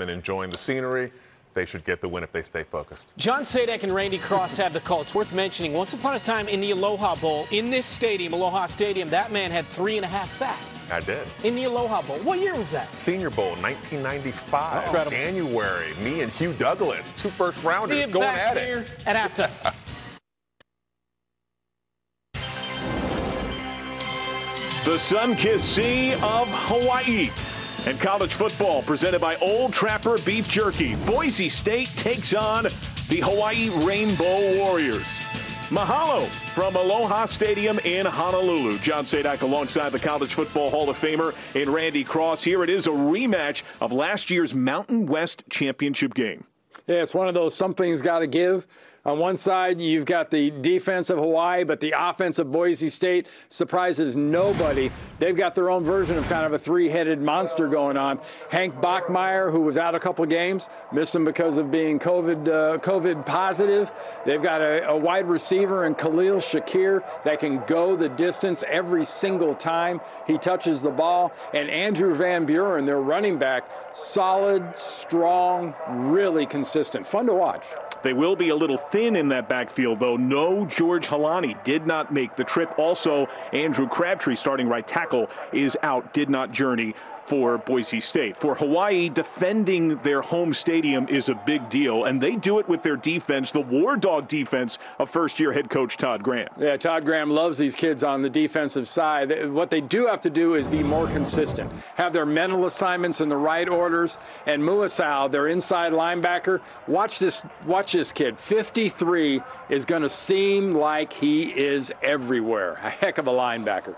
and enjoying the scenery, they should get the win if they stay focused. John Sadak and Randy Cross have the call. It's worth mentioning. Once upon a time in the Aloha Bowl, in this stadium, Aloha Stadium, that man had three and a half sacks. I did. In the Aloha Bowl. What year was that? Senior Bowl, 1995. Incredible. January. Me and Hugh Douglas, two first rounders, See it going back at here it. at halftime. The sun-kissed sea of Hawaii. And college football presented by Old Trapper Beef Jerky. Boise State takes on the Hawaii Rainbow Warriors. Mahalo from Aloha Stadium in Honolulu. John Sadak alongside the College Football Hall of Famer in Randy Cross. Here it is a rematch of last year's Mountain West Championship game. Yeah, it's one of those something's got to give. On one side, you've got the defense of Hawaii, but the offense of Boise State surprises nobody. They've got their own version of kind of a three-headed monster going on. Hank Bachmeier, who was out a couple of games, missed him because of being COVID uh, COVID positive. They've got a, a wide receiver in Khalil Shakir that can go the distance every single time he touches the ball. And Andrew Van Buren, their running back, solid, strong, really consistent. Fun to watch. They will be a little thin in that backfield, though. No George Holani did not make the trip. Also, Andrew Crabtree, starting right tackle, is out, did not journey for Boise State. For Hawaii, defending their home stadium is a big deal, and they do it with their defense, the War Dog defense of first year head coach Todd Graham. Yeah, Todd Graham loves these kids on the defensive side. What they do have to do is be more consistent, have their mental assignments in the right orders. And Muasau, their inside linebacker, watch this, watch this kid. 53 is going to seem like he is everywhere. A heck of a linebacker.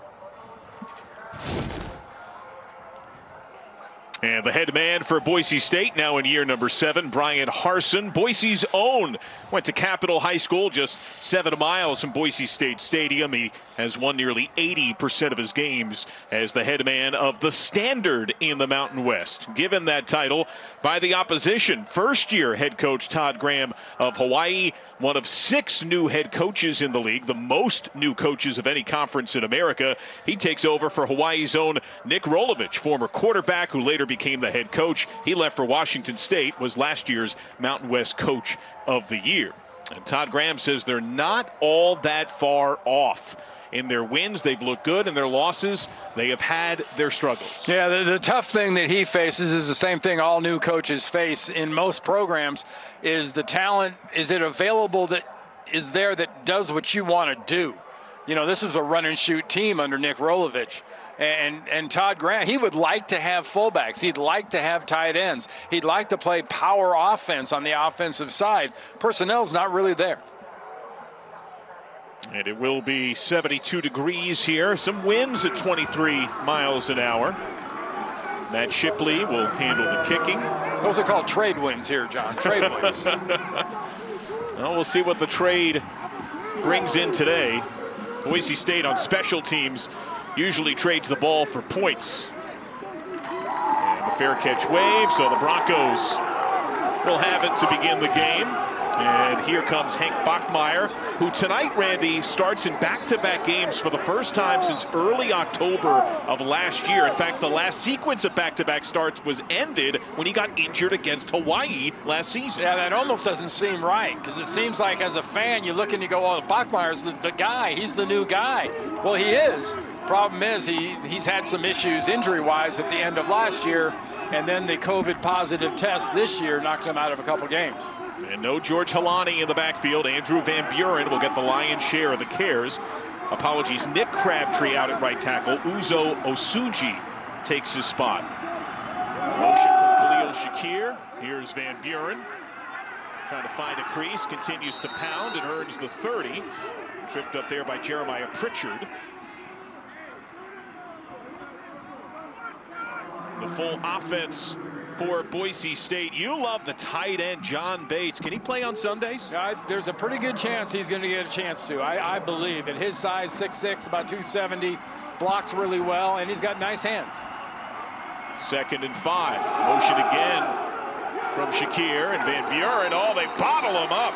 And the head man for Boise State, now in year number seven, Brian Harsin, Boise's own, went to Capitol High School just seven miles from Boise State Stadium. He has won nearly 80% of his games as the head man of the Standard in the Mountain West. Given that title by the opposition, first year head coach Todd Graham of Hawaii, one of six new head coaches in the league, the most new coaches of any conference in America. He takes over for Hawaii's own Nick Rolovich, former quarterback who later became the head coach. He left for Washington State, was last year's Mountain West Coach of the Year. And Todd Graham says they're not all that far off. In their wins, they've looked good. In their losses, they have had their struggles. Yeah, the, the, tough thing that he faces is the same thing all new coaches face in most programs is the talent, is it available that is there that does what you want to do? You know, this was a run and shoot team under Nick Rolovich. And, and Todd Graham, he would like to have fullbacks. He'd like to have tight ends. He'd like to play power offense on the offensive side. Personnel's not really there. And it will be 72 degrees here. Some winds at 23 miles an hour. Matt Shipley will handle the kicking. Those are called trade winds here, John. Trade winds. well, we'll see what the trade brings in today. Boise State on special teams usually trades the ball for points. And the fair catch wave, so the Broncos will have it to begin the game. And here comes Hank Bachmeier, who tonight, Randy, starts in back-to-back -back games for the first time since early October of last year. In fact, the last sequence of back-to-back -back starts was ended when he got injured against Hawaii last season. Yeah, that almost doesn't seem right because it seems like as a fan, you look and you go, well, Bachmeier's the, the guy. He's the new guy. Well, he is. Problem is, he, he's had some issues injury-wise at the end of last year, and then the COVID positive test this year knocked him out of a couple games. And no George Holani in the backfield. Andrew Van Buren will get the lion's share of the cares. Apologies, Nick Crabtree out at right tackle. Uzo Osuji takes his spot. Motion from Khalil Shakir. Here's Van Buren. Trying to find a crease, continues to pound and earns the 30. Tripped up there by Jeremiah Pritchard. The full offense for Boise State. You love the tight end, John Bates. Can he play on Sundays? Uh, there's a pretty good chance he's going to get a chance to. I, I believe. At his size, 6'6", about 270, blocks really well, and he's got nice hands. Second and five. Motion again from Shakir and Van Buren. Oh, they bottle him up.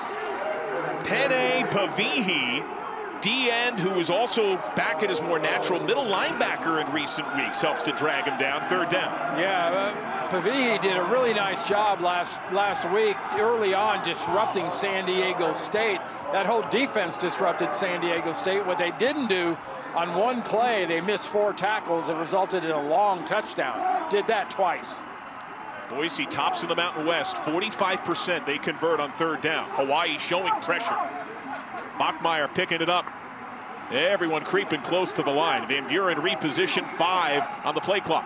Penei Pavihi D-end, who was also back at his more natural middle linebacker in recent weeks, helps to drag him down. Third down. Yeah, uh, Pavihi did a really nice job last last week, early on, disrupting San Diego State. That whole defense disrupted San Diego State. What they didn't do on one play, they missed four tackles and resulted in a long touchdown. Did that twice. Boise tops in the Mountain West, 45% they convert on third down. Hawaii showing pressure. Bachmeier picking it up. Everyone creeping close to the line. Van Buren reposition five on the play clock.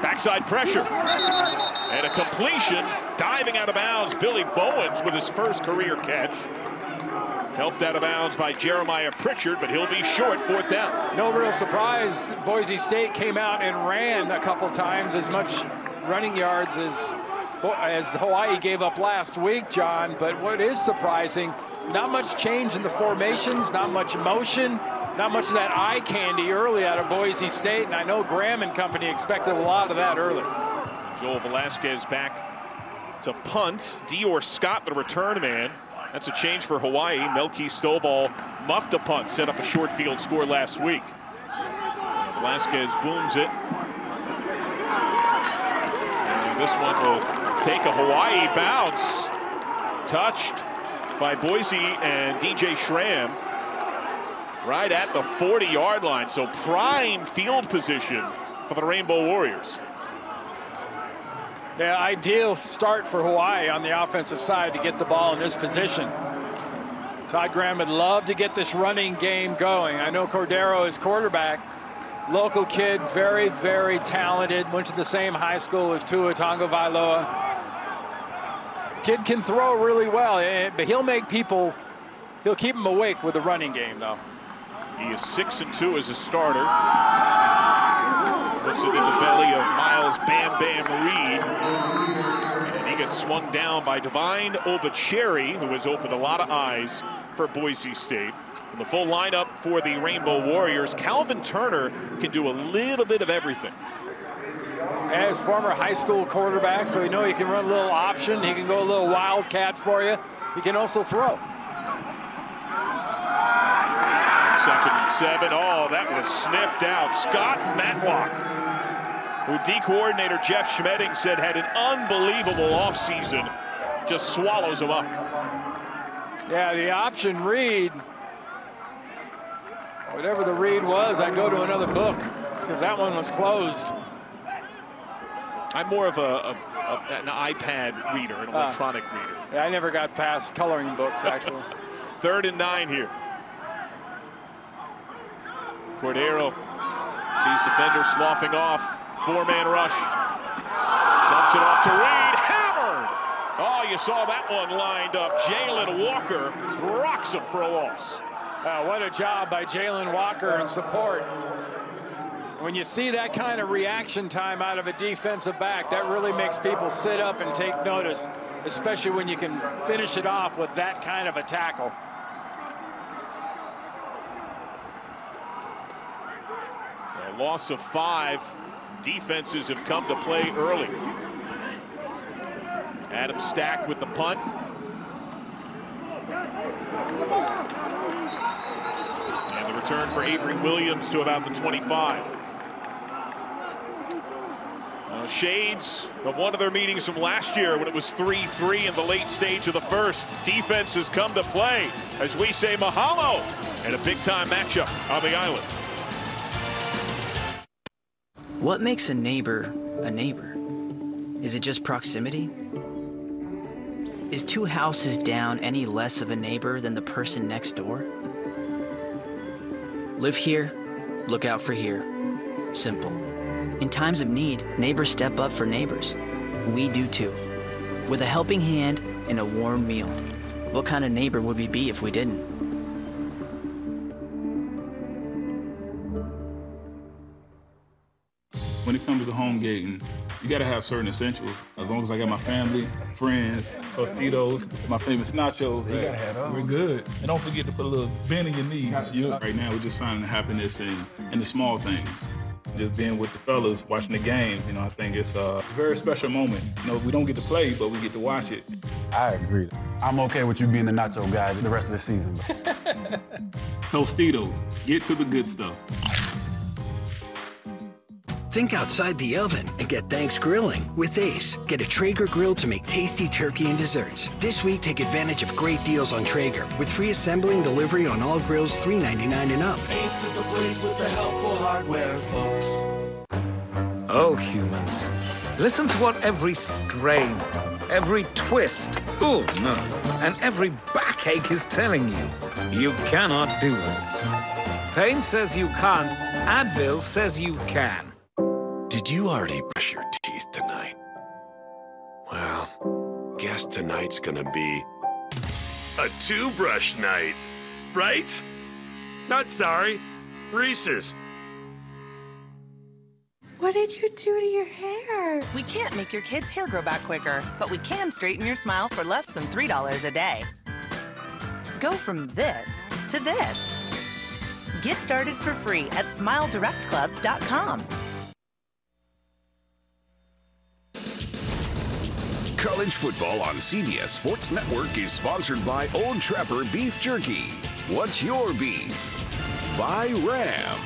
Backside pressure. And a completion, diving out of bounds. Billy Bowens with his first career catch. Helped out of bounds by Jeremiah Pritchard, but he'll be short fourth down. No real surprise. Boise State came out and ran a couple times as much running yards as as Hawaii gave up last week, John. But what is surprising, not much change in the formations, not much motion, not much of that eye candy early out of Boise State. And I know Graham and company expected a lot of that early. Joel Velasquez back to punt. Dior Scott, the return man. That's a change for Hawaii. Melky Stovall muffed a punt, set up a short field score last week. Velasquez booms it. This one will take a Hawaii bounce. Touched by Boise and DJ Schramm. Right at the 40-yard line, so prime field position for the Rainbow Warriors. Yeah, ideal start for Hawaii on the offensive side to get the ball in this position. Todd Graham would love to get this running game going. I know Cordero is quarterback. Local kid, very, very talented. Went to the same high school as Tua Tagovailoa. This kid can throw really well, eh, but he'll make people, he'll keep them awake with the running game, though. He is six and two as a starter. Puts it in the belly of Miles Bam Bam Reed. And he gets swung down by Divine Obichere, who has opened a lot of eyes for Boise State. And the full lineup for the Rainbow Warriors. Calvin Turner can do a little bit of everything. As former high school quarterback, so you know he can run a little option. He can go a little wildcat for you. He can also throw. Second and seven. Oh, that was sniffed out. Scott Matlock, who D coordinator Jeff Schmedding said had an unbelievable offseason, just swallows him up. Yeah, the option read, whatever the read was, I go to another book because that one was closed. I'm more of a, a, a an iPad reader, an Ah. electronic reader. Yeah, I never got past coloring books, actually. Third and nine here. Cordero sees defender sloughing off. Four-man rush. Dumps it off to Reed. You saw that one lined up. Jalen Walker rocks him for a loss. Uh, what a job by Jalen Walker and support. When you see that kind of reaction time out of a defensive back, that really makes people sit up and take notice, especially when you can finish it off with that kind of a tackle. A loss of five. Defenses have come to play early. Adam Stack with the punt. And the return for Avery Williams to about the 25. Uh, shades of one of their meetings from last year when it was 3-3 in the late stage of the first. Defense has come to play as we say mahalo and a big-time matchup on the island. What makes a neighbor a neighbor? Is it just proximity? Is two houses down any less of a neighbor than the person next door? Live here, look out for here. Simple. In times of need, neighbors step up for neighbors. We do too. With a helping hand and a warm meal. What kind of neighbor would we be if we didn't? When it comes to home gating, you gotta have certain essentials. As long as I got my family, friends, Tostitos, my famous nachos, hey, we're good. And don't forget to put a little bend in your knees. You- Right now, we're just finding happiness in, in the small things. Just being with the fellas, watching the game, you know, I think it's a very special moment. You know, we don't get to play, but we get to watch it. I agree. I'm okay with you being the nacho guy the rest of the season. Tostitos, get to the good stuff. Think outside the oven and get thanks grilling with Ace. Get a Traeger grill to make tasty turkey and desserts. This week, take advantage of great deals on Traeger with free assembly and delivery on all grills $3.99 and up. Ace is the place with the helpful hardware, folks. Oh, humans. Listen to what every strain, every twist, oh no, and every backache is telling you. You cannot do this. Pain says you can't, Advil says you can. Did you already brush your teeth tonight? Well, guess tonight's gonna be a two brush night, right? Not sorry, Reese's. What did you do to your hair? We can't make your kids' hair grow back quicker, but we can straighten your smile for less than $3 a day. Go from this to this. Get started for free at smiledirectclub.com. College football on CBS Sports Network is sponsored by Old Trapper Beef Jerky. What's your beef? By Ram,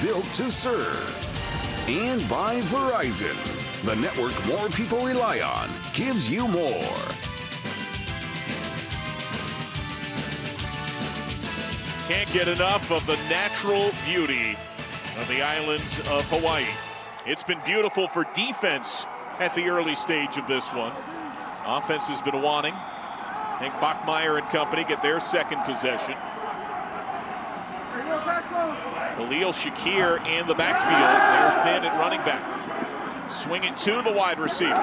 built to serve. And by Verizon, the network more people rely on, gives you more. Can't get enough of the natural beauty of the islands of Hawaii. It's been beautiful for defense at the early stage of this one. Offense has been wanting. Hank Bachmeier and company get their second possession. Khalil Shakir in the backfield. They're thin at running back. Swing it to the wide receiver.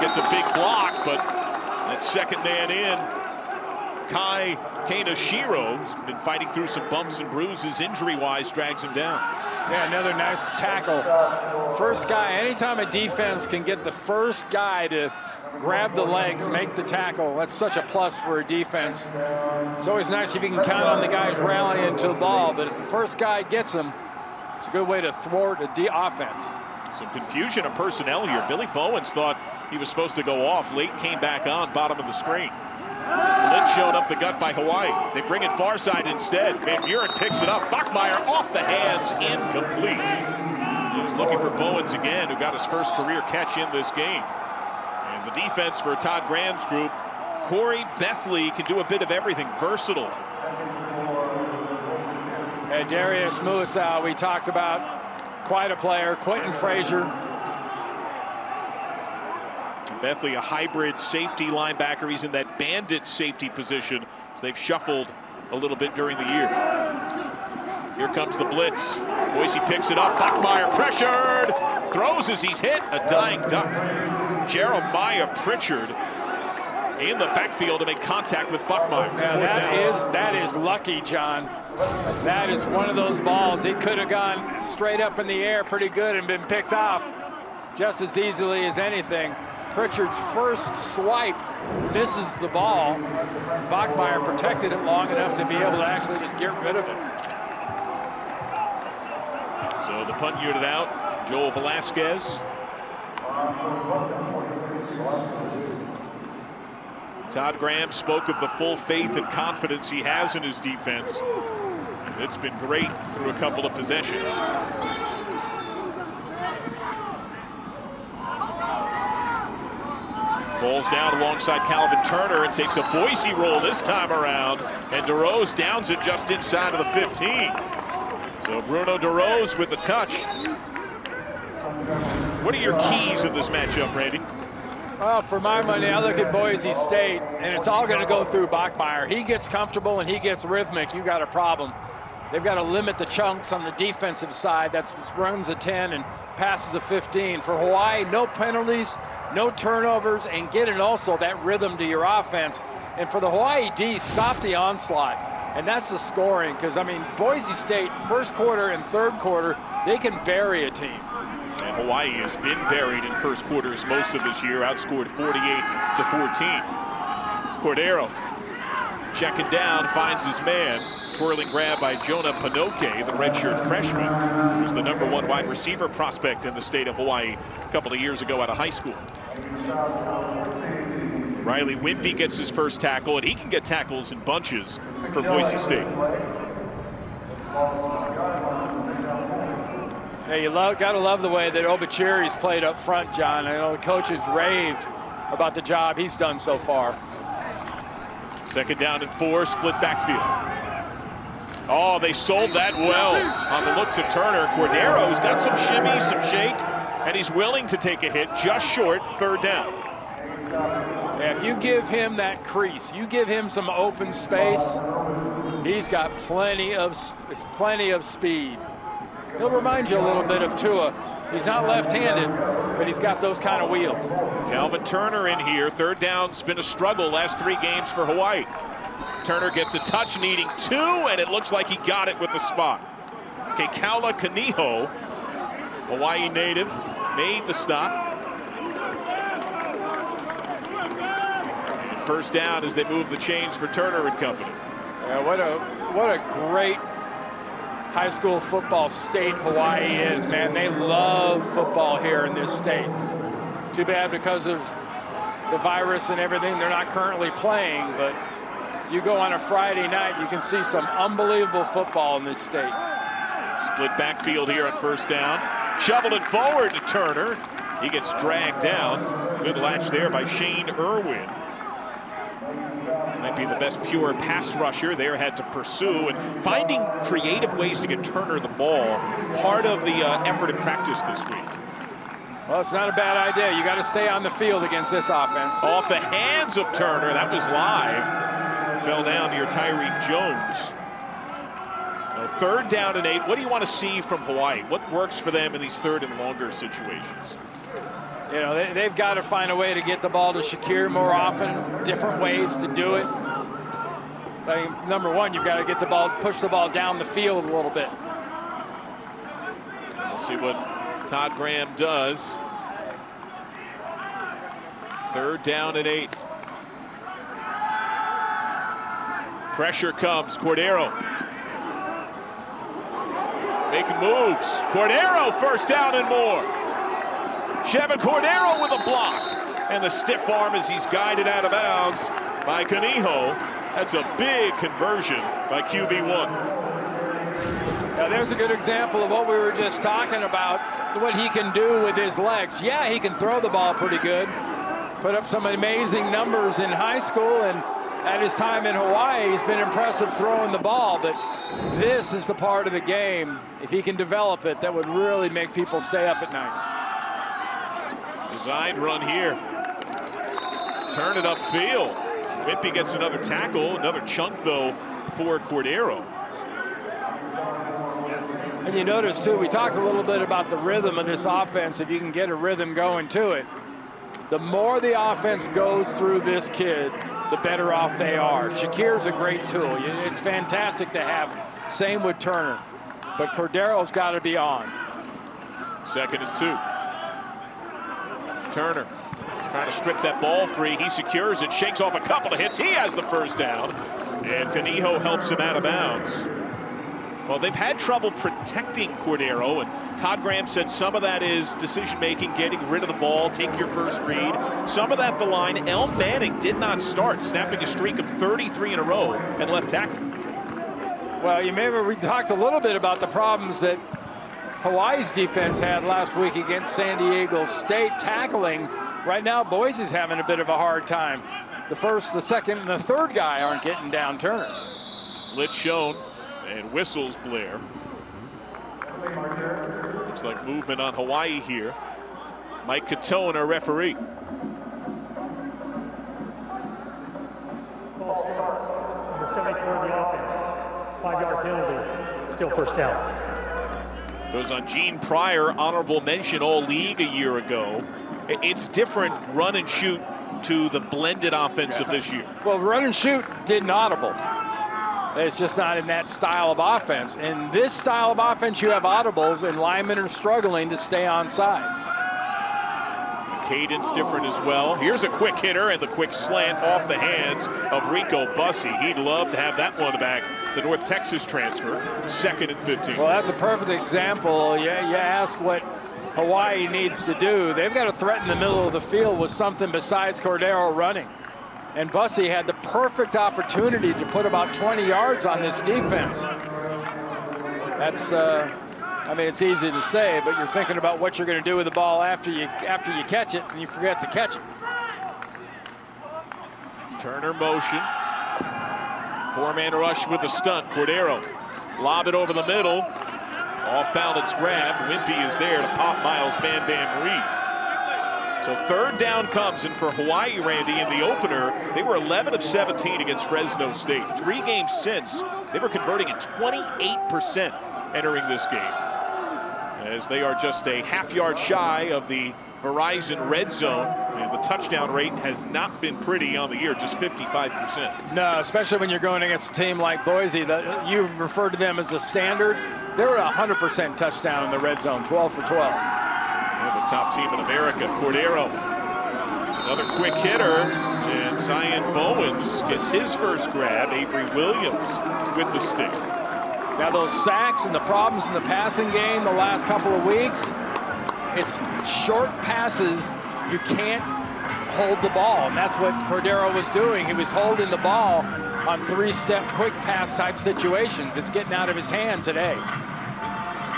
Gets a big block, but that second man in, Kai Kaneshiro, has been fighting through some bumps and bruises injury-wise, drags him down. Yeah, another nice tackle. First guy, anytime a defense can get the first guy to grab the legs, make the tackle. That's such a plus for a defense. It's always nice if you can count on the guys rallying to the ball, but if the first guy gets him, it's a good way to thwart a D offense. Some confusion of personnel here. Billy Bowens thought he was supposed to go off. Late came back on, bottom of the screen. Lynch showed up the gut by Hawaii. They bring it far side instead. Van Buren picks it up. Bachmeier off the hands, incomplete. He was looking for Bowens again, who got his first career catch in this game. And the defense for Todd Graham's group, Khoury Bethley can do a bit of everything, versatile. And Darius Muasau, we talked about, quite a player. Quentin Frazier. Bethley, a hybrid safety linebacker. He's in that bandit safety position. So they've shuffled a little bit during the year. Here comes the blitz. Boise picks it up. Bachmeier pressured. Throws as he's hit. A dying duck. Jeremiah Pritchard in the backfield to make contact with Bachmeier. Now that is that is lucky, John. That is one of those balls. It could have gone straight up in the air pretty good and been picked off just as easily as anything. Pritchard's first swipe misses the ball. Bachmeier protected it long enough to be able to actually just get rid of it. So the punt unit out. Joel Velasquez. Todd Graham spoke of the full faith and confidence he has in his defense. And it's been great through a couple of possessions. Falls down alongside Calvin Turner and takes a Boise roll this time around. And DeRose downs it just inside of the 15. So Bruno DeRose with the touch. What are your keys of this matchup, Randy? Well, for my money, I look at Boise State, and it's all going to go through Bachmeier. He gets comfortable and he gets rhythmic. You got a problem. They've got to limit the chunks on the defensive side. That's runs a 10 and passes a 15. For Hawaii, no penalties, no turnovers, and getting also that rhythm to your offense. And for the Hawaii D, stop the onslaught. And that's the scoring, because, I mean, Boise State, first quarter and third quarter, they can bury a team. And Hawaii has been buried in first quarters most of this year, outscored 48 to 14. Cordero checking down, finds his man. Twirling grab by Jonah Panoke, the redshirt freshman, who's the number one wide receiver prospect in the state of Hawaii a couple of years ago out of high school. Riley Whimpey gets his first tackle, and he can get tackles in bunches for Boise State. Yeah, you love, got to love the way that Obichere's played up front, John. I know the coaches raved about the job he's done so far. Second down and four, split backfield. Oh, they sold that well on the look to Turner. Cordero's got some shimmy, some shake, and he's willing to take a hit just short, third down. Yeah, if you give him that crease, you give him some open space, he's got plenty of plenty of speed. He'll remind you a little bit of Tua. He's not left-handed, but he's got those kind of wheels. Calvin Turner in here. Third down's been a struggle last three games for Hawaii. Turner gets a touch needing two, and it looks like he got it with the spot. Okay, Kaula Kaniho, Hawaii native, made the stop. And first down as they move the chains for Turner and company. Yeah, what a what a great high school football state Hawaii is, man. They love football here in this state. Too bad because of the virus and everything, they're not currently playing, but you go on a Friday night, you can see some unbelievable football in this state. Split backfield here on first down. Shoveled it forward to Turner. He gets dragged down. Good latch there by Shane Irving might be the best pure pass rusher there had to pursue and finding creative ways to get Turner the ball part of the uh, effort in practice this week. Well, it's not a bad idea. You got to stay on the field against this offense. Off the hands of Turner. That was live. Fell down near Tyree Jones. Third down and eight. What do you want to see from Hawaii? What works for them in these third and longer situations? You know, they, have got to find a way to get the ball to Shakir more often, different ways to do it. I number one, you've got to get the ball, push the ball down the field a little bit. We'll see what Todd Graham does. Third down and eight. Pressure comes, Cordero. Making moves. Cordero first down and more. Chevan Cordero with a block. And the stiff arm as he's guided out of bounds by Kaniho. That's a big conversion by QB1. Now there's a good example of what we were just talking about, what he can do with his legs. Yeah, he can throw the ball pretty good, put up some amazing numbers in high school, and at his time in Hawaii, he's been impressive throwing the ball, but this is the part of the game, if he can develop it, that would really make people stay up at nights. Designed run here. Turn it upfield. Whimpey gets another tackle, another chunk though for Cordero. And you notice too, we talked a little bit about the rhythm of this offense. If you can get a rhythm going to it, the more the offense goes through this kid, the better off they are. Shakir's a great tool. It's fantastic to have. him. Same with Turner. But Cordero's got to be on. Second and two. Turner trying to strip that ball free. He secures it, shakes off a couple of hits. He has the first down. And Kaniho helps him out of bounds. Well, they've had trouble protecting Cordero, and Todd Graham said some of that is decision-making, getting rid of the ball, take your first read. Some of that the line. Ilm Manning did not start, snapping a streak of 33 in a row and left tackle. Well, you remember we talked a little bit about the problems that Hawaii's defense had last week against San Diego State tackling. Right now, Boise's having a bit of a hard time. The first, the second, and the third guy aren't getting down Turner. Blitz shown and whistles Blair. Looks like movement on Hawaii here. Mike Catone, our referee. False start. The 74 of the offense. Five-yard penalty. Still first down. Goes on Gene Pryor, honorable mention all league a year ago. It's different run and shoot to the blended offense of this year. Well, run and shoot didn't audible. It's just not in that style of offense. In this style of offense, you have audibles, and linemen are struggling to stay on sides. Cadence different as well. Here's a quick hitter and the quick slant off the hands of Rico Bussey. He'd love to have that one back the North Texas transfer, second and 15. Well, that's a perfect example. Yeah, you ask what Hawaii needs to do. They've got to threaten the middle of the field with something besides Cordero running. And Bussey had the perfect opportunity to put about 20 yards on this defense. That's uh, I mean, it's easy to say, but you're thinking about what you're going to do with the ball after you after you catch it, and you forget to catch it. Turner motion. Four-man rush with the stunt. Cordero lob it over the middle. Off balance grab. Whimpey is there to pop Miles Bam Reed. So third down comes, and for Hawaii, Randy, in the opener, they were 11 of 17 against Fresno State. Three games since, they were converting at 28% entering this game. As they are just a half yard shy of the Verizon red zone. The touchdown rate has not been pretty on the year, just 55%. No, especially when you're going against a team like Boise. That you refer to them as a standard. They were 100% touchdown in the red zone, 12 for 12. They're the top team in America. Cordero, another quick hitter, and Zion Bowens gets his first grab. Avery Williams with the stick. Now those sacks and the problems in the passing game the last couple of weeks, it's short passes. You can't hold the ball, and that's what Cordero was doing. He was holding the ball on three-step quick pass type situations. It's getting out of his hand today.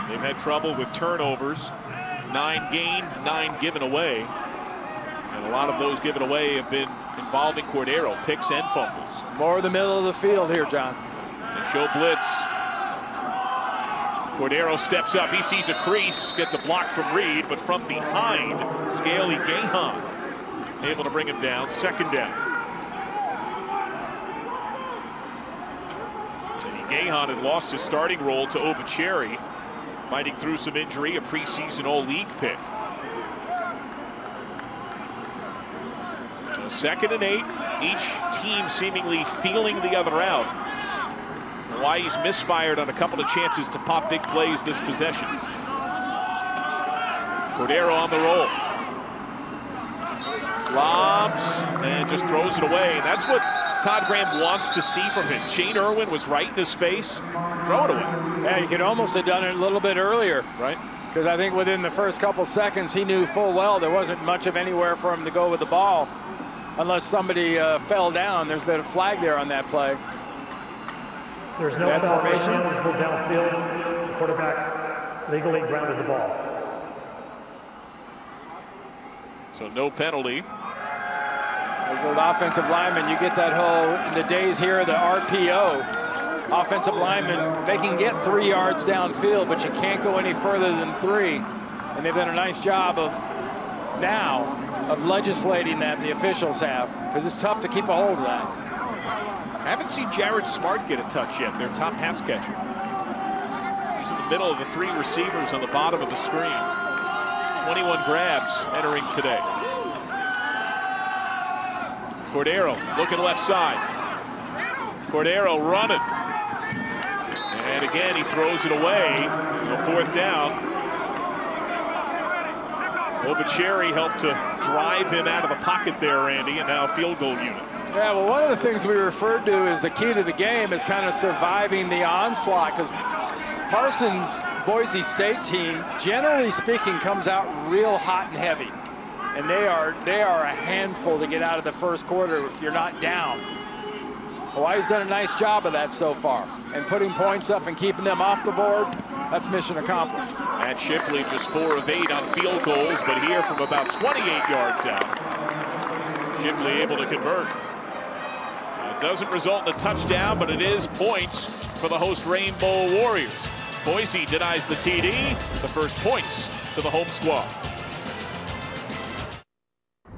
They've had trouble with turnovers. Nine gained, nine given away. And a lot of those given away have been involving Cordero, picks and fumbles. More the middle of the field here, John. They show blitz. Cordero steps up. He sees a crease, gets a block from Reed, but from behind, Scale Igiehon able to bring him down. Second down. And Igiehon had lost his starting role to Obichere, fighting through some injury, a preseason All-League pick. Second and eight, each team seemingly feeling the other out. Hawaii's misfired on a couple of chances to pop big plays this possession. Cordero on the roll. Lobs and just throws it away. That's what Todd Graham wants to see from him. Shane Irving was right in his face. Throw it away. Yeah, you could almost have done it a little bit earlier. Right. Because I think within the first couple seconds, he knew full well there wasn't much of anywhere for him to go with the ball unless somebody uh, fell down. There's been a flag there on that play. There's no foul formation. eligible downfield. The quarterback legally grounded the ball. So no penalty. As an offensive lineman, you get that whole, in the days here, the RPO, offensive lineman, they can get three yards downfield, but you can't go any further than three. And they've done a nice job of now of legislating that, the officials have, because it's tough to keep a hold of that. Haven't seen Jared Smart get a touch yet, their top pass catcher. He's in the middle of the three receivers on the bottom of the screen. 21 grabs entering today. Cordero looking left side. Cordero running. And again, he throws it away. A fourth down. Obichere helped to drive him out of the pocket there, Randy, and now field goal unit. Yeah, well, one of the things we referred to as the key to the game is kind of surviving the onslaught because Harsin's Boise State team, generally speaking, comes out real hot and heavy. And they are they are a handful to get out of the first quarter if you're not down. Hawaii's done a nice job of that so far. And putting points up and keeping them off the board, that's mission accomplished. Matt Shipley just four of eight on field goals, but here from about 28 yards out. Shipley able to convert. Doesn't result in a touchdown, but it is points for the host Rainbow Warriors. Boise denies the TD, the first points to the home squad.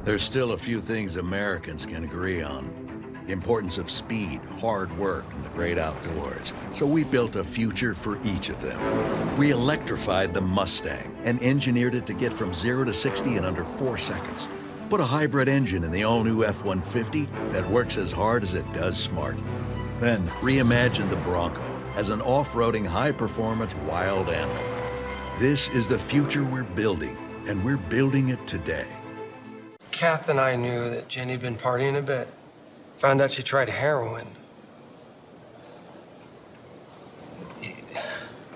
There's still a few things Americans can agree on. The importance of speed, hard work, and the great outdoors. So we built a future for each of them. We electrified the Mustang and engineered it to get from 0 to 60 in under 4 seconds. Put a hybrid engine in the all-new F-150 that works as hard as it does smart. Then reimagined the Bronco as an off-roading, high-performance wild animal. This is the future we're building, and we're building it today. Kath and I knew that Jenny'd been partying a bit. Found out she tried heroin.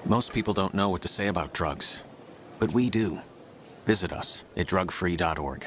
Most people don't know what to say about drugs, but we do. Visit us at drugfree.org.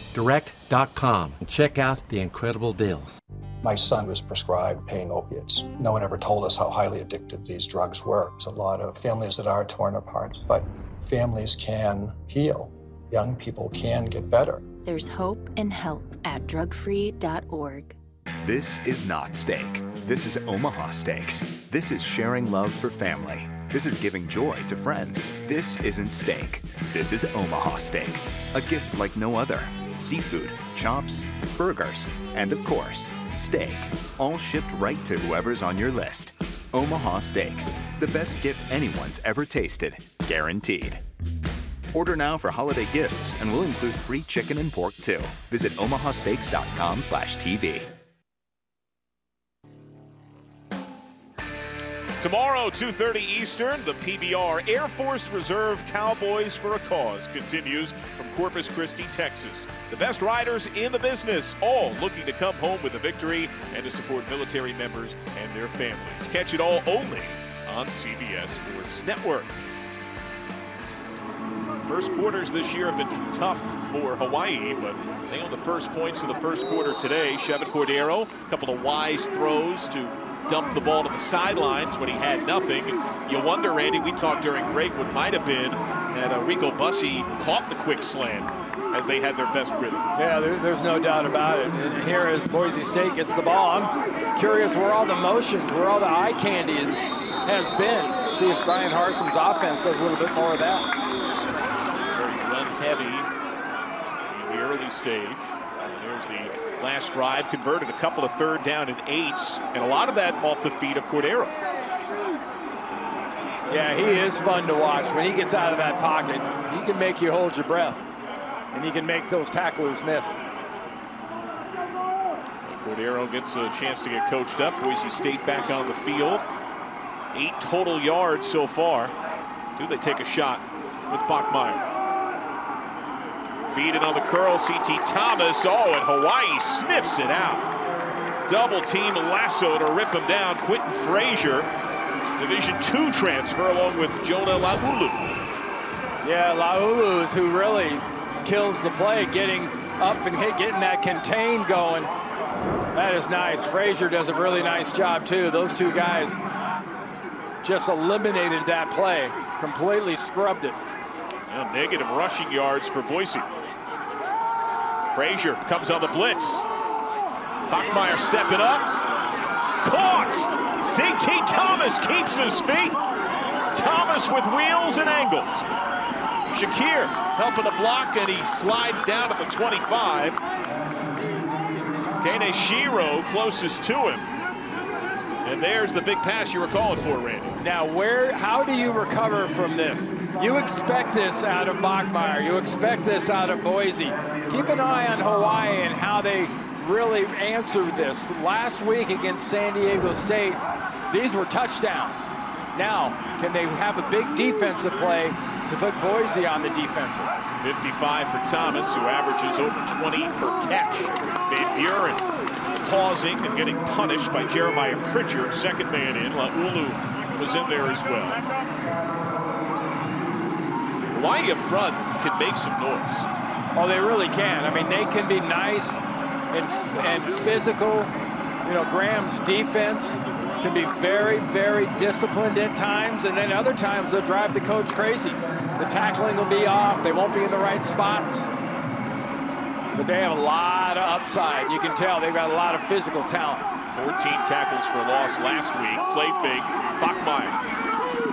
TotalGymDirect.com and check out the incredible deals. My son was prescribed pain opiates. No one ever told us how highly addictive these drugs were. There's a lot of families that are torn apart, but families can heal. Young people can get better. There's hope and help at drugfree.org. This is not steak. This is Omaha Steaks. This is sharing love for family. This is giving joy to friends. This isn't steak. This is Omaha Steaks, a gift like no other. Seafood, chops, burgers, and of course, steak, all shipped right to whoever's on your list. Omaha Steaks, the best gift anyone's ever tasted, guaranteed. Order now for holiday gifts, and we'll include free chicken and pork too. Visit omahasteaks.com/tv. Tomorrow, 2.30 Eastern, the PBR Air Force Reserve Cowboys for a Cause continues from Corpus Christi, Texas. The best riders in the business, all looking to come home with a victory and to support military members and their families. Catch it all only on CBS Sports Network. First quarters this year have been tough for Hawaii, but they own the first points of the first quarter today. Chevan Cordero, a couple of wise throws to dump the ball to the sidelines when he had nothing. You wonder, Randy, we talked during break what might have been that uh, Rico Bussey caught the quick slam as they had their best rhythm. Yeah, there, there's no doubt about it. And here as Boise State gets the ball, I'm curious where all the motions, where all the eye candy is, has been. See if Brian Harsin's offense does a little bit more of that. Very run heavy in the early stage. And there's the last drive, converted a couple of third down and eights, and a lot of that off the feet of Cordero. Yeah, he is fun to watch. When he gets out of that pocket, he can make you hold your breath, and he can make those tacklers miss. Cordero gets a chance to get coached up. Boise State back on the field. Eight total yards so far. Do they take a shot with Bachmeier? Feed it on the curl, CT Thomas. Oh, and Hawaii sniffs it out. Double team lasso to rip him down. Quinton Frazier, Division two transfer, along with Jonah Laulu. Yeah, Laulu is who really kills the play, getting up and hit, getting that contain going. That is nice. Frazier does a really nice job, too. Those two guys just eliminated that play, completely scrubbed it. Yeah, negative rushing yards for Boise. Frazier comes on the blitz. Bachmeier stepping up. Caught! CT Thomas keeps his feet. Thomas with wheels and angles. Shakir helping to block, and he slides down at the 25. Kaneshiro closest to him. And there's the big pass you were calling for, Randy. Now, where? how do you recover from this? You expect this out of Bachmeier. You expect this out of Boise. Keep an eye on Hawaii and how they really answered this. Last week against San Diego State, these were touchdowns. Now, can they have a big defensive play to put Boise on the defensive? 55 for Thomas, who averages over 20 per catch. Van Buren pausing and getting punished by Jeremiah Pritchard. Second man in. Laulu was in there as well. Hawaii up front can make some noise. Oh, they really can. I mean, they can be nice and, and physical. You know, Graham's defense can be very, very disciplined at times, and then other times they'll drive the coach crazy. The tackling will be off. They won't be in the right spots. But they have a lot of upside. You can tell they've got a lot of physical talent. 14 tackles for loss last week. Play fake. Bachmeier.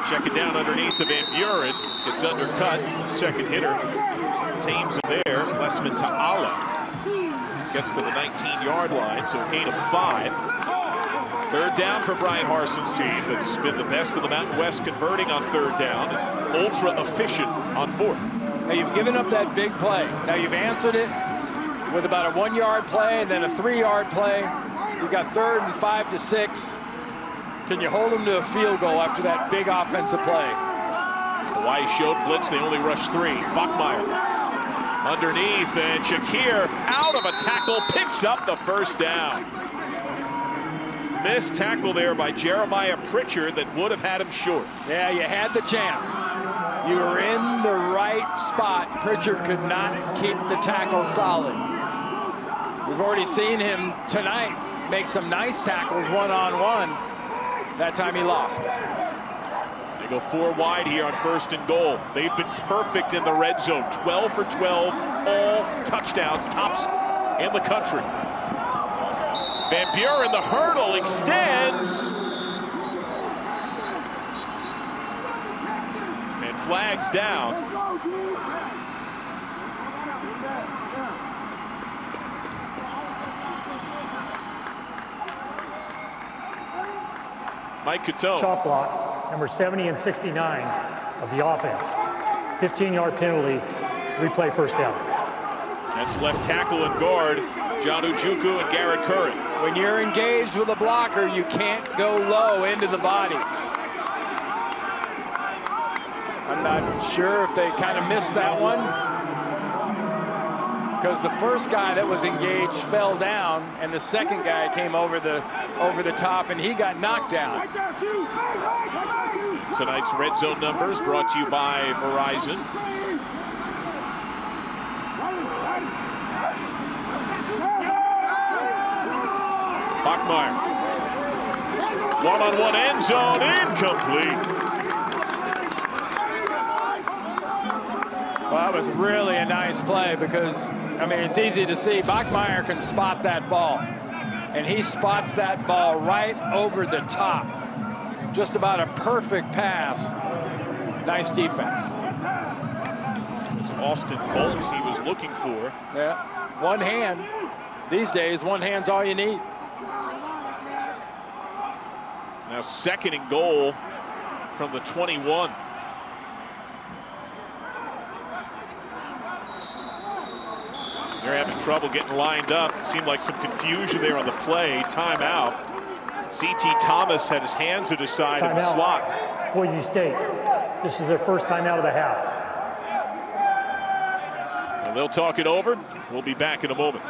Check it down underneath to Van Buren. Gets undercut. Second hitter tames him there. Blessman Ta'ala gets to the 19-yard line, so a gain of five. Third down for Brian Harsin's team that's been the best of the Mountain West converting on third down. Ultra efficient on fourth. Now you've given up that big play. Now you've answered it with about a one-yard play and then a three-yard play. You've got third and five to six. Can you hold them to a field goal after that big offensive play? Hawaii showed blitz. They only rushed three. Bachmeier underneath, and Shakir out of a tackle picks up the first down. Missed tackle there by Jeremiah Pritchard that would have had him short. Yeah, you had the chance. You were in the right spot. Pritchard could not keep the tackle solid. We've already seen him tonight make some nice tackles one-on-one. -on -one. That time he lost. They go four wide here on first and goal. They've been perfect in the red zone. 12 for 12, all touchdowns, tops in the country. Van Buren, the hurdle extends. And flags down. Mike Coteau. Chop block, number 70 and 69 of the offense. 15-yard penalty, replay first down. That's left tackle and guard, John Ojukwu and Garrett Curran. When you're engaged with a blocker, you can't go low into the body. I'm not sure if they kind of missed that one because the first guy that was engaged fell down and the second guy came over the over the top and he got knocked down. Tonight's red zone numbers brought to you by Verizon. Bachmeier. One-on-one end zone, incomplete. Well, that was really a nice play because, I mean, it's easy to see. Bachmeier can spot that ball. And he spots that ball right over the top. Just about a perfect pass. Nice defense. It was Austin Bolt he was looking for. Yeah, one hand. These days, one hand's all you need. Now second and goal from the 21. They're having trouble getting lined up. It seemed like some confusion there on the play. Timeout. C.T. Thomas had his hands at his side in the slot. Boise State. This is their first time out of the half. And they'll talk it over. We'll be back in a moment.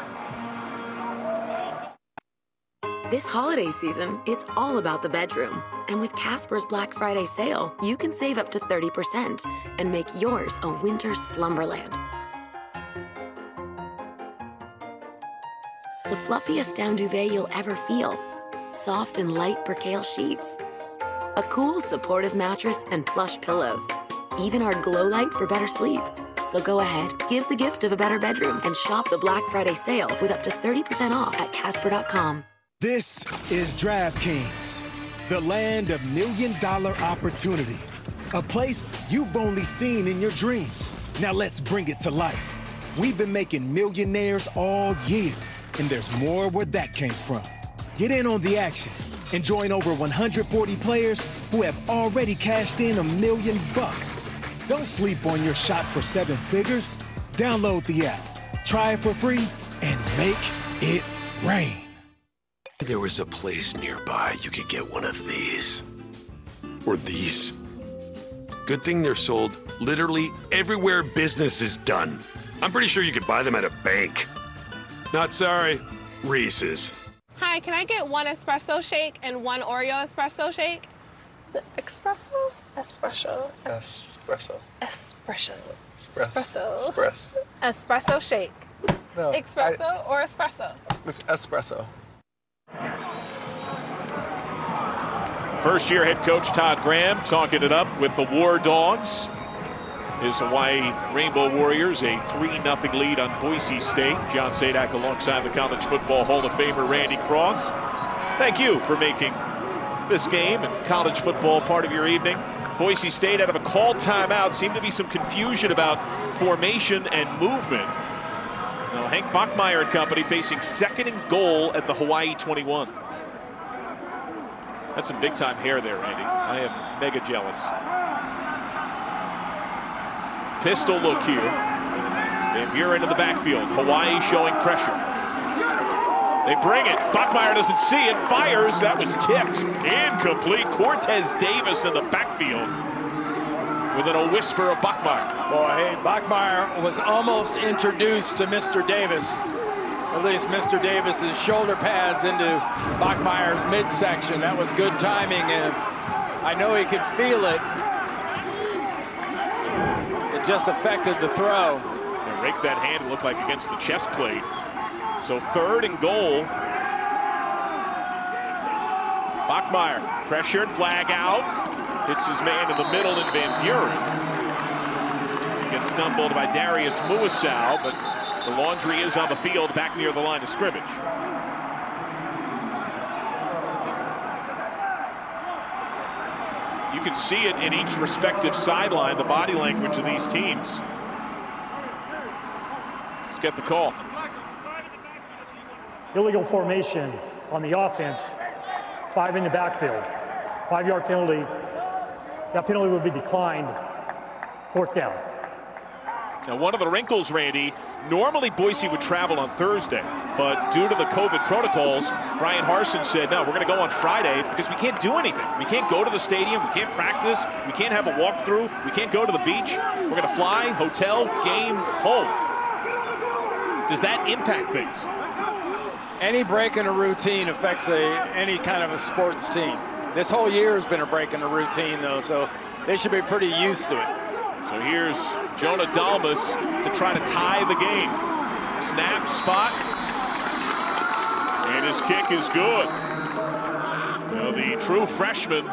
This holiday season, it's all about the bedroom. And with Casper's Black Friday sale, you can save up to 30% and make yours a winter slumberland. The fluffiest down duvet you'll ever feel. Soft and light percale sheets. A cool, supportive mattress and plush pillows. Even our glow light for better sleep. So go ahead, give the gift of a better bedroom and shop the Black Friday sale with up to 30% off at Casper.com. This is DraftKings, the land of million dollar opportunity. A place you've only seen in your dreams. Now let's bring it to life. We've been making millionaires all year, and there's more where that came from. Get in on the action and join over 140 players who have already cashed in a million bucks. Don't sleep on your shot for seven figures. Download the app, try it for free, and make it rain. There was a place nearby you could get one of these. Or these. Good thing they're sold literally everywhere business is done. I'm pretty sure you could buy them at a bank. Not sorry, Reese's. Hi, can I get one espresso shake and one Oreo espresso shake? Is it espresso? Espresso. Espresso. Espresso. Espresso. Espresso. Espresso. Espresso shake. No. Espresso or espresso? It's espresso. First year head coach Todd Graham talking it up with the War Dogs. His Hawaii Rainbow Warriors, a 3-0 lead on Boise State. John Sadak alongside the College Football Hall of Famer Randy Cross. Thank you for making this game and college football part of your evening. Boise State out of a call timeout. Seemed to be some confusion about formation and movement. Now Hank Bachmeier and company facing second and goal at the Hawaii 21. That's some big time hair there, Randy. I am mega jealous. Pistol look here. Van Buren in the backfield. Hawaii showing pressure. They bring it. Bachmeier doesn't see it. Fires. That was tipped. Incomplete. Cortez Davis in the backfield. Within a whisper of Bachmeier. Boy, hey, Bachmeier was almost introduced to Mr. Davis. At least Mr. Davis's shoulder pads into Bachmeier's midsection. That was good timing, and I know he could feel it. It just affected the throw. And rake that hand, it looked like against the chest plate. So third and goal. Bachmeier, pressured, flag out. Hits his man in the middle in Van Buren. Gets stumbled by Darius Muasau, but the laundry is on the field back near the line of scrimmage. You can see it in each respective sideline, the body language of these teams. Let's get the call. Illegal formation on the offense, five in the backfield. Five-yard penalty. That penalty would be declined. Fourth down. Now, one of the wrinkles, Randy, normally Boise would travel on Thursday, but due to the COVID protocols, Brian Harsin said, no, we're going to go on Friday because we can't do anything. We can't go to the stadium. We can't practice. We can't have a walkthrough. We can't go to the beach. We're going to fly, hotel, game, home. Does that impact things? Any break in a routine affects a, any kind of a sports team. This whole year has been a break in the routine, though, so they should be pretty used to it. So here's Jonah Dalmas to try to tie the game. Snap, spot, and his kick is good. Now the true freshman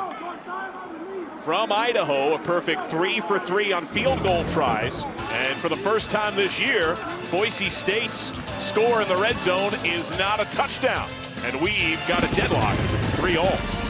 from Idaho, a perfect three for three on field goal tries. And for the first time this year, Boise State's score in the red zone is not a touchdown. And we've got a deadlock, three all.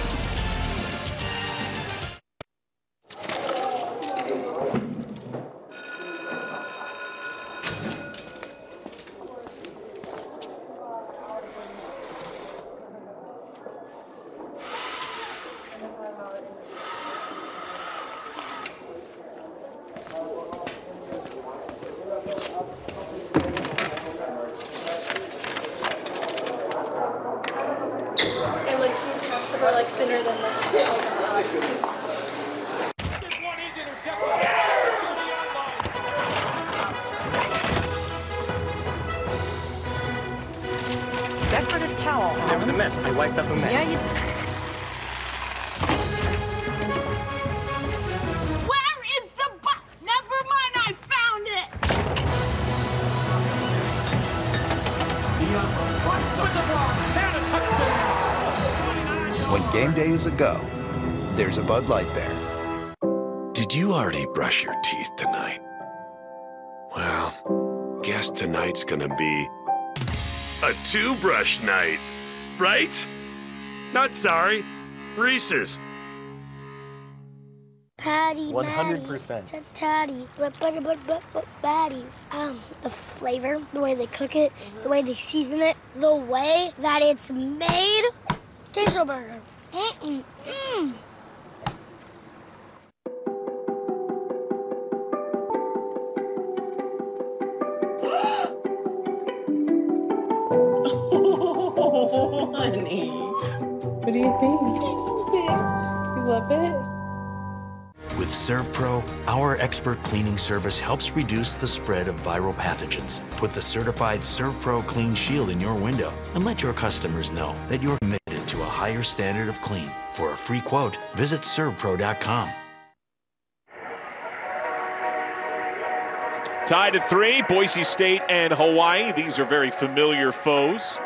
Game day is a go, there's a Bud Light there. Did you already brush your teeth tonight? Well, guess tonight's gonna be a two brush night, right? Not sorry. Reese's. Patty. 100%. Patty, But, but, but, but, but, Patty. Um, the flavor, the way they cook it, the way they season it, the way that it's made. Queso burger. Honey. What do you think? You love it? With ServPro, our expert cleaning service helps reduce the spread of viral pathogens. Put the certified ServPro Clean Shield in your window and let your customers know that you're higher standard of clean. For a free quote, visit servpro.com. Tied at three, Boise State and Hawaii. These are very familiar foes.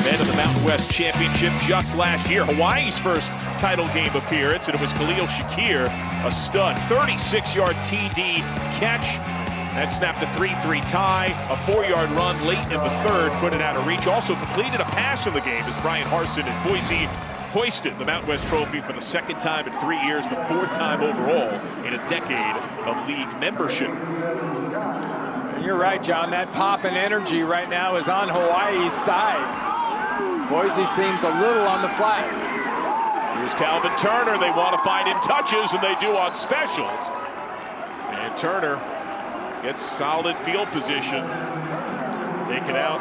Men of the Mountain West Championship just last year. Hawaii's first title game appearance, and it was Khalil Shakir, a stud. 36-yard TD catch. That snapped a 3-3 tie. A four-yard run late in the third, put it out of reach. Also completed a pass in the game as Brian Harsin and Boise hoisted the Mountain West Trophy for the second time in three years, the fourth time overall in a decade of league membership. You're right, John. That pop and energy right now is on Hawaii's side. Boise seems a little on the flat. Here's Calvin Turner. They want to find him touches, and they do on specials. And Turner gets solid field position. Taken out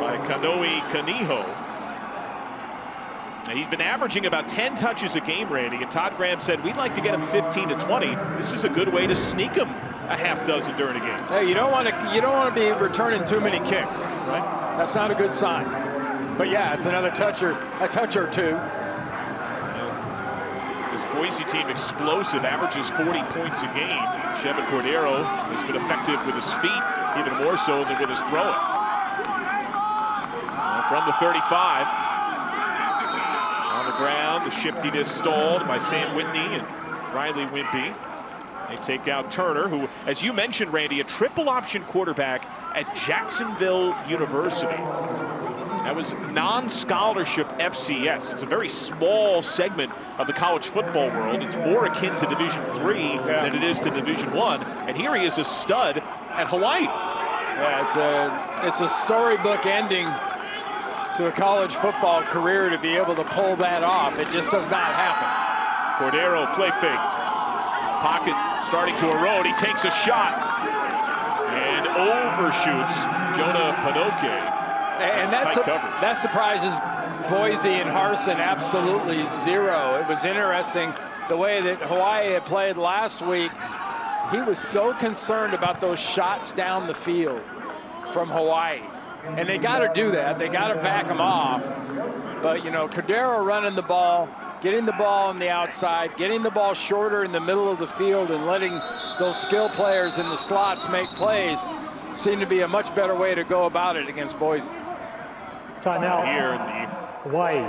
by Kanoe Kaniho. He's been averaging about 10 touches a game, Randy, and Todd Graham said, we'd like to get him 15 to 20. This is a good way to sneak him a half dozen during a game. Hey, you don't want to you don't want to be returning too many kicks, right? That's not a good sign. But yeah, it's another touch or a touch or two. This Boise team explosive, averages 40 points a game. Chevan Cordeiro has been effective with his feet, even more so than with his throwing. from the 35. On the ground, the shiftiness stalled by Sam Whitney and Riley Whimpey. They take out Turner, who, as you mentioned, Randy, a triple option quarterback at Jacksonville University. That was non-scholarship FCS. It's a very small segment of the college football world. It's more akin to Division Three yeah. than it is to Division One. And here he is a stud at Hawaii. Yeah, it's a it's a storybook ending to a college football career to be able to pull that off. It just does not happen. Cordeiro play fake. Pocket starting to erode. He takes a shot and overshoots Jonah Panoke. And that's that surprises Boise and Harsin absolutely zero. It was interesting the way that Hawaii had played last week. He was so concerned about those shots down the field from Hawaii. And they got to do that. They got to back them off. But, you know, Cordeiro running the ball, getting the ball on the outside, getting the ball shorter in the middle of the field and letting those skill players in the slots make plays seemed to be a much better way to go about it against Boise. Timeout. Here in the Hawaii.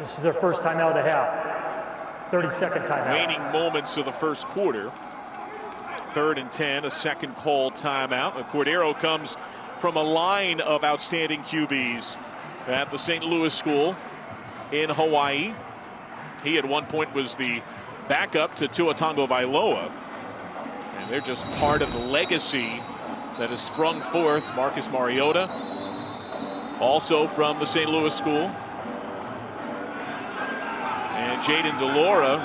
This is their first timeout of the half. 30 second timeout. Waning moments of the first quarter. Third and 10, a second call timeout. And Cordeiro comes from a line of outstanding QBs at the St. Louis School in Hawaii. He at one point was the backup to Tua Tagovailoa. And they're just part of the legacy that has sprung forth. Marcus Mariota, also from the St. Louis School. And Jayden de Laura,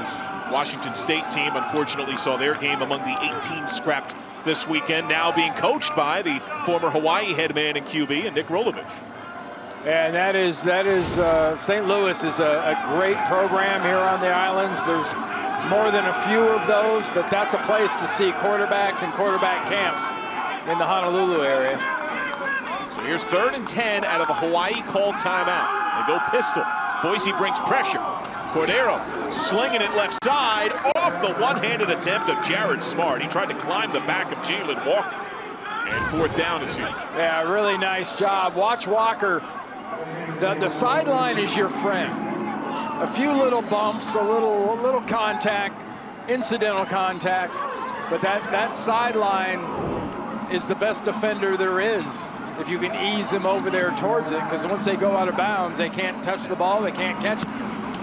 Washington State team, unfortunately saw their game among the 18 scrapped this weekend, now being coached by the former Hawaii head man and QB, and Nick Rolovich. And that is that is uh, St. Louis is a, a, great program here on the islands. There's more than a few of those, but that's a place to see quarterbacks and quarterback camps in the Honolulu area. Here's third and 10 out of a Hawaii called timeout. They go pistol. Boise brings pressure. Cordeiro slinging it left side off the one-handed attempt of Jared Smart. He tried to climb the back of Jalen Walker. And fourth down is here. Yeah, really nice job. Watch Walker. The, the sideline is your friend. A few little bumps, a little, a little contact, incidental contact, but that, that sideline is the best defender there is if you can ease them over there towards it, because once they go out of bounds, they can't touch the ball, they can't catch it.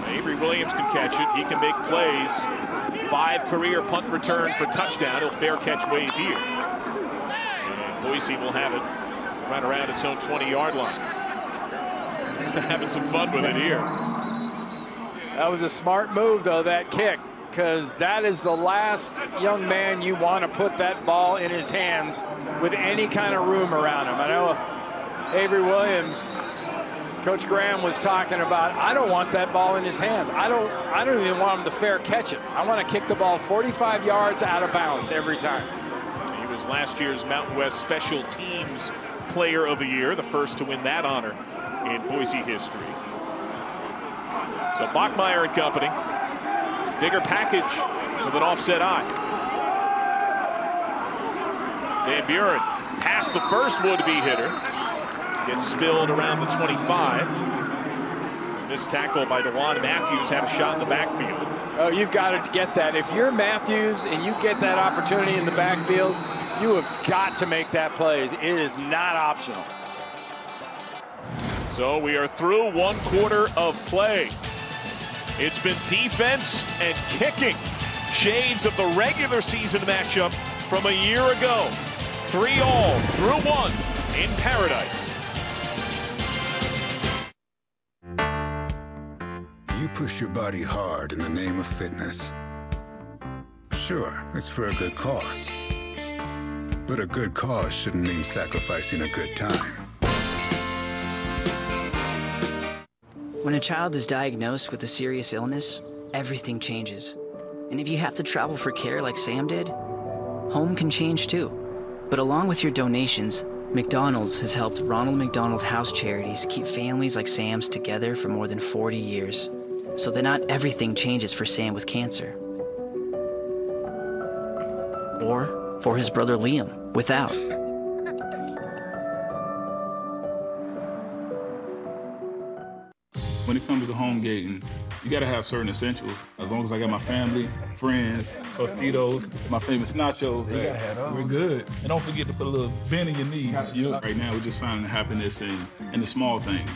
Avery Williams can catch it. He can make plays. Five career punt return for touchdown. He'll fair catch wave here. And Boise will have it right around its own 20-yard line. Having some fun with it here. That was a smart move, though, that kick because that is the last young man you want to put that ball in his hands with any kind of room around him. I know Avery Williams, Coach Graham was talking about, I don't want that ball in his hands. I don't, I don't even want him to fair catch it. I want to kick the ball 45 yards out of bounds every time. He was last year's Mountain West Special Teams Player of the Year, the first to win that honor in Boise history. So Bachmeier and company Bigger package with an offset eye. Van Buren past the first would-be hitter. Gets spilled around the 25. Missed tackle by Dewan Matthews had a shot in the backfield. Oh, you've got to get that. If you're Matthews and you get that opportunity in the backfield, you have got to make that play. It is not optional. So we are through one quarter of play. It's been defense and kicking. Shades of the regular season matchup from a year ago. Three all through one in paradise. You push your body hard in the name of fitness. Sure, it's for a good cause. But a good cause shouldn't mean sacrificing a good time. When a child is diagnosed with a serious illness, everything changes. And if you have to travel for care like Sam did, home can change too. But along with your donations, McDonald's has helped Ronald McDonald House Charities keep families like Sam's together for more than 40 years. so that not everything changes for Sam with cancer. Or for his brother Liam without. When it comes to home gating, you gotta have certain essentials. As long as I got my family, friends, Tostitos, my famous nachos, You gotta have those. we're good. And don't forget to put a little bend in your knees. Right now, we're just finding happiness in, in the small things.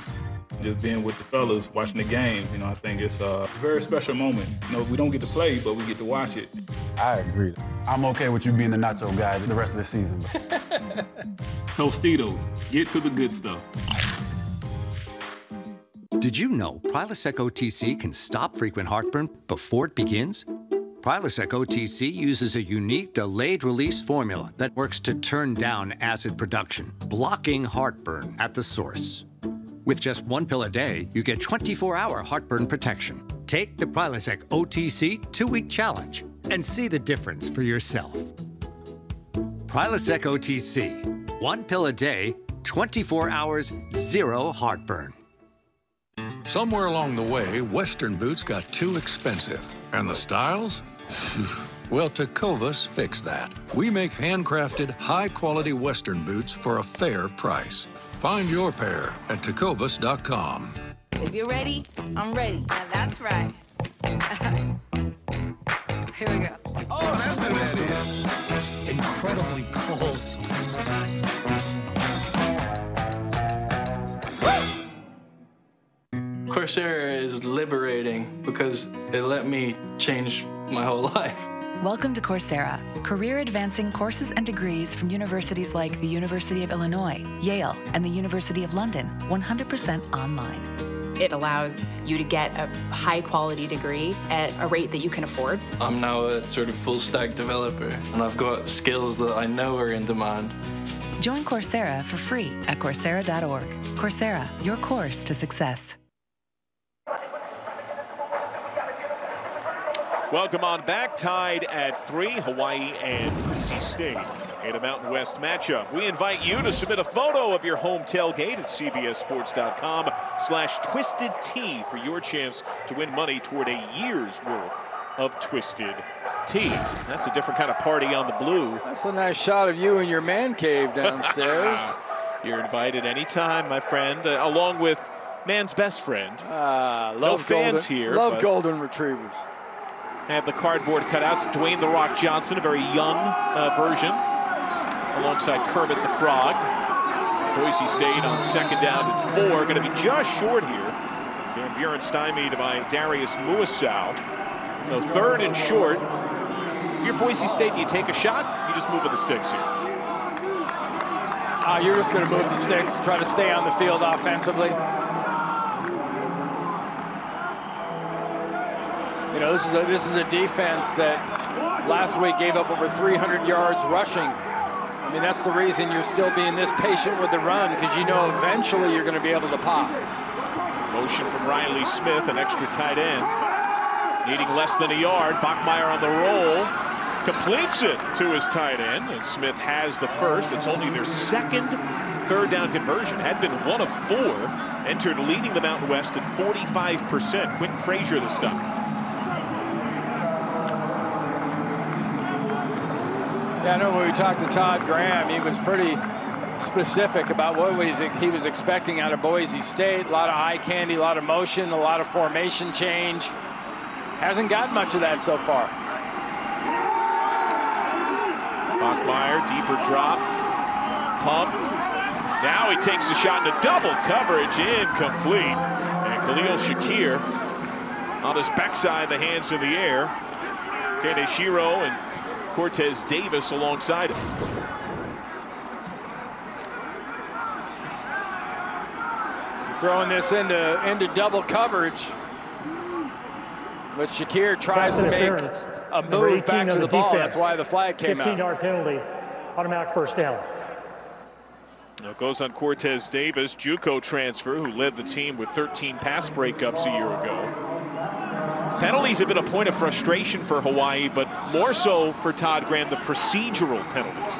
Just being with the fellas, watching the game, you know, I think it's a very special moment. You know, we don't get to play, but we get to watch it. I agree. I'm okay with you being the nacho guy the rest of the season. Tostitos, get to the good stuff. Did you know Prilosec OTC can stop frequent heartburn before it begins? Prilosec OTC uses a unique delayed release formula that works to turn down acid production, blocking heartburn at the source. With just one pill a day, you get 24 hour heartburn protection. Take the Prilosec OTC two week challenge and see the difference for yourself. Prilosec OTC, one pill a day, 24 hours, zero heartburn. Somewhere along the way, Western boots got too expensive. And the styles? well, Tecovas fixed that. We make handcrafted, high quality Western boots for a fair price. Find your pair at tecovas.com. If you're ready, I'm ready. Now that's right. Here we go. Oh, that's what that is. Incredibly cold. Coursera is liberating because it let me change my whole life. Welcome to Coursera, career advancing courses and degrees from universities like the University of Illinois, Yale, and the University of London, 100% online. It allows you to get a high quality degree at a rate that you can afford. I'm now a sort of full stack developer, and I've got skills that I know are in demand. Join Coursera for free at Coursera.org. Coursera, your course to success. Welcome on back. Tied at three, Hawaii and Boise State in a Mountain West matchup. We invite you to submit a photo of your home tailgate at cbssports.com slash twisted tea for your chance to win money toward a year's worth of twisted tea. That's a different kind of party on the blue. That's a nice shot of you in your man cave downstairs. You're invited anytime, my friend, uh, along with man's best friend. Ah, no fans golden, here. Love golden retrievers. Have the cardboard cutouts. Dwayne The Rock Johnson, a very young uh, version, alongside Kermit the Frog. Boise State on second down and four, going to be just short here. Van Buren stymied by Darius Muasau. So third and short. If you're Boise State, do you take a shot? You just move with the sticks here. Ah, you're just going to move the sticks, try to stay on the field offensively. You know, this is a, this is a defense that last week gave up over 300 yards rushing. I mean, that's the reason you're still being this patient with the run because you know eventually you're going to be able to pop. Motion from Riley Smith, an extra tight end. Needing less than a yard. Bachmeier on the roll. Completes it to his tight end, and Smith has the first. It's only their second third down conversion. Had been one of four. Entered leading the Mountain West at 45%. Quentin Frazier this time. Yeah, I know when we talked to Todd Graham, he was pretty specific about what he was expecting out of Boise State. A lot of eye candy, a lot of motion, a lot of formation change. Hasn't gotten much of that so far. Bachmeier, deeper drop. Pump. Now he takes a shot into double coverage, incomplete. And Khalil Shakir on his backside, the hands in the air. Kaneshiro and Cortez Davis alongside him. Throwing this into into double coverage. But Shakir tries to make a move back to the ball. defense. That's why the flag came 15 out. yard penalty, automatic first down. Now it goes on Cortez Davis, JUCO transfer, who led the team with 13 pass breakups a year ago. Penalties have been a point of frustration for Hawaii, but more so for Todd Graham, the procedural penalties.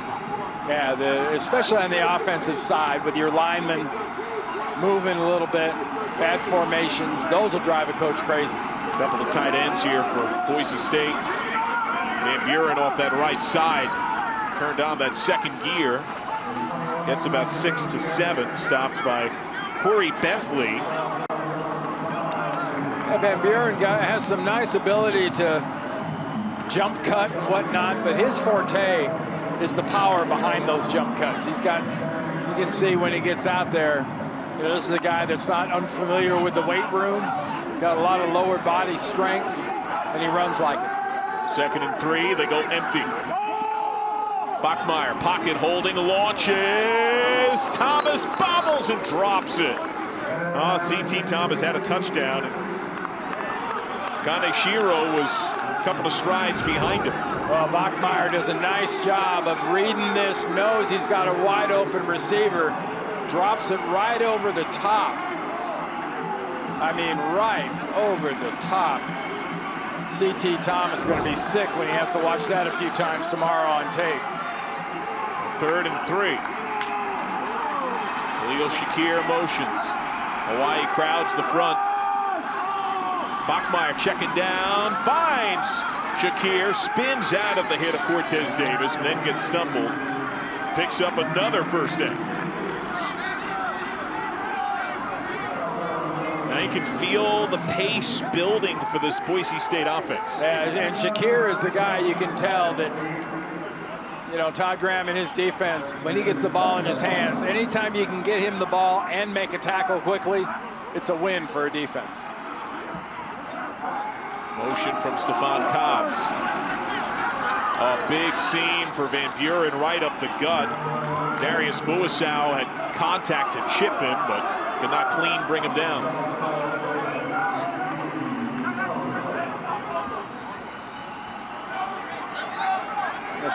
Yeah, the, especially on the offensive side with your linemen moving a little bit. bad formations. Those will drive a coach crazy. Couple of tight ends here for Boise State. Van Buren off that right side. Turned on that second gear. Gets about six to seven. Stopped by Khoury Bethley. Van Buren got, has some nice ability to jump cut and whatnot, but his forte is the power behind those jump cuts. He's got, you can see when he gets out there, you know, this is a guy that's not unfamiliar with the weight room, got a lot of lower body strength, and he runs like it. Second and three, they go empty. Bachmeier, pocket holding, launches. Thomas bobbles and drops it. Ah, oh, C.T. Thomas had a touchdown. Kaneshiro was a couple of strides behind him. Well, Bachmeier does a nice job of reading this, knows he's got a wide open receiver, drops it right over the top. I mean, right over the top. C.T. Thomas going to be sick when he has to watch that a few times tomorrow on tape. Third and three. Khalil Shakir motions. Hawaii crowds the front. Bachmeier checking down, finds Shakir, spins out of the hit of Cortez Davis, and then gets stumbled. Picks up another first down. Now you can feel the pace building for this Boise State offense. Yeah, and Shakir is the guy you can tell that, you know, Todd Graham and his defense, when he gets the ball in his hands, anytime you can get him the ball and make a tackle quickly, it's a win for a defense. Motion from Stefan Cobbs. A big seam for Van Buren right up the gut. Darius Muasau had contact to chip him, but could not clean bring him down.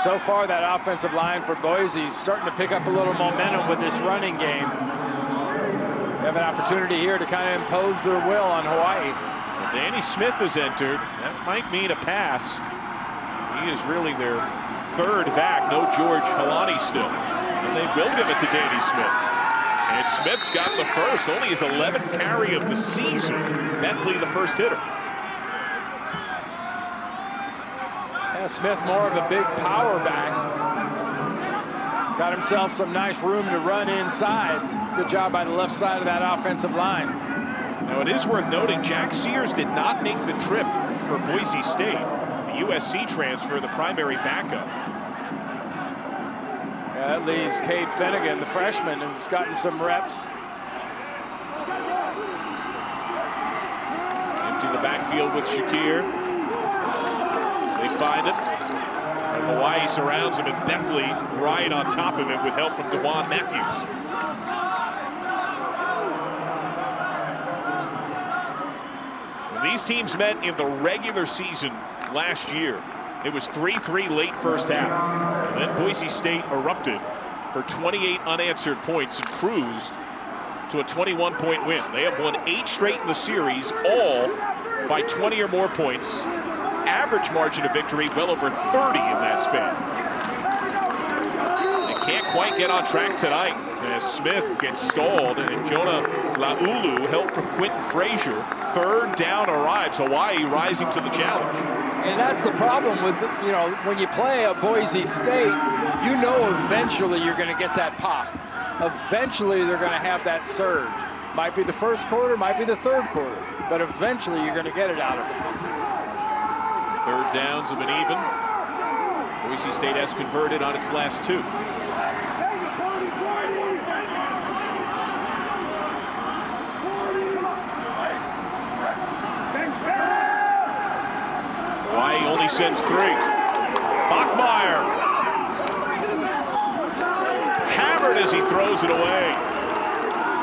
So far, that offensive line for Boise is starting to pick up a little momentum with this running game. They have an opportunity here to kind of impose their will on Hawaii. Danny Smith has entered. That might mean a pass. He is really their third back. No George Holani still. And they will give it to Danny Smith. And Smith's got the first, only his 11th carry of the season. Bethley the first hitter. Yeah, Smith more of a big power back. Got himself some nice room to run inside. Good job by the left side of that offensive line. Now it is worth noting Jack Sears did not make the trip for Boise State. The USC transfer, the primary backup. Yeah, that leaves Cade Fennegan, the freshman, who's gotten some reps. Empty the backfield with Shakir. They find it. And Hawaii surrounds him and deftly right on top of it with help from Dewan Matthews. These teams met in the regular season last year, it was 3-3 late first half. And then Boise State erupted for 28 unanswered points and cruised to a 21-point win. They have won eight straight in the series, all by 20 or more points. Average margin of victory well over 30 in that span. Quite get on track tonight as Smith gets stalled and Jonah Laulu help from Quentin Frazier. Third down arrives, Hawaii rising to the challenge. And that's the problem with, you know, when you play a Boise State, you know eventually you're going to get that pop. Eventually they're going to have that surge. Might be the first quarter, might be the third quarter, but eventually you're going to get it out of them. Third downs have been even. Boise State has converted on its last two. Hawaii only sends three. Bachmeier. Hammered as he throws it away.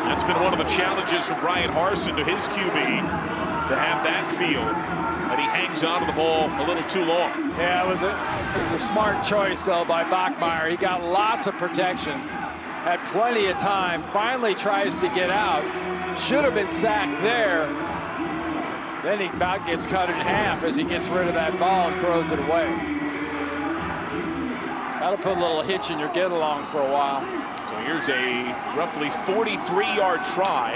That's been one of the challenges for Brian Harsin to his QB to have that feel that he hangs on to the ball a little too long. Yeah, it was a, it was a smart choice, though, by Bachmeier. He got lots of protection, had plenty of time, finally tries to get out. Should have been sacked there. Then he about gets cut in half as he gets rid of that ball and throws it away. That'll put a little hitch in your get along for a while. So here's a roughly 43-yard try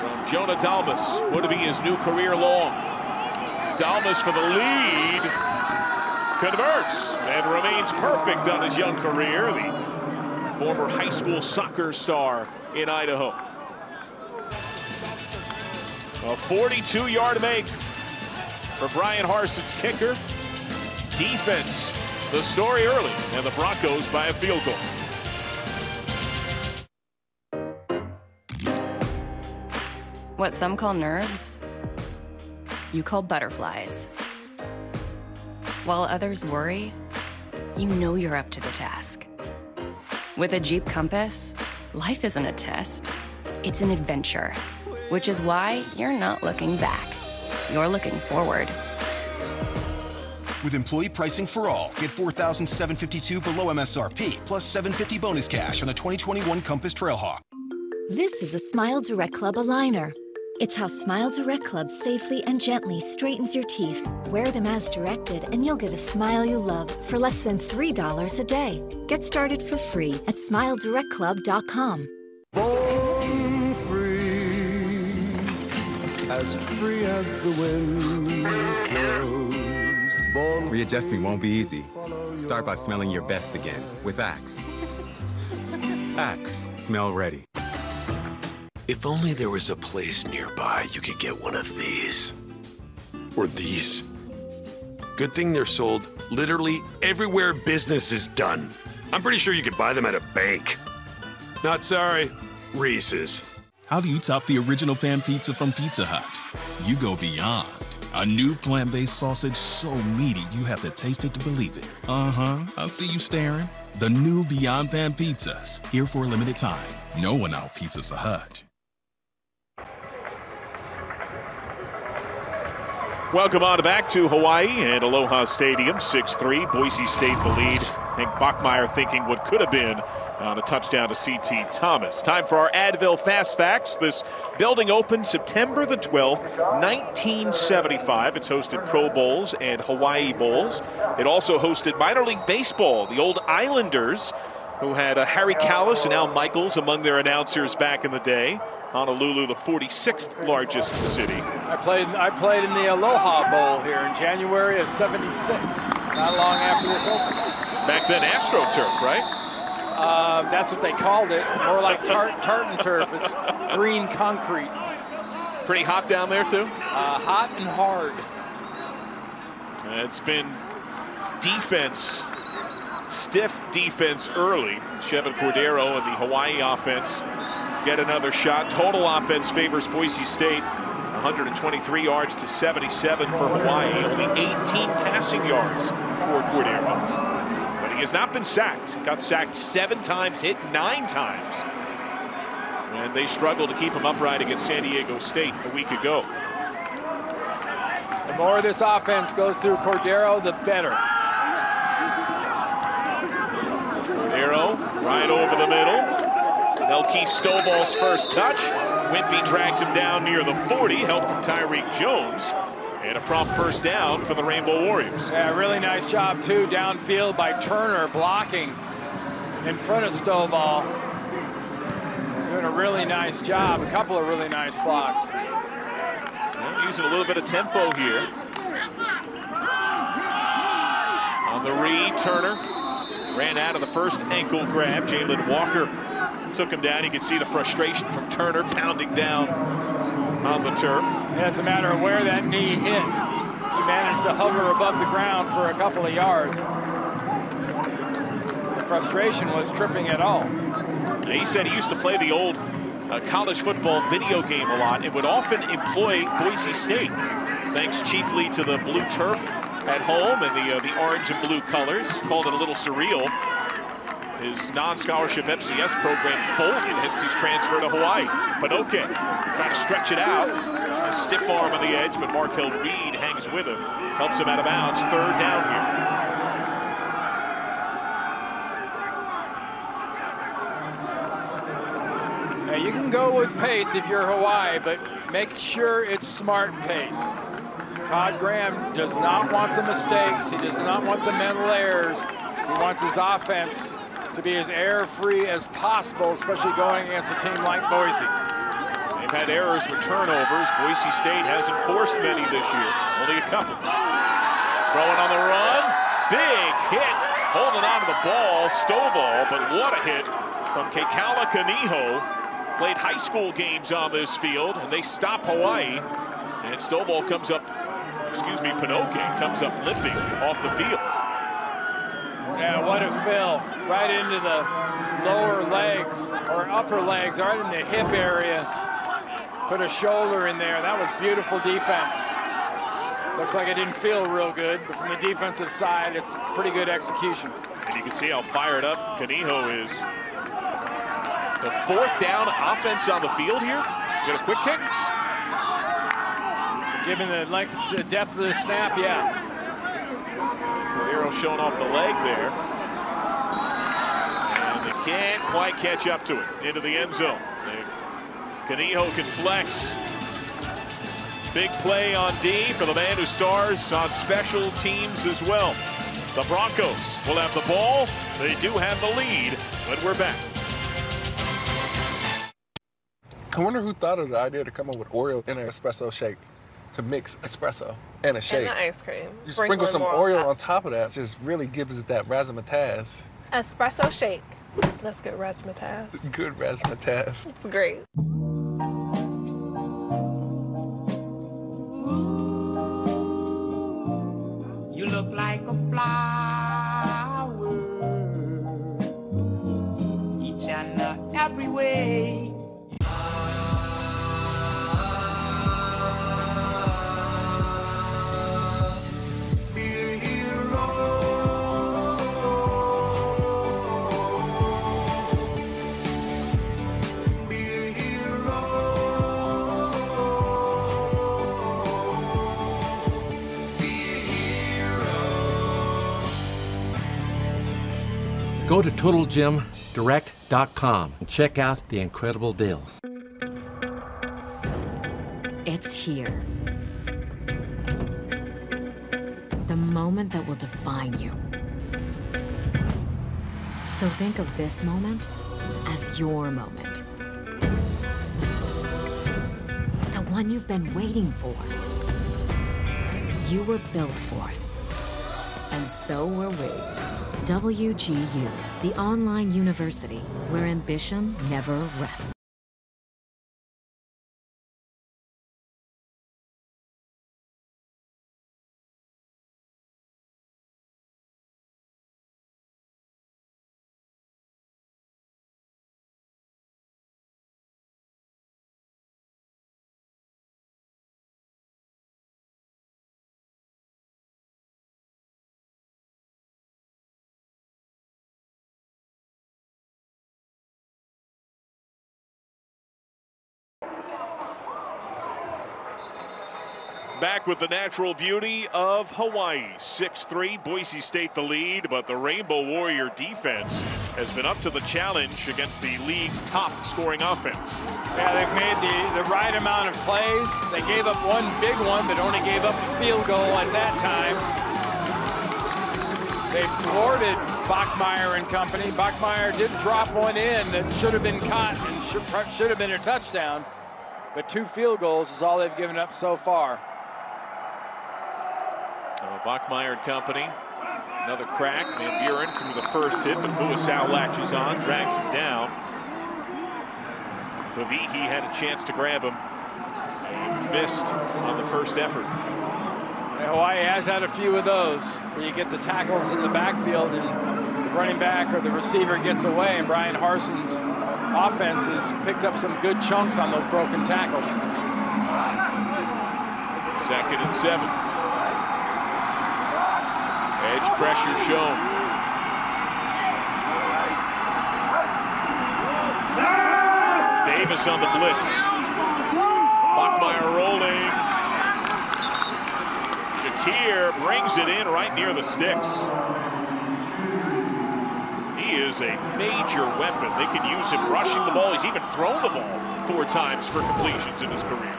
from Jonah Dalmas. Would be his new career long. Dalmas for the lead. Converts and remains perfect on his young career. The former high school soccer star in Idaho. A 42-yard make for Brian Harsin's kicker. Defense, the story early, and the Broncos by a field goal. What some call nerves, you call butterflies. While others worry, you know you're up to the task. With a Jeep Compass, life isn't a test, it's an adventure, which is why you're not looking back. You're looking forward. With employee pricing for all, get 4752 below MSRP plus 750 bonus cash on the 2021 Compass Trailhawk. This is a Smile Direct Club aligner. It's how Smile Direct Club safely and gently straightens your teeth. Wear them as directed, and you'll get a smile you love for less than $3 a day. Get started for free at smiledirectclub.com. Born as free as the wind blows. Born Readjusting won't be easy. Start by smelling your best again with Axe. Axe, smell ready. If only there was a place nearby you could get one of these. Or these. Good thing they're sold literally everywhere business is done. I'm pretty sure you could buy them at a bank. Not sorry, Reese's. How do you top the original pan pizza from Pizza Hut? You go beyond. A new plant based sausage so meaty you have to taste it to believe it. Uh huh, I see you staring. The new Beyond Pan pizzas, here for a limited time. No one out pizzas the Hut. Welcome on back to Hawaii and Aloha Stadium, 6-3. Boise State the lead. Hank Bachmeier thinking what could have been on a touchdown to C.T. Thomas. Time for our Advil Fast Facts. This building opened September the 12th, 1975. It's hosted Pro Bowls and Hawaii Bowls. It also hosted minor league baseball. The old Islanders, who had uh, Harry Kalas and Al Michaels among their announcers back in the day. Honolulu, the 46th largest city. I played I played in the Aloha Bowl here in January of 76, not long after this opened. Back then, AstroTurf, right? Uh, that's what they called it. More like tar- tartan turf. It's green concrete. Pretty hot down there, too? Uh, hot and hard. It's been defense, stiff defense early. Chevan Cordeiro and the Hawaii offense get another shot. Total offense favors Boise State. 123 yards to 77 for Hawaii. Only 18 passing yards for Cordeiro. He has not been sacked. Got sacked seven times, hit nine times. And they struggled to keep him upright against San Diego State a week ago. The more this offense goes through Cordeiro, the better. Cordeiro right over the middle. Melky Stovall's first touch. Whimpey drags him down near the 40. Help from Tyreque Jones. And a prompt first down for the Rainbow Warriors. Yeah, really nice job, too, downfield by Turner blocking in front of Stovall. Doing a really nice job. A couple of really nice blocks. Using a little bit of tempo here. On the read, Turner ran out of the first ankle grab. Jalen Walker took him down. You can see the frustration from Turner pounding down on the turf. Yeah, it's a matter of where that knee hit. He managed to hover above the ground for a couple of yards. The frustration was tripping at all. He said he used to play the old uh, college football video game a lot It would often employ Boise State, thanks chiefly to the blue turf at home and the, uh, the orange and blue colors. Called it a little surreal. His non-scholarship FCS program folded, hence he's transferred to Hawaii. But okay, trying to stretch it out. A stiff arm on the edge, but Markel Reed hangs with him. Helps him out of bounds. Third down here. You can go with pace if you're Hawaii, but make sure it's smart pace. Todd Graham does not want the mistakes. He does not want the mental errors. He wants his offense to be as error-free as possible, especially going against a team like Boise. They've had errors with turnovers. Boise State hasn't forced many this year, only a couple. Throwing on the run, big hit, holding on to the ball, Stovall, but what a hit from Kekaula Kaniho. Played high school games on this field, and they stop Hawaii. And Stovall comes up, excuse me, Panoke comes up limping off the field. Yeah, what a fill. Right into the lower legs, or upper legs, right in the hip area. Put a shoulder in there. That was beautiful defense. Looks like it didn't feel real good, but from the defensive side, it's pretty good execution. And you can see how fired up Kaniho is. The fourth down offense on the field here. Get a quick kick. Given the length, the depth of the snap, yeah. Showing off the leg there. And they can't quite catch up to it into the end zone. Kaniho can flex. Big play on D for the man who stars on special teams as well. The Broncos will have the ball. They do have the lead, but we're back. I wonder who thought of the idea to come up with Oreo in an espresso shake to mix espresso and a shake. And the ice cream. You sprinkle some Oreo on top of that, just really gives it that razzmatazz. Espresso shake. That's good razzmatazz. Good razzmatazz. It's great. You look like a flower each and every way. Go to TotalGymDirect.com and check out the incredible deals. It's here. The moment that will define you. So think of this moment as your moment. The one you've been waiting for. You were built for it. And so were we. WGU, the online university where ambition never rests. Back with the natural beauty of Hawaii. 6-3, Boise State the lead, but the Rainbow Warrior defense has been up to the challenge against the league's top scoring offense. Yeah, they've made the, the right amount of plays. They gave up one big one, but only gave up a field goal at that time. They've thwarted Bachmeier and company. Bachmeier did drop one in that should have been caught and should, should have been a touchdown. But two field goals is all they've given up so far. Uh, Bachmeier and company. Another crack. Van Buren through the first hit, but Muasau latches on, drags him down. Pavihi had a chance to grab him. Missed on the first effort. Hawaii has had a few of those where you get the tackles in the backfield and the running back or the receiver gets away and Brian Harsin's offense has picked up some good chunks on those broken tackles. Second and seven. Edge pressure shown. Davis on the blitz. Bachmeier rolling. Shakir brings it in right near the sticks. He is a major weapon. They can use him rushing the ball. He's even thrown the ball four times for completions in his career.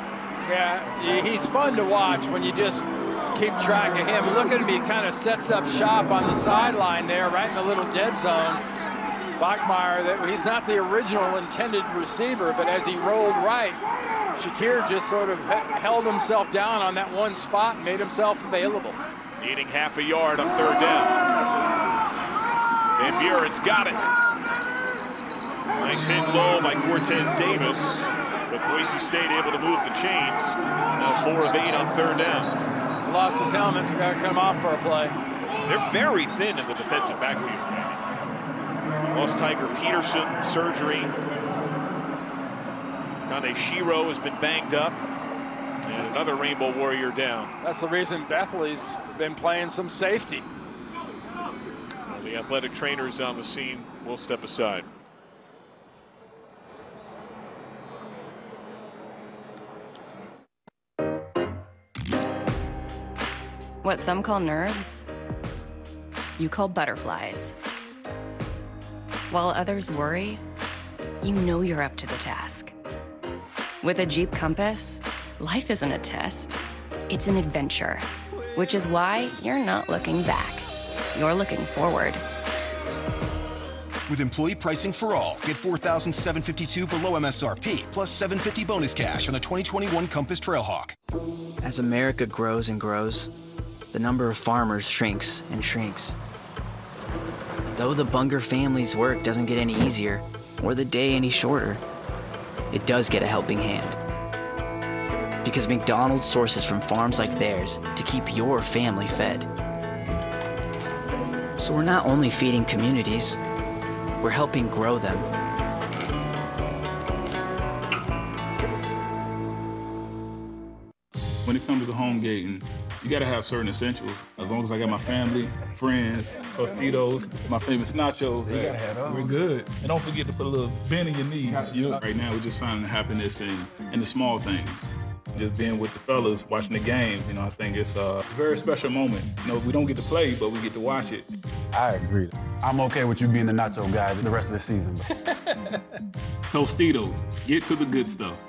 Yeah, he's fun to watch when you just keep track of him. Look at him, he kind of sets up shop on the sideline there, right in the little dead zone. Bachmeier, he's not the original intended receiver, but as he rolled right, Shakir just sort of held himself down on that one spot and made himself available. Needing half a yard on third down. Van Buren's got it. Nice hit low by Cortez Davis, but Boise State able to move the chains. Now four of eight on third down. Lost his helmet, so got to come off for a play. They're very thin in the defensive backfield. Lost Tiger Peterson, surgery. Kaneshiro has been banged up. And another Rainbow Warrior down. That's the reason Bethley's been playing some safety. Well, the athletic trainers on the scene will step aside. What some call nerves, you call butterflies. While others worry, you know you're up to the task. With a Jeep Compass, life isn't a test, it's an adventure, which is why you're not looking back. You're looking forward. With employee pricing for all, get 4752 below MSRP plus 750 bonus cash on the 2021 Compass Trailhawk. As America grows and grows, the number of farmers shrinks and shrinks. Though the Bunger family's work doesn't get any easier or the day any shorter, it does get a helping hand. Because McDonald's sources from farms like theirs to keep your family fed. So we're not only feeding communities, we're helping grow them. When it comes to the home gating, you gotta have certain essentials. As long as I got my family, friends, Tostitos, my famous nachos, You gotta have those. we're good. And don't forget to put a little bend in your knees. You, right now, we're just finding happiness in, in the small things. Just being with the fellas, watching the game, you know, I think it's a very special moment. You know, we don't get to play, but we get to watch it. I agree. I'm okay with you being the nacho guy the rest of the season. Tostitos, get to the good stuff.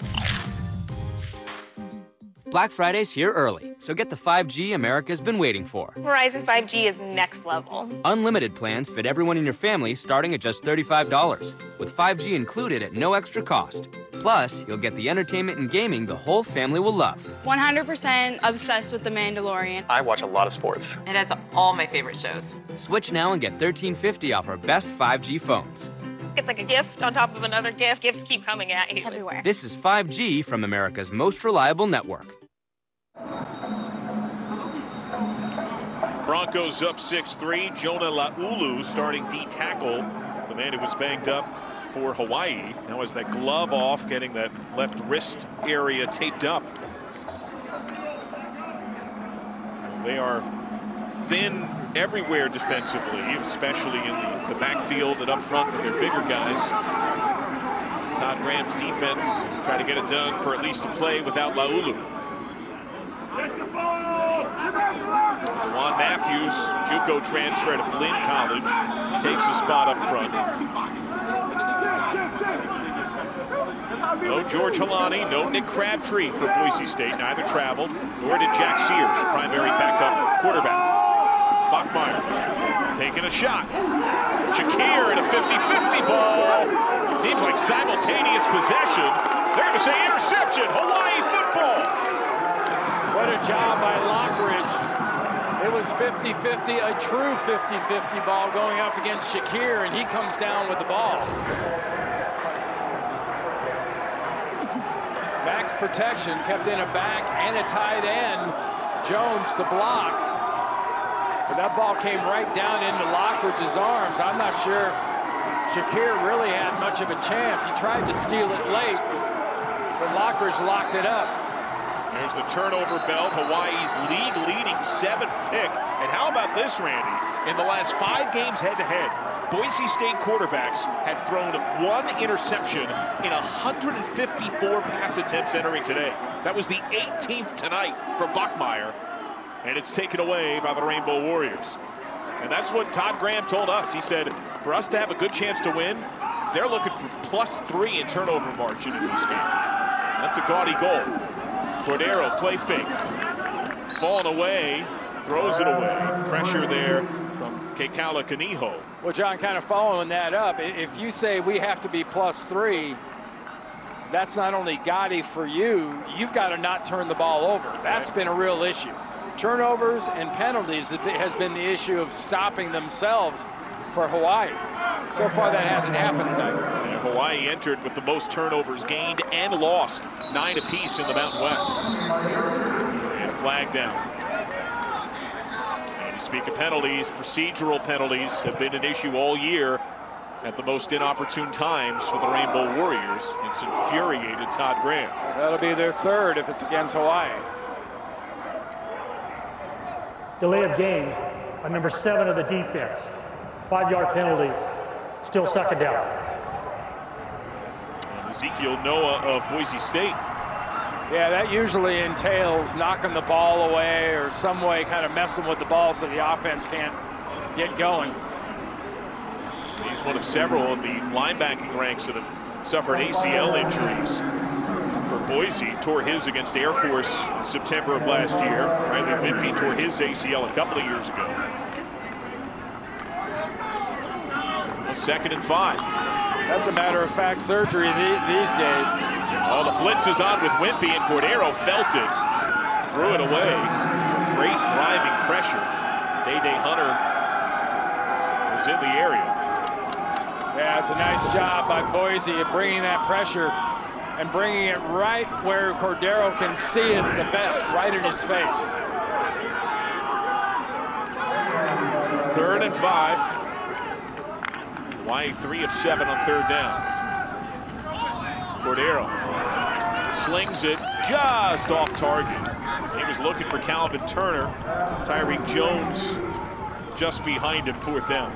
Black Friday's here early, so get the 5G America's been waiting for. Verizon 5G is next level. Unlimited plans fit everyone in your family starting at just $35, with 5G included at no extra cost. Plus, you'll get the entertainment and gaming the whole family will love. 100% obsessed with The Mandalorian. I watch a lot of sports. It has all my favorite shows. Switch now and get $13.50 off our best 5G phones. It's like a gift on top of another gift. Gifts keep coming at you. Everywhere. This is 5G from America's most reliable network. Broncos up 6-3. Jonah Laulu starting D tackle. The man who was banged up for Hawaii. Now has that glove off, getting that left wrist area taped up. They are thin everywhere defensively, especially in the, the backfield and up front with their bigger guys. Todd Graham's defense trying to get it done for at least a play without Laulu. Juan Matthews, JUCO transfer at Blinn College, takes a spot up front. No George Holani, no Nick Crabtree for Boise State. Neither traveled, nor did Jack Sears, primary backup quarterback. Bachmeier taking a shot. Shakir in a 50-50 ball. Seems like simultaneous possession. They're going to say interception. Hawaii football. What a job by Lockridge. It was 50-50, a true 50-50 ball going up against Shakir, and he comes down with the ball. Max protection kept in a back and a tight end. Jones to block. But that ball came right down into Lockridge's arms. I'm not sure Shakir really had much of a chance. He tried to steal it late, but Lockridge locked it up. There's the turnover belt, Hawaii's league-leading seventh pick. And how about this, Randy? In the last five games head-to-head, Boise State quarterbacks had thrown one interception in 154 pass attempts entering today. That was the 18th tonight for Bachmeier, and it's taken away by the Rainbow Warriors. And that's what Todd Graham told us. He said, for us to have a good chance to win, they're looking for plus three in turnover margin in this game. That's a gaudy goal. Cordeiro, play fake. Falling away, throws it away. Pressure there from Kekaula Kaniho. Well, John, kind of following that up, if you say we have to be plus three, that's not only gaudy for you, you've got to not turn the ball over. That's been a real issue. Turnovers and penalties has been the issue of stopping themselves for Hawaii. So far, that hasn't happened tonight. And Hawaii entered with the most turnovers gained and lost, nine apiece in the Mountain West. And flag down. And you speak of penalties, procedural penalties have been an issue all year at the most inopportune times for the Rainbow Warriors. It's infuriated Todd Graham. That'll be their third if it's against Hawaii. Delay of game on number seven of the defense. Five-yard penalty, still second down. And Ezekiel Noa of Boise State. Yeah, that usually entails knocking the ball away or some way kind of messing with the ball so the offense can't get going. He's one of several in the linebacking ranks that have suffered ACL injuries. Boise, tore his against Air Force in September of last year. Riley Whimpey tore his ACL a couple of years ago. A second and five. That's a matter of fact surgery these days. Oh, the blitz is on with Whimpey, and Cordeiro felt it. Threw it away. Great driving pressure. Day-Day Hunter was in the area. Yeah, it's a nice job by Boise of bringing that pressure and bringing it right where Cordeiro can see it the best, right in his face. Third and five. Hawaii three of seven on third down. Cordeiro slings it just off target. He was looking for Calvin Turner. Tyreque Jones just behind him, fourth down.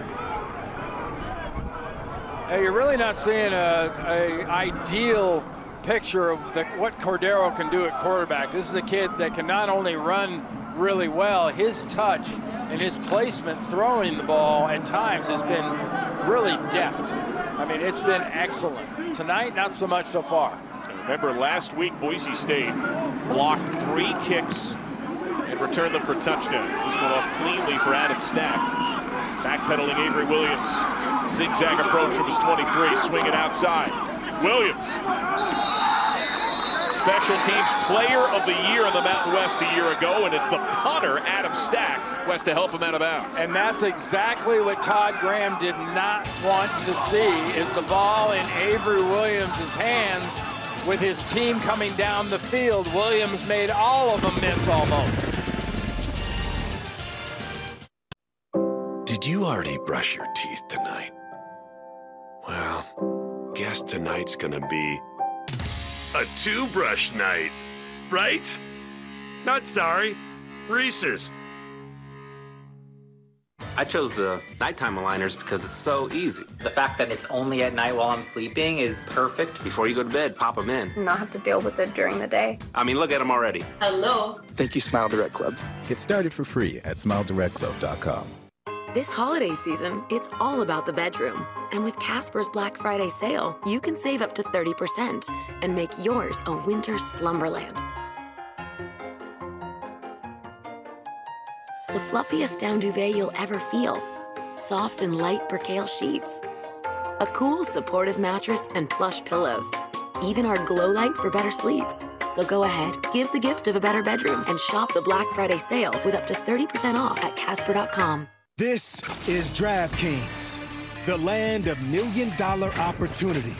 Hey, you're really not seeing a, a ideal picture of the, what Cordeiro can do at quarterback. This is a kid that can not only run really well, his touch and his placement throwing the ball at times has been really deft. I mean, it's been excellent. Tonight, not so much so far. Remember, last week, Boise State blocked three kicks and returned them for touchdowns. This one off cleanly for Adam Stack. Backpedaling Avery Williams. Zigzag approach from his 23, swing it outside. Williams. Special teams player of the year in the Mountain West a year ago, and it's the punter, Adam Stack, who has to help him out of bounds. And that's exactly what Todd Graham did not want to see, is the ball in Avery Williams' hands with his team coming down the field. Williams made all of them miss almost. Did you already brush your teeth tonight? Well, guess tonight's gonna be a two-brush night, right? Not sorry, Reese's. I chose the nighttime aligners because it's so easy. The fact that it's only at night while I'm sleeping is perfect. Before you go to bed, pop them in. Not have to deal with it during the day. I mean, look at them already. Hello. Thank you, Smile Direct Club. Get started for free at smiledirectclub.com. This holiday season, it's all about the bedroom. And with Casper's Black Friday sale, you can save up to 30% and make yours a winter slumberland. The fluffiest down duvet you'll ever feel. Soft and light percale sheets. A cool, supportive mattress and plush pillows. Even our glow light for better sleep. So go ahead, give the gift of a better bedroom and shop the Black Friday sale with up to 30% off at Casper.com. This is DraftKings, the land of million dollar opportunity.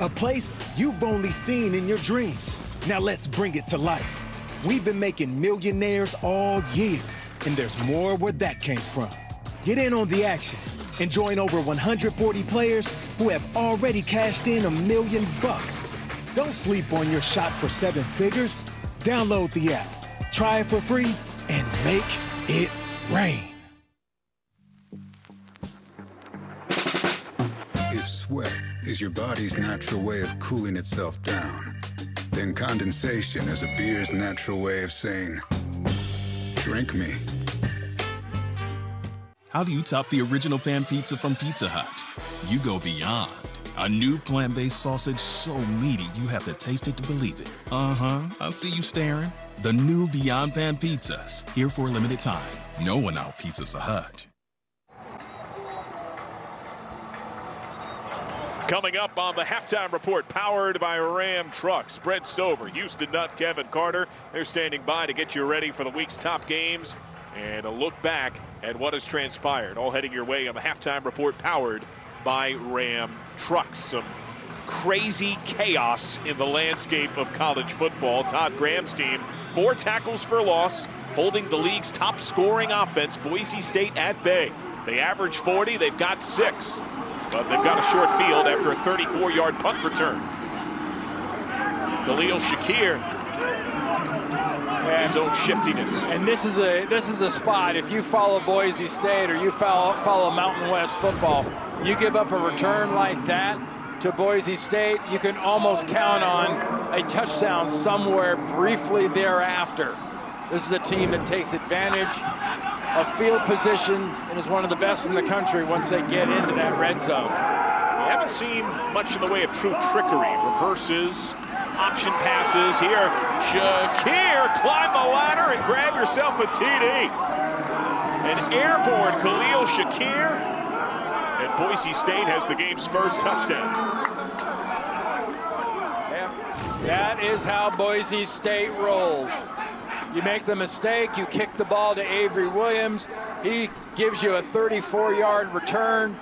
A place you've only seen in your dreams. Now let's bring it to life. We've been making millionaires all year, and there's more where that came from. Get in on the action and join over 140 players who have already cashed in a million bucks. Don't sleep on your shot for seven figures. Download the app, try it for free, and make it rain. Sweat is your body's natural way of cooling itself down, then condensation is a beer's natural way of saying, drink me. How do you top the original pan pizza from Pizza Hut? You go beyond. A new plant based sausage so meaty you have to taste it to believe it. Uh huh, I see you staring. The new Beyond Pan pizzas, here for a limited time. No one out pizzas the Hut. Coming up on the halftime report, powered by Ram Trucks. Brent Stover, Houston Nutt, Kevin Carter. They're standing by to get you ready for the week's top games and a look back at what has transpired. All heading your way on the halftime report, powered by Ram Trucks. Some crazy chaos in the landscape of college football. Todd Graham's team, four tackles for loss, holding the league's top scoring offense, Boise State at bay. They average 40, they've got six, but they've got a short field after a 34-yard punt return. Khalil Shakir, and, his own shiftiness. And this is a this is a spot. If you follow Boise State or you follow follow Mountain West football, you give up a return like that to Boise State, you can almost count on a touchdown somewhere briefly thereafter. This is a team that takes advantage of field position and is one of the best in the country once they get into that red zone. We haven't seen much in the way of true trickery. Reverses, option passes here. Shakir, climb the ladder and grab yourself a TD. An airborne Khalil Shakir and Boise State has the game's first touchdown. That is how Boise State rolls. You make the mistake, you kick the ball to Avery Williams. He gives you a 34-yard return.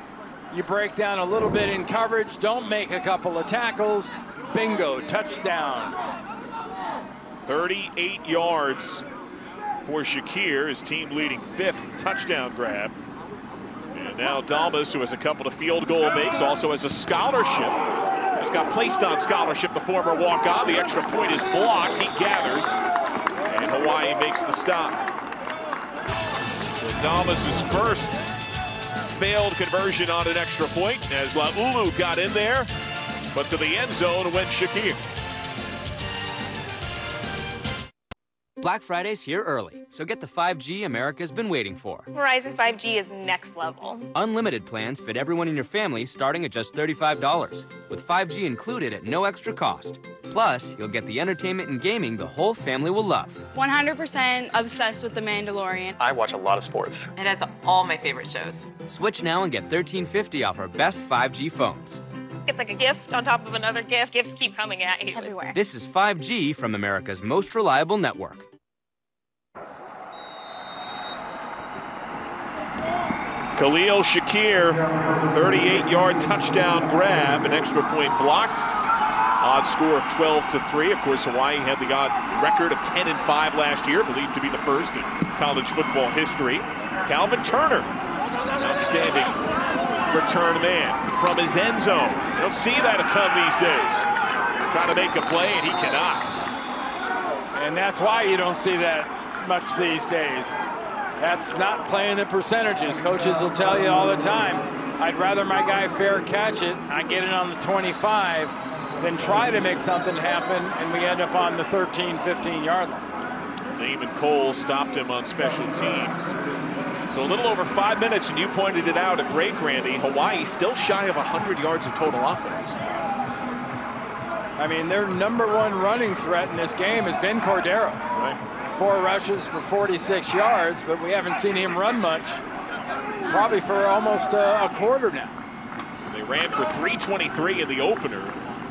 You break down a little bit in coverage, don't make a couple of tackles. Bingo, touchdown. 38 yards for Shakir, his team leading fifth touchdown grab. And now Dalmas, who has a couple of field goal makes, also has a scholarship. Has got placed on scholarship, the former walk-on. The extra point is blocked. He gathers, Hawaii makes the stop. So Dalmas's first failed conversion on an extra point as Laulu got in there, but to the end zone went Shakir. Black Friday's here early, so get the 5G America's been waiting for. Verizon 5G is next level. Unlimited plans fit everyone in your family starting at just $35, with 5G included at no extra cost. Plus, you'll get the entertainment and gaming the whole family will love. 100% obsessed with The Mandalorian. I watch a lot of sports. It has all my favorite shows. Switch now and get $13.50 off our best 5G phones. It's like a gift on top of another gift. Gifts keep coming at you. Everywhere. This is 5G from America's most reliable network. Khalil Shakir, 38-yard touchdown grab, an extra point blocked. Odd score of 12 to 3. Of course, Hawaii had the odd record of 10 and 5 last year, believed to be the first in college football history. Calvin Turner, outstanding return man from his end zone. You don't see that a ton these days. Trying to make a play, and he cannot. And that's why you don't see that much these days. That's not playing the percentages. Coaches will tell you all the time, I'd rather my guy fair catch it, I get it on the 25, than try to make something happen, and we end up on the 13, 15 yard line. Damon Cole stopped him on special teams. So a little over five minutes, and you pointed it out at break, Randy. Hawaii still shy of 100 yards of total offense. I mean, their number one running threat in this game has been Cordeiro. Right four rushes for 46 yards, but we haven't seen him run much, probably for almost a, a quarter now. They ran for 323 in the opener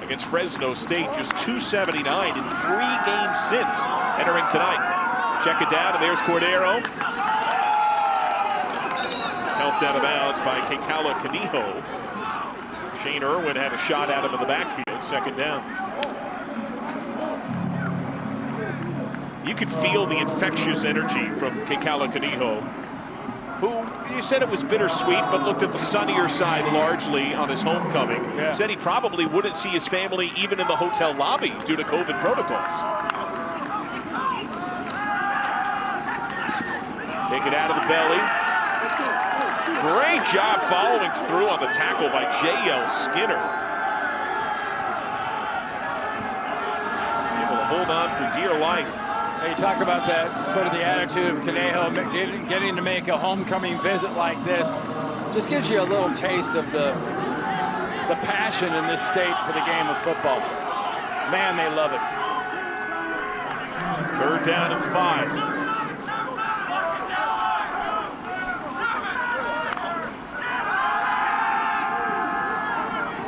against Fresno State, just 279 in three games since entering tonight. Check it down, and there's Cordeiro. Helped out of bounds by Kekaula Kaniho. Shane Irving had a shot at him in the backfield, second down. You could feel the infectious energy from Kekaula Kaniho, who you said it was bittersweet, but looked at the sunnier side largely on his homecoming. Yeah. Said he probably wouldn't see his family even in the hotel lobby due to COVID protocols. Take it out of the belly. Great job following through on the tackle by J.L. Skinner. Able to hold on for dear life. You talk about that sort of the attitude of Kaniho getting, getting to make a homecoming visit like this. Just gives you a little taste of the the passion in this state for the game of football. Man, they love it. Third down and five.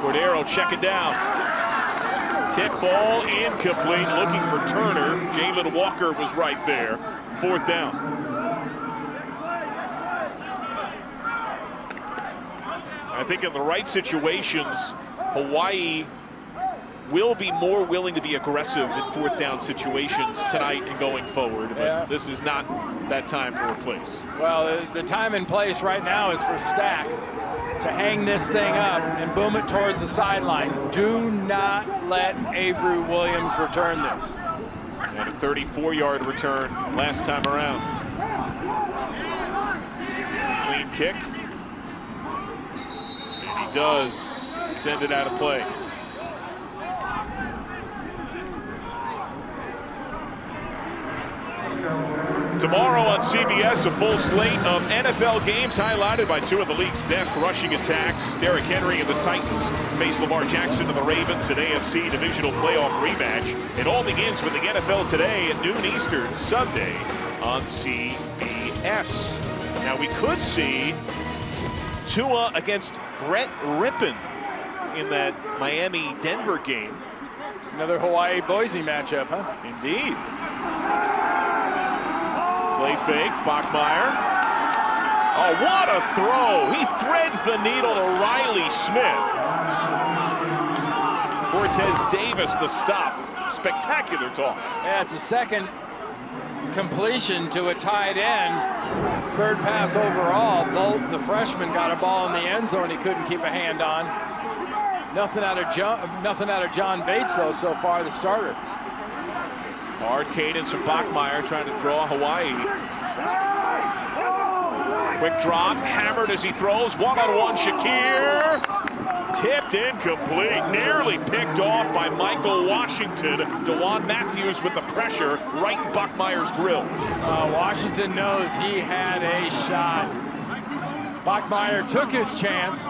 Cordeiro checking down. Tip ball incomplete, looking for Turner. Jalen Walker was right there. Fourth down. I think in the right situations, Hawaii will be more willing to be aggressive in fourth down situations tonight and going forward. But Yeah. this is not that time or place. Well, the- the time and place right now is for Stack to hang this thing up and boom it towards the sideline. Do not let Avery Williams return this. And a 34-yard return last time around. Clean kick. And he does send it out of play. Tomorrow on CBS, a full slate of NFL games highlighted by two of the league's best rushing attacks. Derrick Henry and the Titans face Lamar Jackson and the Ravens, an AFC divisional playoff rematch. It all begins with the NFL today at noon Eastern, Sunday on CBS. Now we could see Tua against Brett Rypien in that Miami-Denver game. Another Hawaii-Boise matchup, huh? Indeed. Play fake, Bachmeier. Oh, what a throw! He threads the needle to Riley Smith. Cortez Davis, the stop. Spectacular toss. Yeah, it's the second completion to a tight end. Third pass overall. Bolt, the freshman, got a ball in the end zone he couldn't keep a hand on. Nothing out of John, nothing out of John Bates though so far, the starter. Hard cadence from Bachmeier trying to draw Hawaii. Quick drop, hammered as he throws. One-on-one, Shakir. Tipped incomplete, nearly picked off by Michael Washington. Dewan Matthews with the pressure right in Bachmeier's grill. Uh, Washington knows he had a shot. Bachmeier took his chance,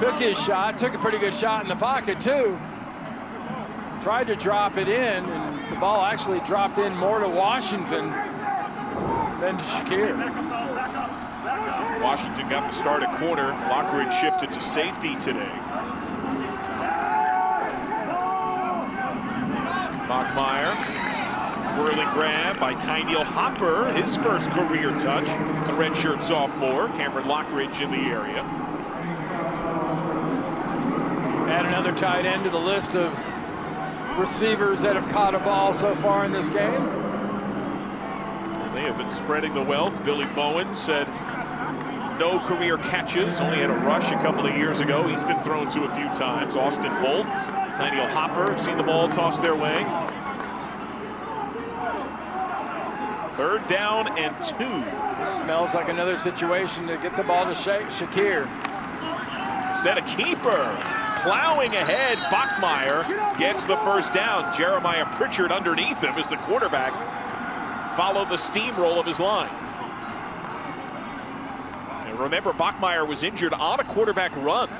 took his shot, took a pretty good shot in the pocket too. Tried to drop it in, and the ball actually dropped in more to Washington than to Shakir. Washington got the start at corner. Lockridge shifted to safety today. Bachmeier, twirling grab by Tyneil Hopper, his first career touch. The redshirt sophomore, Cameron Lockridge in the area. Add another tight end to the list of receivers that have caught a ball so far in this game. And they have been spreading the wealth. Billy Bowen said no career catches, only had a rush a couple of years ago. He's been thrown to a few times. Austin Bolt, Tyneil Hopper have seen the ball tossed their way. Third down and two. This smells like another situation to get the ball to Sha Shakir. Instead, a keeper plowing ahead. Bachmeier gets the first down. Jeremiah Pritchard underneath him as the quarterback followed the steamroll of his line. And remember, Bachmeier was injured on a quarterback run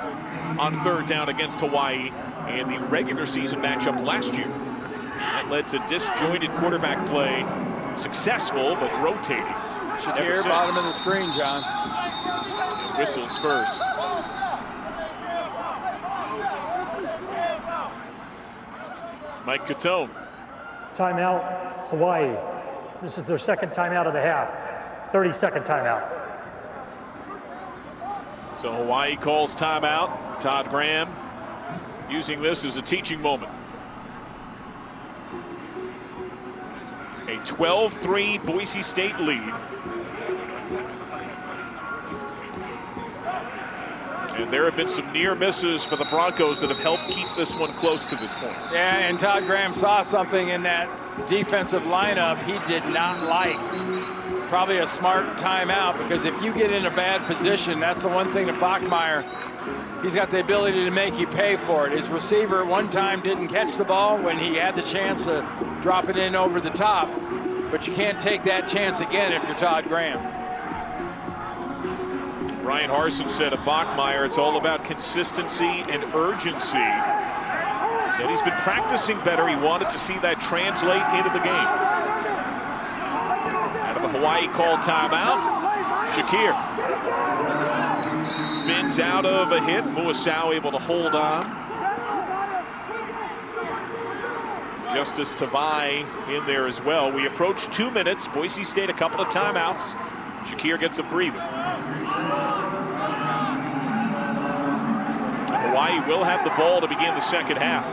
on third down against Hawaii in the regular season matchup last year. That led to disjointed quarterback play, successful but rotating. Shakir, bottom of the screen, John. Whistles first. Mike Catone. Timeout, Hawaii. This is their second timeout of the half. 30 second timeout. So Hawaii calls timeout. Todd Graham using this as a teaching moment. A 12-3 Boise State lead. And there have been some near misses for the Broncos that have helped keep this one close to this point. Yeah, and Todd Graham saw something in that defensive lineup he did not like. Probably a smart timeout because if you get in a bad position, that's the one thing that Bachmeier, he's got the ability to make you pay for it. His receiver one time didn't catch the ball when he had the chance to drop it in over the top, but you can't take that chance again if you're Todd Graham. Brian Harson said of Bachmeier, it's all about consistency and urgency. He's been practicing better. He wanted to see that translate into the game. Out of the Hawaii call timeout, Shakir spins out of a hit. Muasau able to hold on. Justice Tavai in there as well. We approach two minutes. Boise State a couple of timeouts. Shakir gets a breather. Hawaii will have the ball to begin the second half.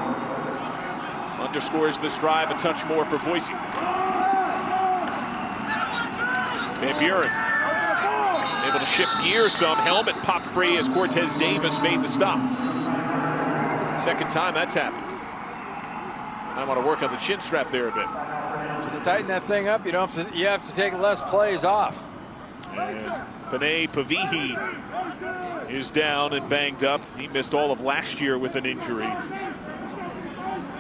Underscores this drive a touch more for Boise. Van Buren able to shift gears some. Helmet popped free as Cortez Davis made the stop. Second time that's happened. I want to work on the chin strap there a bit. Just tighten that thing up. You don't have to, you have to take less plays off. And Penei Pavihi is down and banged up. He missed all of last year with an injury.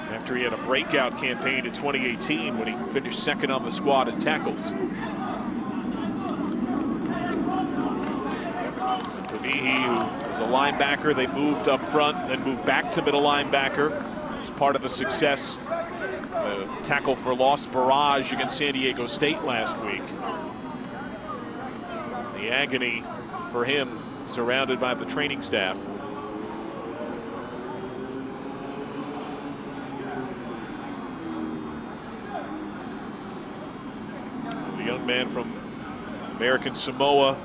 After he had a breakout campaign in 2018 when he finished second on the squad in tackles. Pavihi, who was a linebacker, they moved up front, then moved back to middle linebacker. As part of the success, the tackle for loss barrage against San Diego State last week. The agony for him surrounded by the training staff. The young man from American Samoa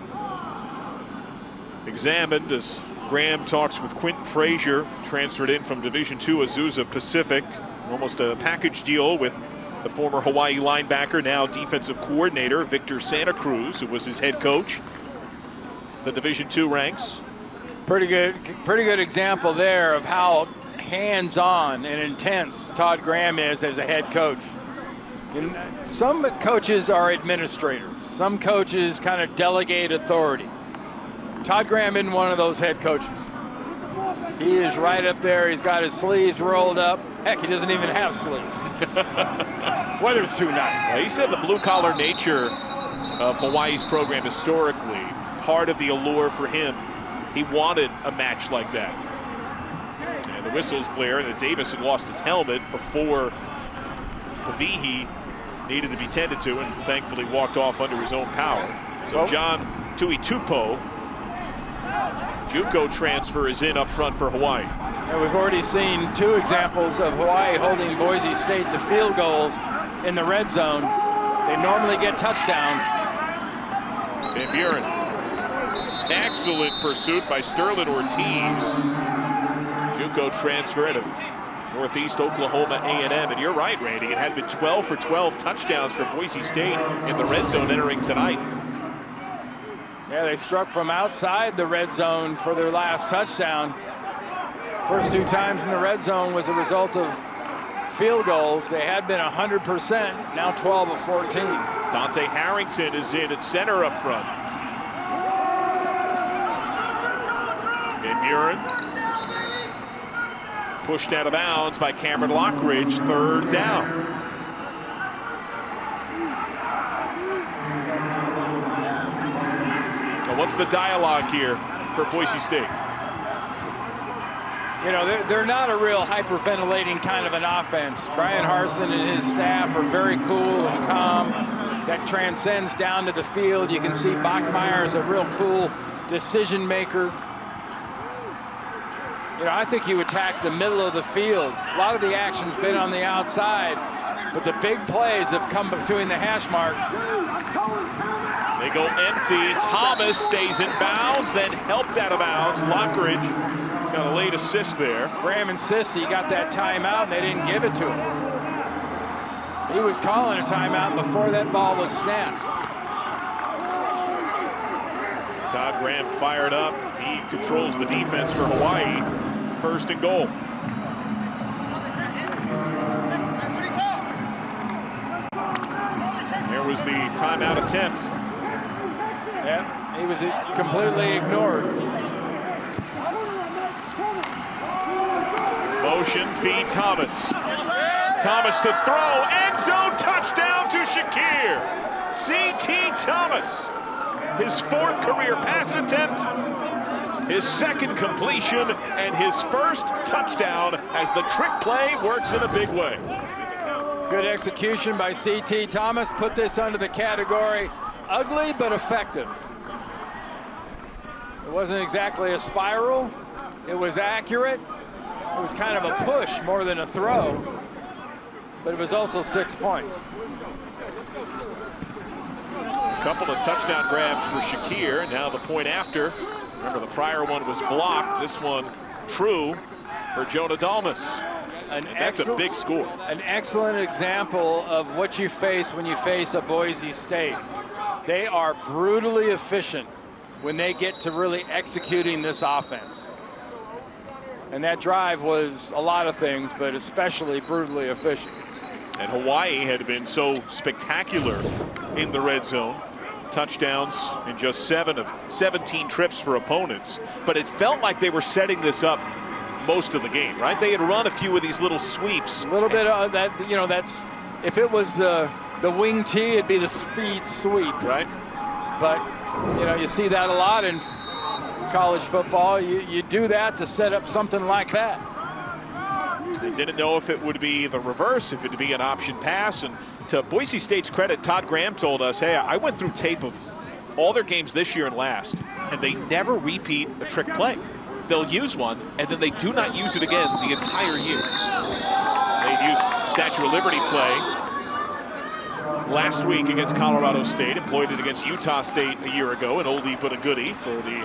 examined as Graham talks with Quentin Frazier, transferred in from Division II Azusa Pacific. Almost a package deal with the former Hawaii linebacker, now defensive coordinator, Victor Santa Cruz, who was his head coach. The Division II ranks. Pretty good, pretty good example there of how hands-on and intense Todd Graham is as a head coach. And some coaches are administrators. Some coaches kind of delegate authority. Todd Graham isn't one of those head coaches. He is right up there. He's got his sleeves rolled up. Heck, he doesn't even have sleeves. Weather's too nice. Well, he said the blue-collar nature of Hawaii's program historically, part of the allure for him. He wanted a match like that. And the whistles blare, and Davis had lost his helmet before Pavihi needed to be tended to, and thankfully walked off under his own power. So John Tuitupo JUCO transfer is in up front for Hawaii. And we've already seen two examples of Hawaii holding Boise State to field goals in the red zone. They normally get touchdowns. Van Buren. Excellent pursuit by Sterling Ortiz. JUCO transfer out of Northeast Oklahoma A&M. And you're right, Randy. It had been 12 for 12 touchdowns for Boise State in the red zone entering tonight. Yeah, they struck from outside the red zone for their last touchdown. First two times in the red zone was a result of field goals. They had been 100%, now 12 of 14. Dante Harrington is in at center up front. Van Buren. Pushed out of bounds by Cameron Lockridge, third down. What's the dialogue here for Boise State? You know, they're, they're not a real hyperventilating kind of an offense. Brian Harsin and his staff are very cool and calm. That transcends down to the field. You can see Bachmeier is a real cool decision maker. You know, I think you attack the middle of the field. A lot of the action's been on the outside, but the big plays have come between the hash marks. They go empty. Thomas stays in bounds, then helped out of bounds. Lockridge got a late assist there. Graham insists he got that timeout, and they didn't give it to him. He was calling a timeout before that ball was snapped. Todd Graham fired up. He controls the defense for Hawaii. First and goal. There was the timeout attempt. Yeah, he was completely ignored. Motion feed Thomas. Thomas to throw, end zone touchdown to Shakir. C.T. Thomas, his fourth career pass attempt, his second completion, and his first touchdown as the trick play works in a big way. Good execution by C.T. Thomas. Put this under the category ugly but effective. It wasn't exactly a spiral. It was accurate. It was kind of a push more than a throw. but it was also six points. A couple of touchdown grabs for Shakir. Now the point after. Remember, the prior one was blocked. This one true for Jonah Dalmas. An that's a big score. An excellent example of what you face when you face a Boise State. They are brutally efficient when they get to really executing this offense. And that drive was a lot of things, but especially brutally efficient. And Hawaii had been so spectacular in the red zone. Touchdowns in just seven of 17 trips for opponents. But it felt like they were setting this up most of the game, right? They had run a few of these little sweeps. A little bit of uh, that, you know, that's, if it was the, the wing T, it'd be the speed sweep. Right. But, you know, you see that a lot in college football. You, you do that to set up something like that. They didn't know if it would be the reverse, if it would be an option pass. And to Boise State's credit, Todd Graham told us, hey, I went through tape of all their games this year and last, and they never repeat a trick play they'll use one, and then they do not use it again the entire year. They'd use Statue of Liberty play last week against Colorado State, employed it against Utah State a year ago, an oldie but a goodie for the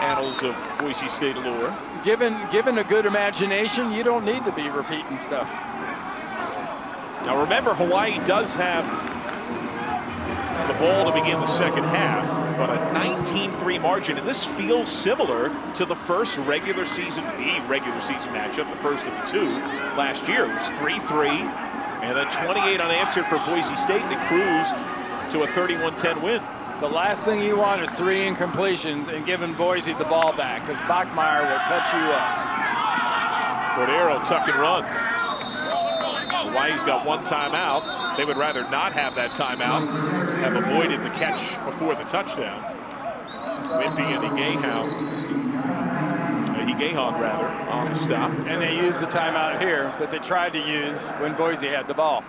annals of Boise State lore. Given, given a good imagination, you don't need to be repeating stuff. Now remember, Hawaii does have the ball to begin the second half, but a 19-3 margin, and this feels similar to the first regular season, the regular season matchup, the first of the two last year. It was 3-3, and then 28 unanswered for Boise State, and it cruised to a 31-10 win. The last thing you want is three incompletions and giving Boise the ball back, because Bachmeier will cut you up. Cordeiro tuck and run. Hawaii's got one timeout. They would rather not have that timeout, have avoided the catch before the touchdown. Whimpey and Igiehon, uh, Igiehon rather, on the stop. And they used the timeout here that they tried to use when Boise had the ball.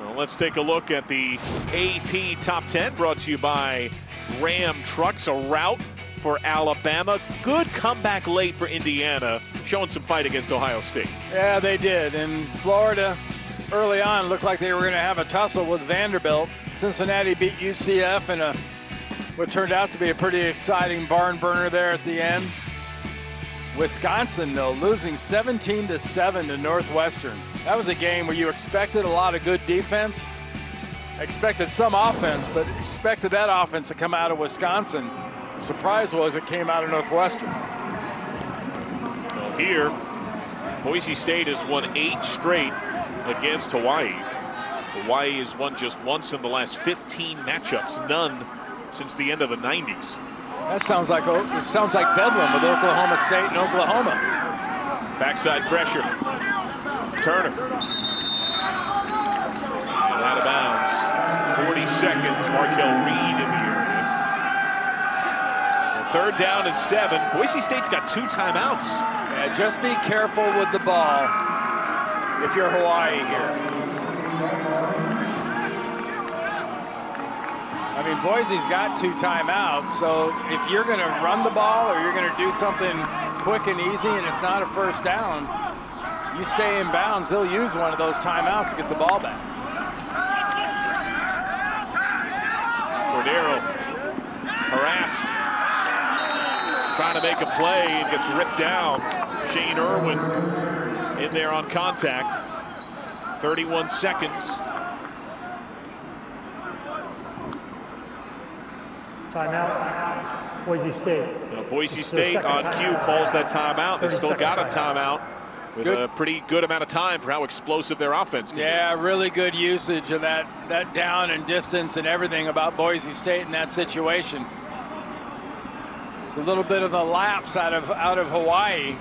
Well, let's take a look at the AP Top 10 brought to you by Ram Trucks, a route for Alabama. Good comeback late for Indiana, showing some fight against Ohio State. Yeah, they did. And Florida, early on, looked like they were going to have a tussle with Vanderbilt. Cincinnati beat UCF in a what turned out to be a pretty exciting barn burner there at the end. Wisconsin, though, losing 17 to 7 to Northwestern. That was a game where you expected a lot of good defense, expected some offense, but expected that offense to come out of Wisconsin. The surprise was it came out of Northwestern. Well, here, Boise State has won eight straight against Hawaii. Hawaii has won just once in the last 15 matchups, none since the end of the 90s. That sounds like oh, it sounds like Bedlam with Oklahoma State and Oklahoma. Backside pressure. Turner. And out of bounds. 40 seconds. Markel Reed in the area. Third down and seven. Boise State's got two timeouts. Yeah, just be careful with the ball if you're Hawaii here. I mean, Boise's got two timeouts, so if you're going to run the ball or you're going to do something quick and easy and it's not a first down, you stay in bounds, they'll use one of those timeouts to get the ball back. Cordeiro harassed, trying to make a play and gets ripped down. Shane Irving in there on contact. 31 seconds. Timeout, Boise State. Now, Boise State on cue calls that timeout. They still got a timeout with good. a pretty good amount of time for how explosive their offense can Yeah, be. really good usage of that, that down and distance and everything about Boise State in that situation. It's a little bit of a lapse out of, out of Hawaii,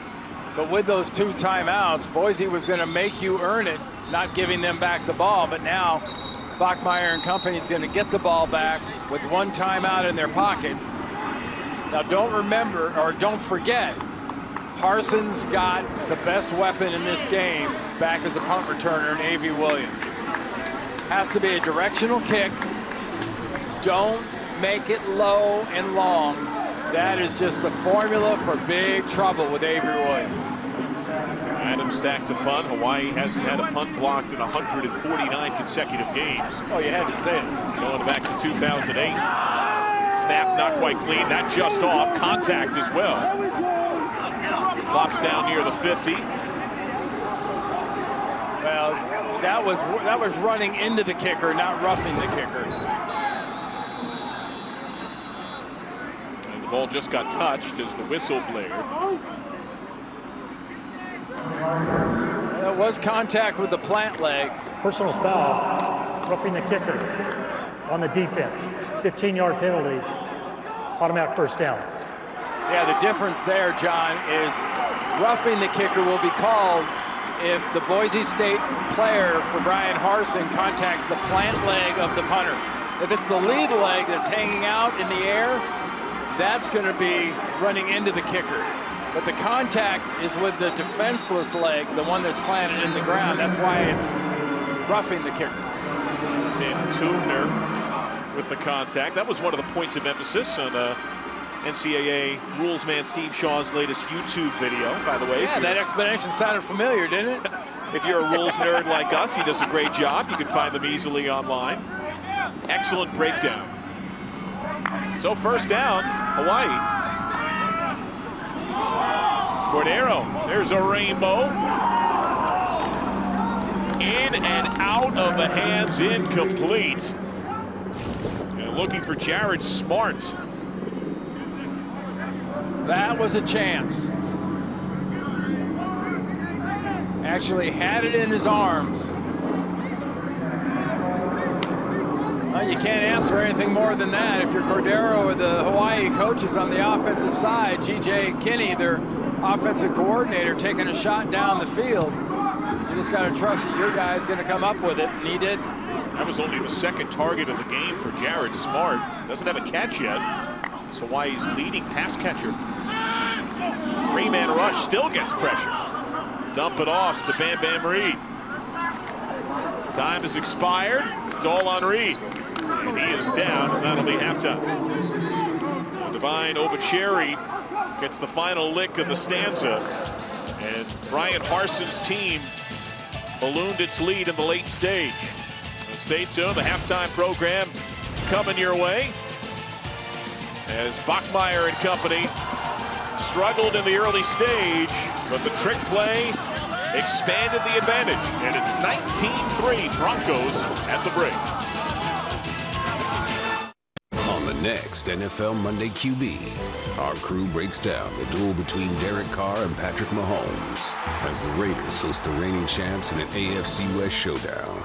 but with those two timeouts, Boise was going to make you earn it, not giving them back the ball, but now Bachmeier and company is going to get the ball back with one timeout in their pocket. Now don't remember or don't forget, Harsin's got the best weapon in this game back as a punt returner in A.V. Williams. Has to be a directional kick. Don't make it low and long. That is just the formula for big trouble with Avery Williams. Adams stacked a punt. Hawaii hasn't had a punt blocked in 149 consecutive games. Oh, you had to say it. Going back to 2008. Snap not quite clean. That just off. Contact as well. Flops down near the 50. Well, that was that was running into the kicker, not roughing the kicker. And the ball just got touched as the whistle blared. That was contact with the plant leg. Personal foul, roughing the kicker on the defense. 15-yard penalty, automatic first down. Yeah, the difference there, John, is roughing the kicker will be called if the Boise State player for Brian Harsin contacts the plant leg of the punter. If it's the lead leg that's hanging out in the air, that's going to be running into the kicker. But the contact is with the defenseless leg, the one that's planted in the ground. That's why it's roughing the kicker. Xander Tubner with the contact. That was one of the points of emphasis on uh, NCAA rules man Steve Shaw's latest YouTube video, by the way. Yeah, that explanation sounded familiar, didn't it? if you're a rules nerd like us, he does a great job. You can find them easily online. Excellent breakdown. So first down, Hawaii. Cordeiro, there's a rainbow. In and out of the hands, incomplete. And looking for Jared Smart. That was a chance. Actually had it in his arms. Well, you can't ask for anything more than that. If you're Cordeiro or the Hawaii coaches on the offensive side, G.J. Kinney, their offensive coordinator, taking a shot down the field, you just got to trust that your guy is going to come up with it, and he did. That was only the second target of the game for Jared Smart. Doesn't have a catch yet. It's Hawaii's leading pass catcher. Three-man rush still gets pressure. Dump it off to Bam Bam Reed. Time has expired. It's all on Reed. And he is down, and that'll be halftime. Divine Obichere gets the final lick of the stanza. And Brian Harsin's team ballooned its lead in the late stage. Stay tuned, the halftime program coming your way. As Bachmeier and company struggled in the early stage, but the trick play expanded the advantage. And it's 19-3 Broncos at the break. Next NFL Monday QB, our crew breaks down the duel between Derek Carr and Patrick Mahomes as the Raiders host the reigning champs in an AFC West showdown.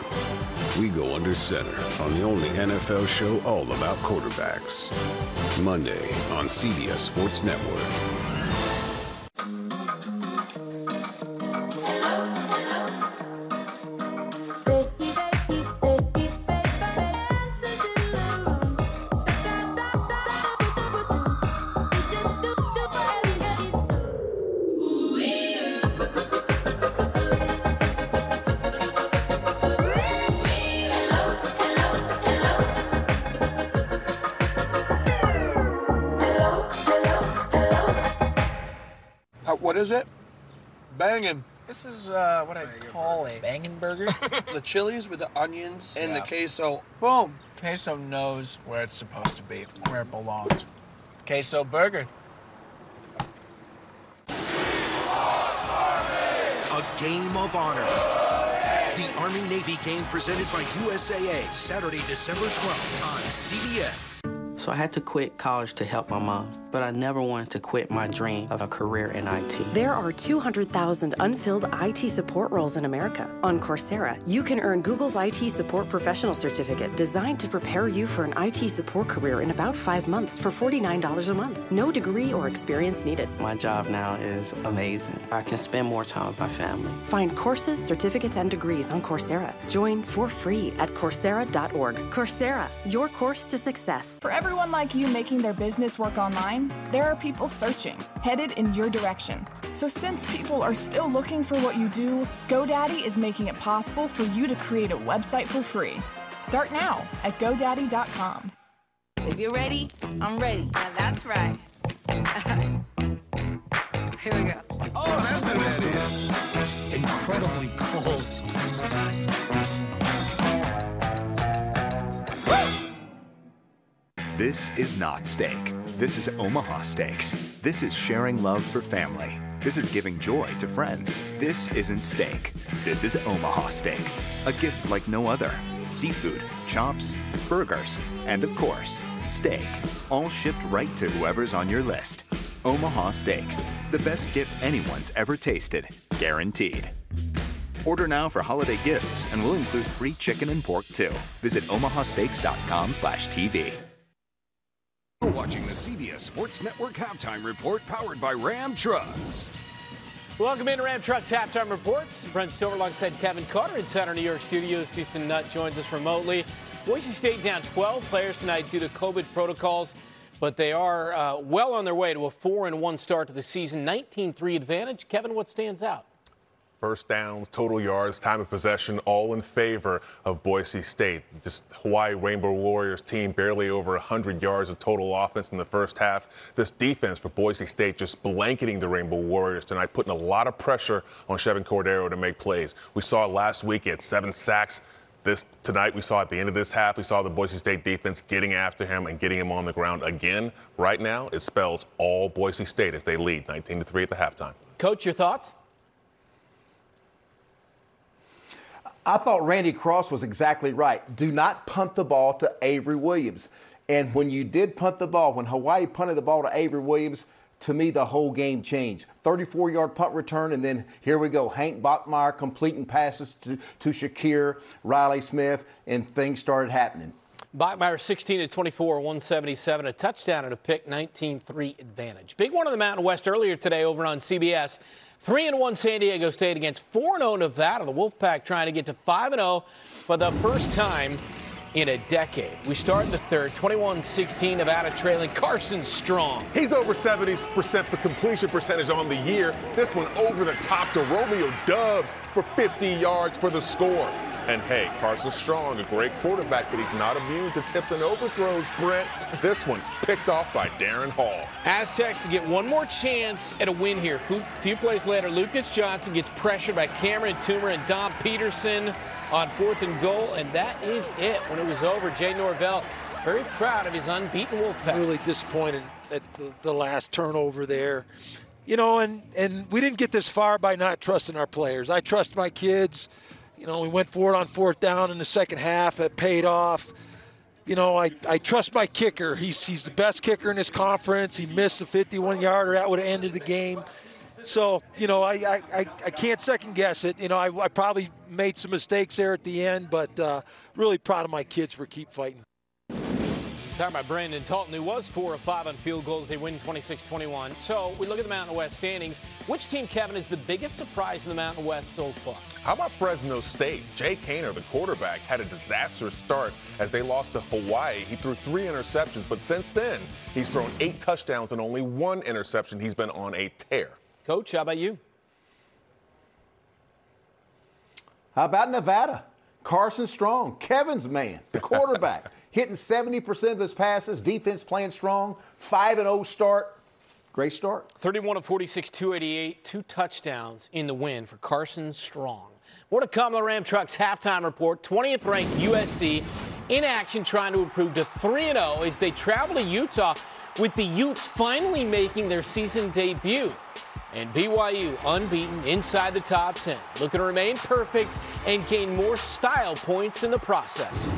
We go under center on the only NFL show all about quarterbacks. Monday on CBS Sports Network. Banging. This is uh, what I call a banging burger. the chilies with the onions and the queso. Boom. Queso knows where it's supposed to be, where it belongs. Queso burger. A game of honor. The Army Navy game presented by USAA, Saturday, December 12th on CBS. So I had to quit college to help my mom, but I never wanted to quit my dream of a career in IT. There are 200,000 unfilled IT support roles in America. On Coursera, you can earn Google's IT Support Professional Certificate designed to prepare you for an IT support career in about five months for $49 a month. No degree or experience needed. My job now is amazing. I can spend more time with my family. Find courses, certificates, and degrees on Coursera. Join for free at Coursera.org. Coursera, your course to success. For everyone like you making their business work online, there are people searching, headed in your direction. So, since people are still looking for what you do, GoDaddy is making it possible for you to create a website for free. Start now at GoDaddy.com. If you're ready, I'm ready. Now that's right. Here we go. Oh, that's what that is. incredibly cold. This is not steak. This is Omaha Steaks. This is sharing love for family. This is giving joy to friends. This isn't steak. This is Omaha Steaks. A gift like no other. Seafood, chops, burgers, and of course, steak. All shipped right to whoever's on your list. Omaha Steaks. The best gift anyone's ever tasted. Guaranteed. Order now for holiday gifts, and we'll include free chicken and pork too. Visit omahasteaks.com/tv. You're watching the CBS Sports Network halftime report powered by Ram Trucks. Welcome into Ram Trucks halftime reports. Brent Stover alongside Kevin Carter inside our New York studios. Houston Nutt joins us remotely. Boise State down 12 players tonight due to COVID protocols, but they are uh, well on their way to a 4 and 1 start to the season. 19 3 advantage. Kevin, what stands out? First downs, total yards, time of possession, all in favor of Boise State. This Hawaii Rainbow Warriors team barely over 100 yards of total offense in the first half. This defense for Boise State just blanketing the Rainbow Warriors tonight, putting a lot of pressure on Chevan Cordeiro to make plays. We saw last week, had seven sacks. This tonight we saw at the end of this half, we saw the Boise State defense getting after him and getting him on the ground again. Right now, it spells all Boise State as they lead 19 to 3 at the halftime. Coach, your thoughts? I thought Randy Cross was exactly right. Do not punt the ball to Avery Williams. And when you did punt the ball, when Hawaii punted the ball to Avery Williams, to me, the whole game changed. 34 yard punt return, and then here we go. Hank Bachmeier completing passes to, to Shakir, Riley Smith, and things started happening. Bachmeier 16 to 24, 177, a touchdown and a pick, 19 3 advantage. Big one in the Mountain West earlier today over on CBS. 3 and 1 San Diego State against 4 0 Nevada. The Wolfpack trying to get to 5 0 for the first time in a decade. We start in the third, 21 16, Nevada trailing Carson Strong. He's over 70% for completion percentage on the year. This one over the top to Romeo Doubs for 50 yards for the score. And hey, Carson Strong, a great quarterback, but he's not immune to tips and overthrows, Brent. This one picked off by Darren Hall. Aztecs to get one more chance at a win here. A few plays later, Lucas Johnson gets pressured by Cameron Toomer and Dom Peterson on fourth and goal, and that is it. When it was over, Jay Norvell very proud of his unbeaten Wolfpack. Really disappointed at the, the last turnover there. You know, and, and we didn't get this far by not trusting our players. I trust my kids. You know, we went for it on fourth down in the second half. It paid off. You know, I, I trust my kicker. He's, he's the best kicker in this conference. He missed a 51 yarder. That would have ended the game. So, you know, I, I, I can't second guess it. You know, I, I probably made some mistakes there at the end, but uh, really proud of my kids for keep fighting. Talking about Brandon Talton, who was 4 of 5 on field goals. They win 26 21. So we look at the Mountain West standings. Which team, Kevin, is the biggest surprise in the Mountain West so far? How about Fresno State? Jake Haener, the quarterback, had a disastrous start as they lost to Hawaii. He threw three interceptions, but since then, he's thrown eight touchdowns and only one interception. He's been on a tear. Coach, how about you? How about Nevada? Carson Strong, Kevin's man, the quarterback, hitting 70% of his passes, defense playing strong, 5 and 0 start. Great start. 31 of 46, 288, two touchdowns in the win for Carson Strong. More to come on the Ram Trucks halftime report. 20th ranked USC in action trying to improve to 3 0 as they travel to Utah with the Utes finally making their season debut. And BYU unbeaten inside the top 10, looking to remain perfect and gain more style points in the process.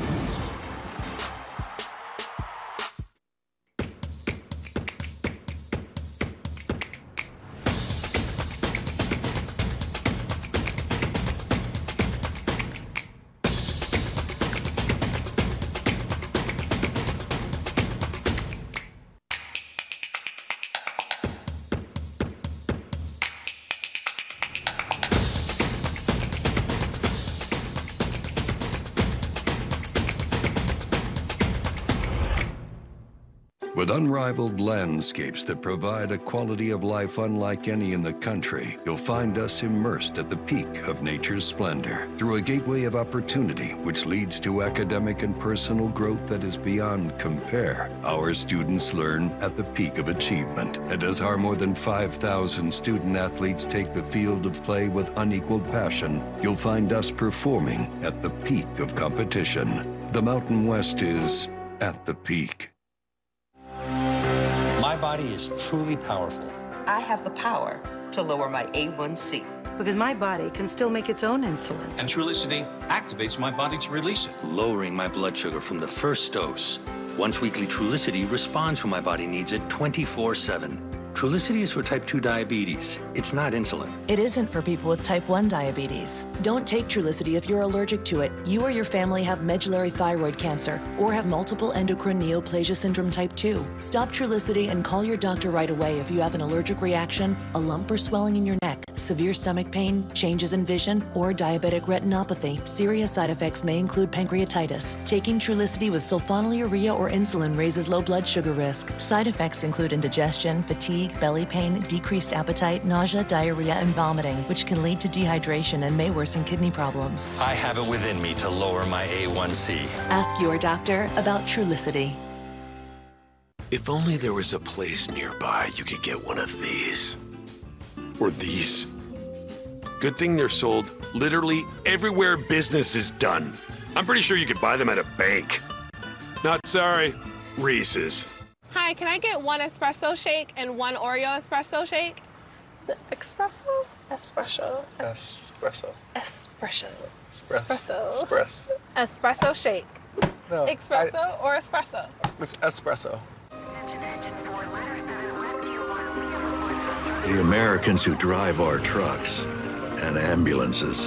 Unrivaled landscapes that provide a quality of life unlike any in the country, you'll find us immersed at the peak of nature's splendor through a gateway of opportunity which leads to academic and personal growth that is beyond compare. Our students learn at the peak of achievement. And as our more than 5,000 student athletes take the field of play with unequaled passion, you'll find us performing at the peak of competition. The Mountain West is at the peak. My body is truly powerful. I have the power to lower my A1C. Because my body can still make its own insulin. And Trulicity activates my body to release it. Lowering my blood sugar from the first dose. Once weekly Trulicity responds when my body needs it 24 7. Trulicity is for type 2 diabetes. It's not insulin. It isn't for people with type 1 diabetes. Don't take Trulicity if you're allergic to it. You or your family have medullary thyroid cancer or have multiple endocrine neoplasia syndrome type 2. Stop Trulicity and call your doctor right away if you have an allergic reaction, a lump or swelling in your neck, severe stomach pain, changes in vision, or diabetic retinopathy. Serious side effects may include pancreatitis. Taking Trulicity with sulfonylurea or insulin raises low blood sugar risk. Side effects include indigestion, fatigue, belly pain, decreased appetite, nausea, diarrhea, and vomiting, which can lead to dehydration and may worsen kidney problems. I have it within me to lower my A1C. Ask your doctor about Trulicity. If only there was a place nearby you could get one of these. Or these. Good thing they're sold literally everywhere business is done. I'm pretty sure you could buy them at a bank. Not sorry, Reese's. Hi, can I get one espresso shake and one Oreo espresso shake? Is it espresso? Espresso. Espresso. Espresso. Espresso. Espresso. Espresso. Espresso shake. No, Espresso or espresso? It's espresso. The Americans who drive our trucks and ambulances,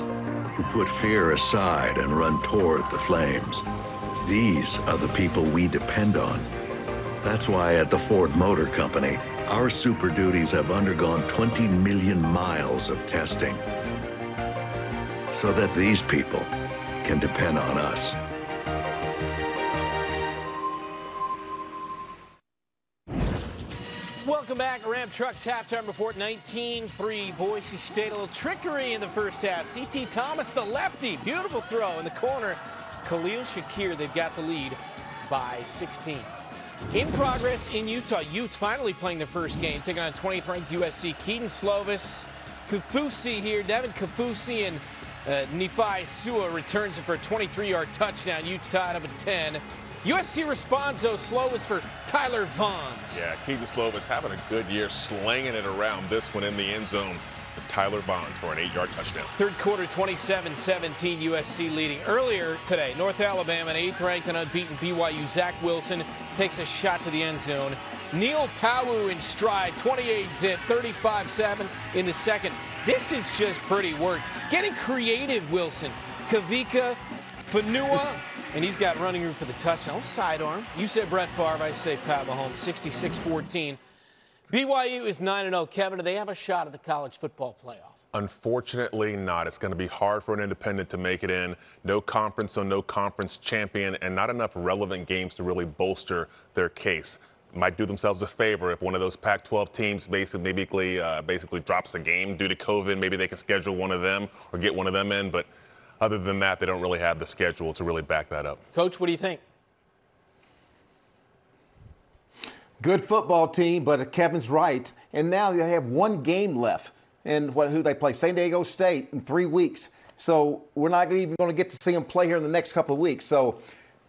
who put fear aside and run toward the flames. These are the people we depend on. That's why at the Ford Motor Company, our Super Duties have undergone 20 million miles of testing so that these people can depend on us. Welcome back. Ram Trucks halftime report 19-3 Boise State. A little trickery in the first half. CT Thomas, the lefty. Beautiful throw in the corner. Khalil Shakir, they've got the lead by 16. In progress in Utah. Utes finally playing their first game, taking on 20th ranked USC. Kedon Slovis, Kaufusi here. Devin Kaufusi and uh, Nephi Sewell returns it for a 23-yard touchdown. Utes tied up at 10. USC responds, though, Slovis for Tyler Vaughns. Yeah, Kedon Slovis having a good year, slinging it around this one in the end zone. Tyler Vaughns for an eight-yard touchdown. Third quarter, 27-17, USC leading. Earlier today, North Alabama, an eighth-ranked and unbeaten BYU. Zach Wilson takes a shot to the end zone. Neil Pau'u in stride, 28 zip, 35-7 in the second. This is just pretty work. Getting creative, Wilson. Kavika, Fanua, and he's got running room for the touchdown. Sidearm. You said Brett Favre, I say Pat Mahomes, 66-14. BYU is 9-0. Kevin, do they have a shot at the college football playoff? Unfortunately not. It's going to be hard for an independent to make it in. No conference, so no conference champion, and not enough relevant games to really bolster their case. Might do themselves a favor if one of those Pac-12 teams basically basically, uh, basically drops a game due to COVID. Maybe they can schedule one of them or get one of them in. But other than that, they don't really have the schedule to really back that up. Coach, what do you think? Good football team, but Kevin's right. And now they have one game left. And what who they play? San Diego State in three weeks. So we're not even going to get to see them play here in the next couple of weeks. So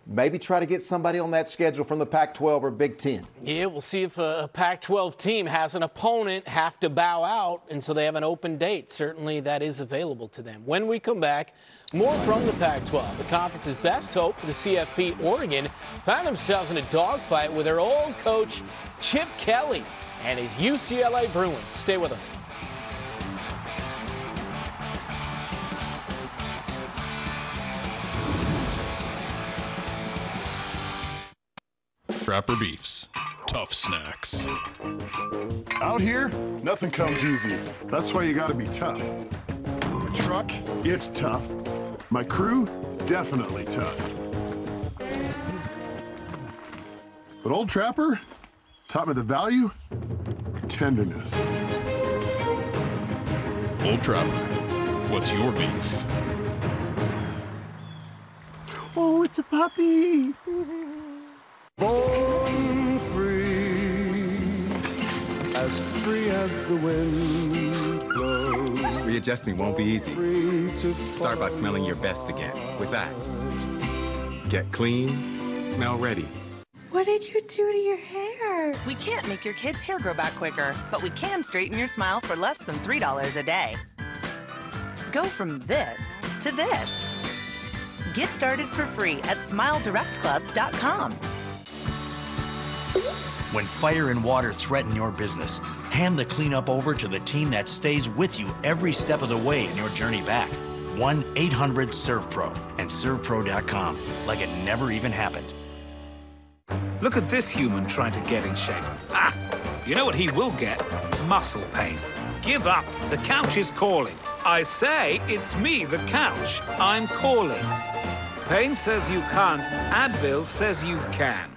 maybe try to get somebody on that schedule from the Pac 12 or Big Ten. Yeah, we'll see if uh, a Pac 12 team has an opponent have to bow out, and so they have an open date. Certainly that is available to them. When we come back, more from the Pac 12. The conference's best hope for the CFP, Oregon, found themselves in a dogfight with their old coach, Chip Kelly, and his UCLA Bruins. Stay with us. Trapper Beefs. Tough snacks. Out here, nothing comes easy. That's why you gotta be tough. The truck, it's tough. My crew, definitely tough. But Old Trapper, Taught me the value, of tenderness. Old Trapper, what's your beef? Oh, it's a puppy. Born free, as free as the wind blows. Readjusting won't be easy. Start by smelling your best again with Axe. Get clean, smell ready. What did you do to your hair? We can't make your kids' hair grow back quicker, but we can straighten your smile for less than $3 a day. Go from this to this. Get started for free at smiledirectclub.com. When fire and water threaten your business, hand the cleanup over to the team that stays with you every step of the way in your journey back. 1 800 ServPro and ServPro.com, like it never even happened. Look at this human trying to get in shape. Ah, you know what he will get? Muscle pain. Give up. The couch is calling. I say, it's me, the couch. I'm calling. Pain says you can't. Advil says you can.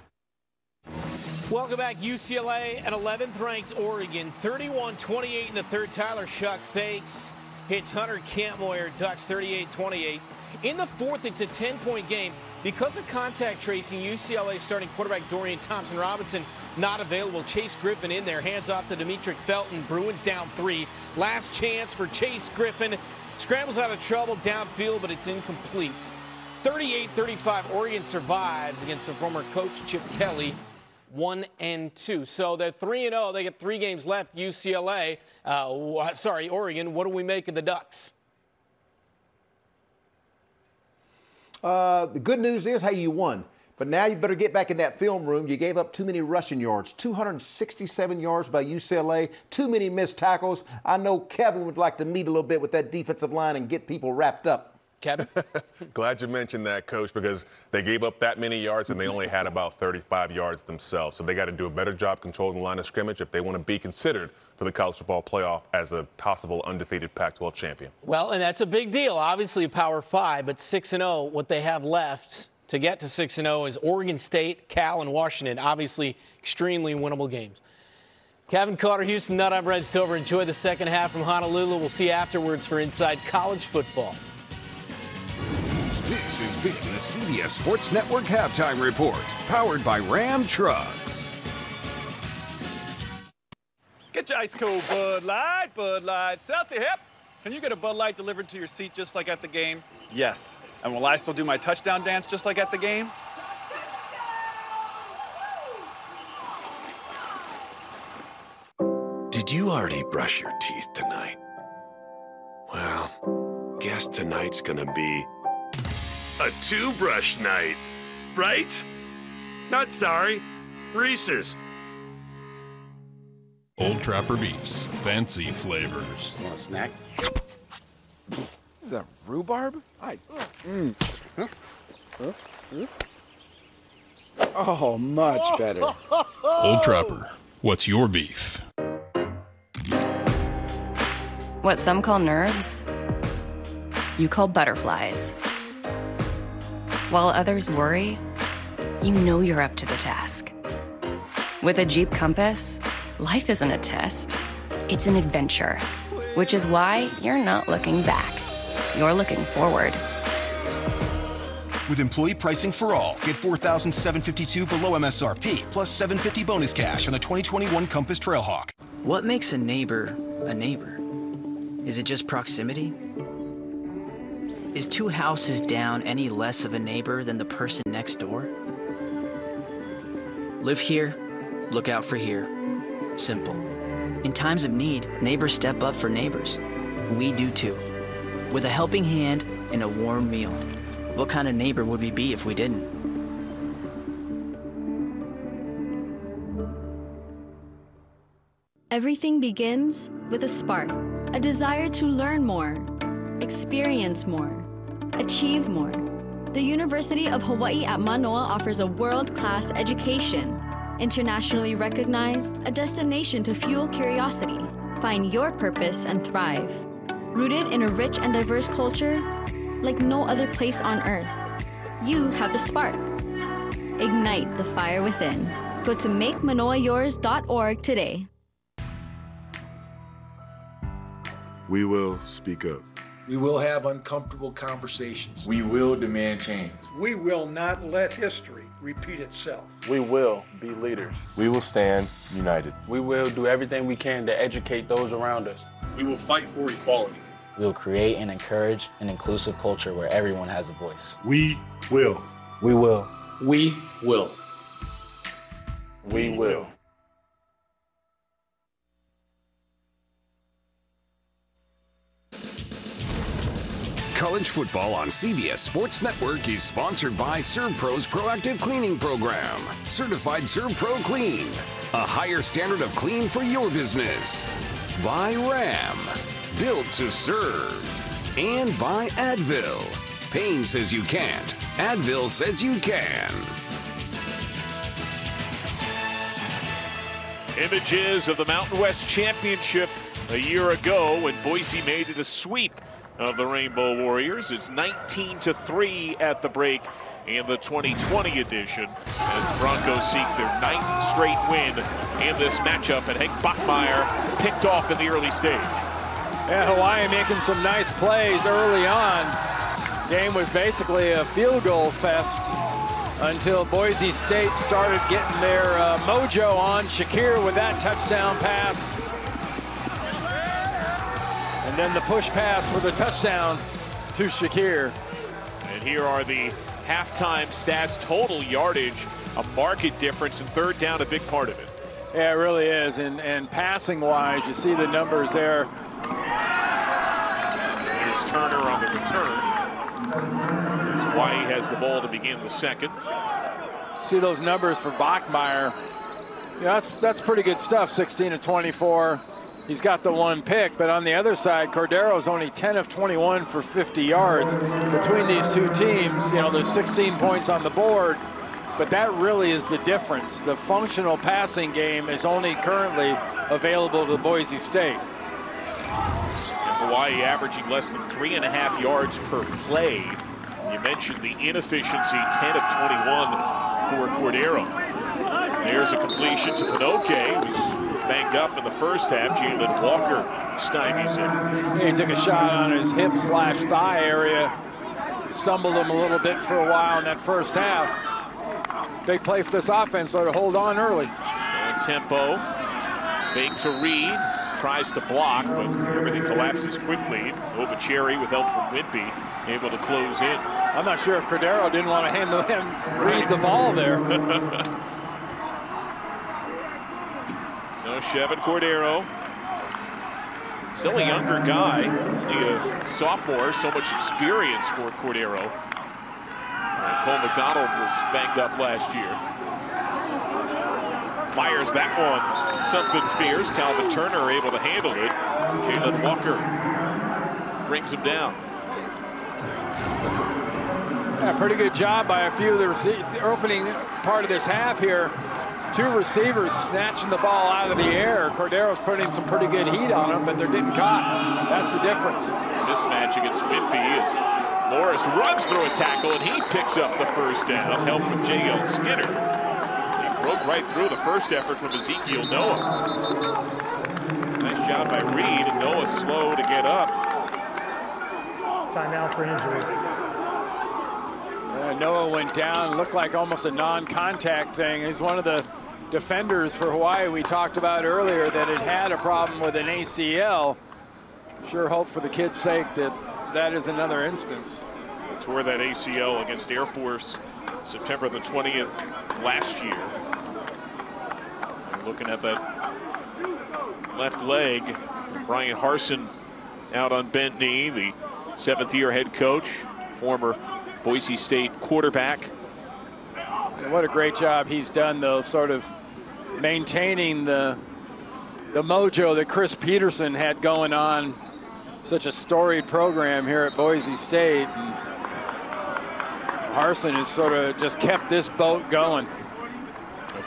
Welcome back, UCLA and 11th ranked Oregon. 31 28 in the third. Tyler Shough fakes, hits Hunter Kampmoyer, ducks 38 28. In the fourth, it's a 10 point game. Because of contact tracing, UCLA starting quarterback Dorian Thompson Robinson not available. Chase Griffin in there, hands off to Demetric Felton. Bruins down three. Last chance for Chase Griffin. Scrambles out of trouble downfield, but it's incomplete. 38-35, Oregon survives against the former coach Chip Kelly. One and two. So they're three and zero. They get three games left. UCLA, uh, sorry, Oregon. What do we make of the Ducks? Uh, the good news is, hey, you won. But now you better get back in that film room. You gave up too many rushing yards, 267 yards by UCLA, too many missed tackles. I know Kevin would like to meet a little bit with that defensive line and get people wrapped up. Kevin? Glad you mentioned that, Coach, because they gave up that many yards and they only had about 35 yards themselves. So they got to do a better job controlling the line of scrimmage if they want to be considered for the college football playoff as a possible undefeated Pac 12 champion. Well, and that's a big deal. Obviously, a Power Five, but 6 and 0, what they have left to get to 6 0 is Oregon State, Cal, and Washington. Obviously, extremely winnable games. Kevin Carter, Houston Nutt, I'm Brent Stover. Enjoy the second half from Honolulu. We'll see you afterwards for Inside College Football. This has been the CBS Sports Network Halftime Report, powered by Ram Trucks. Get your ice cold Bud Light, Bud Light. Seltzer hip. Can you get a Bud Light delivered to your seat just like at the game? Yes. And will I still do my touchdown dance just like at the game? Did you already brush your teeth tonight? Well, guess tonight's gonna be a two brush night, right? Not sorry. Reese's. Old Trapper Beefs, fancy flavors. Want a snack? Is that rhubarb? I. Mm. Huh? Huh? Huh? Oh, much better. Old Trapper, what's your beef? What some call nerves, you call butterflies. While others worry, you know you're up to the task. With a Jeep Compass, life isn't a test, it's an adventure, which is why you're not looking back. You're looking forward. With employee pricing for all, get 4752 below MSRP plus 750 bonus cash on the 2021 Compass Trailhawk. What makes a neighbor a neighbor? Is it just proximity? Is two houses down any less of a neighbor than the person next door? Live here, look out for here. Simple. In times of need, neighbors step up for neighbors. We do too. With a helping hand and a warm meal. What kind of neighbor would we be if we didn't? Everything begins with a spark, a desire to learn more, experience more, achieve more. The University of Hawaii at Manoa offers a world-class education, internationally recognized, a destination to fuel curiosity, find your purpose and thrive. Rooted in a rich and diverse culture, like no other place on earth, you have the spark. Ignite the fire within. Go to makemanoayours.org today. We will speak up. We will have uncomfortable conversations. We will demand change. We will not let history repeat itself. We will be leaders. We will stand united. We will do everything we can to educate those around us. We will fight for equality. We will create and encourage an inclusive culture where everyone has a voice. We will. We will. We will. We will. College football on CBS Sports Network is sponsored by ServPro's Proactive Cleaning Program. Certified ServPro Clean. A higher standard of clean for your business. By RAM. Built to serve. And by Advil. Pain says you can't. Advil says you can. Images of the Mountain West Championship a year ago when Boise made it a sweep of the Rainbow Warriors. It's 19 to 3 at the break in the 2020 edition as the Broncos seek their ninth straight win in this matchup. And Hank Bachmeier picked off in the early stage. Yeah, Hawaii making some nice plays early on. Game was basically a field goal fest until Boise State started getting their uh, mojo on. Shakir with that touchdown pass. And then the push pass for the touchdown to Shakir. And here are the halftime stats, total yardage, a market difference, and third down, a big part of it. Yeah, it really is. And, and passing wise, you see the numbers there. Here's Turner on the return. As Hawaii has the ball to begin the second. See those numbers for Bachmeier. Yeah, that's, that's pretty good stuff, 16 to 24. He's got the one pick, but on the other side, Cordeiro's only 10 of 21 for 50 yards. Between these two teams, you know, there's 16 points on the board, but that really is the difference. The functional passing game is only currently available to Boise State. And Hawaii averaging less than three and a half yards per play. You mentioned the inefficiency, 10 of 21 for Cordeiro. There's a completion to who's banged up in the first half. Jalen Walker stymies him. He took a shot on his hip slash thigh area. Stumbled him a little bit for a while in that first half. Big play for this offense, though, to hold on early. Going tempo. Fake to Reed. Tries to block, but everything collapses quickly. Cherry with help from Whimpey, able to close in. I'm not sure if Cordeiro didn't want to hand him Reed the ball there. Uh, so Chevan Cordeiro, still a younger guy, a uh, sophomore, so much experience for Cordeiro. And Cole McDonald was banged up last year. Fires that one, something fierce. Calvin Turner able to handle it. Jalen Walker brings him down. Yeah, pretty good job by a few of the opening part of this half here two receivers snatching the ball out of the air. Cordeiro's putting some pretty good heat on them, but they're getting caught. That's the difference. Mismatch against Whimpey is Morris runs through a tackle, and he picks up the first down. Help from J.L. Skinner. He broke right through the first effort from Ezekiel Noa. Nice job by Reed, and Noa slow to get up. Timeout for injury. Uh, Noa went down, looked like almost a non-contact thing. He's one of the defenders for Hawaii we talked about earlier that had had a problem with an ACL. Sure hope for the kid's sake that that is another instance. Tore that ACL against Air Force September the 20th last year. And looking at that left leg, Brian Harsin out on bent knee, the seventh year head coach, former Boise State quarterback. What a great job he's done, though, sort of maintaining the the mojo that Chris Petersen had going on. Such a storied program here at Boise State. And Harsin has sort of just kept this boat going.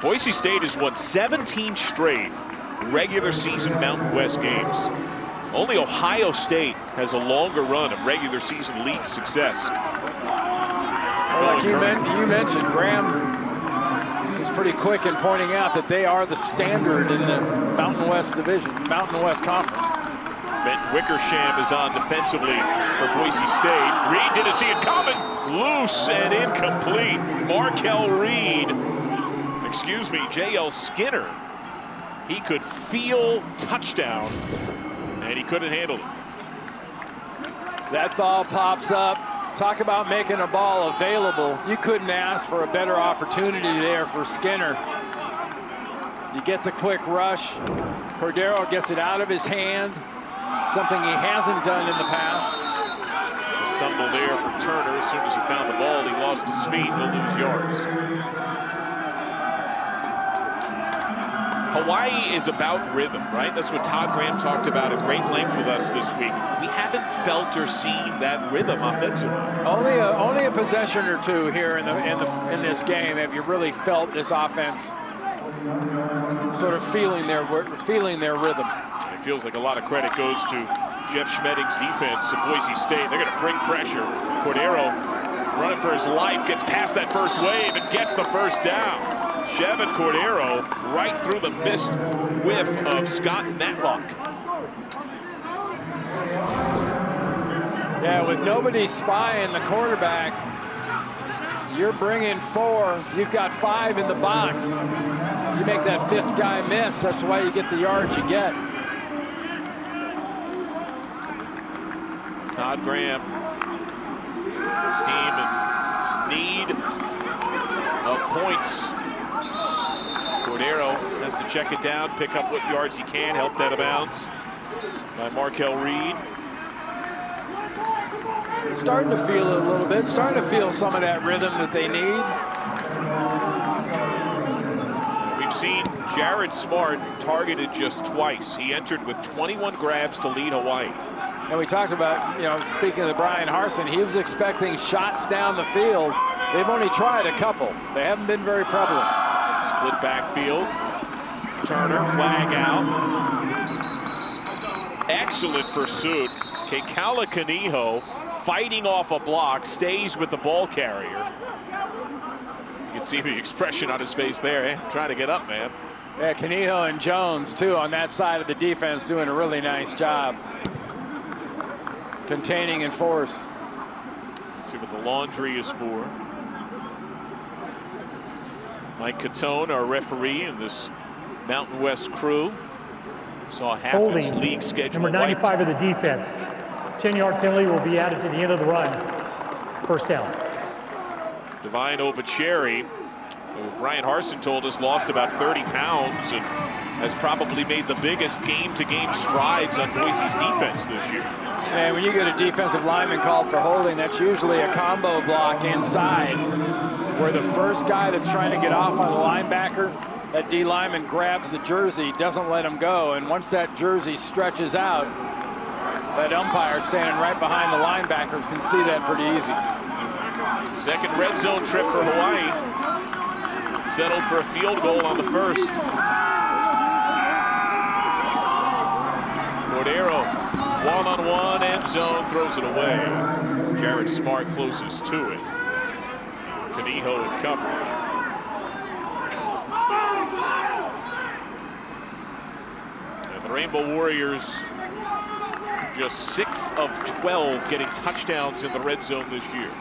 Boise State has won 17 straight regular season Mountain West games. Only Ohio State has a longer run of regular season league success. Well, like you, men you, mentioned, Graham Spartans pretty quick in pointing out that they are the standard in the Mountain West Division, Mountain West Conference. Ben Wickersham is on defensively for Boise State. Reed didn't see it coming. Loose and incomplete. Markel Reed, excuse me, J.L. Skinner. He could feel touchdown, and he couldn't handle it. That ball pops up. Talk about making a ball available. You couldn't ask for a better opportunity there for Skinner. You get the quick rush. Cordeiro gets it out of his hand, something he hasn't done in the past. A stumble there for Turner. As soon as he found the ball, he lost his feet. He'll lose yards. Hawaii is about rhythm, right? That's what Todd Graham talked about at great length with us this week. We haven't felt or seen that rhythm offensively. Only a, only a possession or two here in the in the in this game have you really felt this offense sort of feeling their feeling their rhythm. It feels like a lot of credit goes to Jeff Schmedding's defense at Boise State. They're going to bring pressure. Cordeiro running for his life, gets past that first wave and gets the first down. Chevan Cordeiro right through the missed whiff of Scott Matlock. Yeah, with nobody spying the quarterback, you're bringing four. You've got five in the box. You make that fifth guy miss. That's why you get the yards you get. Todd Graham, his team in need of points Cordeiro has to check it down, pick up what yards he can, helped out of bounds by Markel Reed. Starting to feel it a little bit, starting to feel some of that rhythm that they need. We've seen Jared Smart targeted just twice. He entered with 21 grabs to lead Hawaii. And we talked about, you know, speaking of the Bryan Harsin, he was expecting shots down the field. They've only tried a couple. They haven't been very prevalent. Split backfield. Turner, flag out. Excellent pursuit. Kekaula Kaniho fighting off a block, stays with the ball carrier. You can see the expression on his face there, eh? trying to get up, man. Yeah, Kaniho and Jones, too, on that side of the defense, doing a really nice job. Containing and force. Let's see what the laundry is for. Mike Catone, our referee in this Mountain West crew, saw half Holding. its league schedule. Number 95 of the defense. 10-yard penalty will be added to the end of the run. First down. Divine Obichere, who Bryan Harsin told us lost about 30 pounds and has probably made the biggest game-to-game -game strides on Boise's defense this year. And when you get a defensive lineman called for holding, that's usually a combo block inside where the first guy that's trying to get off on the linebacker, that D lineman grabs the jersey, doesn't let him go, and once that jersey stretches out, that umpire standing right behind the linebackers can see that pretty easy. Second red zone trip for Hawaii. Settled for a field goal on the first. Cordeiro, one-on-one -on -one end zone, throws it away. Jared Smart closest to it. Kaniho in coverage. And the Rainbow Warriors just 6 of 12 getting touchdowns in the red zone this year.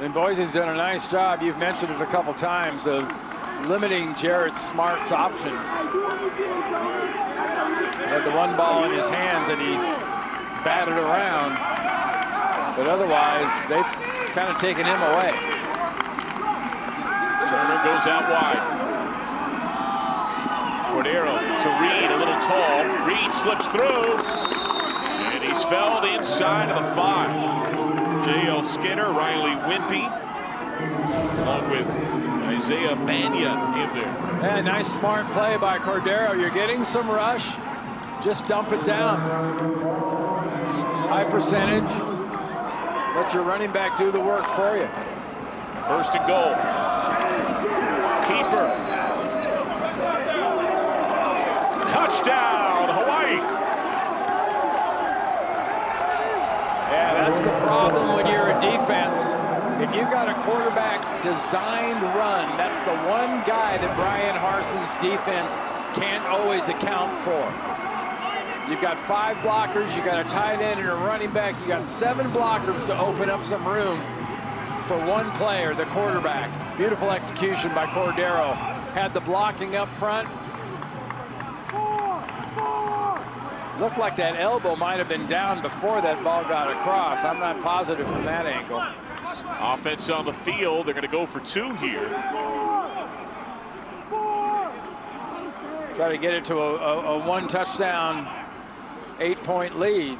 And Boise's done a nice job, you've mentioned it a couple times, of limiting Jared Smart's options. He had the one ball in his hands and he batted around. But otherwise, they've kind of taking him away. Turner goes out wide. Cordeiro to Reed, a little tall. Reed slips through, and he's felled inside of the five. J.L. Skinner, Riley Whimpey, along with Isaiah Bagnah in there. Yeah, nice smart play by Cordeiro. You're getting some rush. Just dump it down. High percentage. Let your running back do the work for you. First and goal. Keeper. Touchdown, Hawaii. Yeah, that's the problem when you're a defense. If you've got a quarterback designed run, that's the one guy that Bryan Harsin's defense can't always account for. You've got five blockers, you've got a tight end and a running back, You've got seven blockers to open up some room for one player, the quarterback. Beautiful execution by Cordeiro. Had the blocking up front. Looked like that elbow might have been down before that ball got across. I'm not positive from that angle. Offense on the field. They're going to go for two here. Try to get it to a, a, a one touchdown, eight point lead.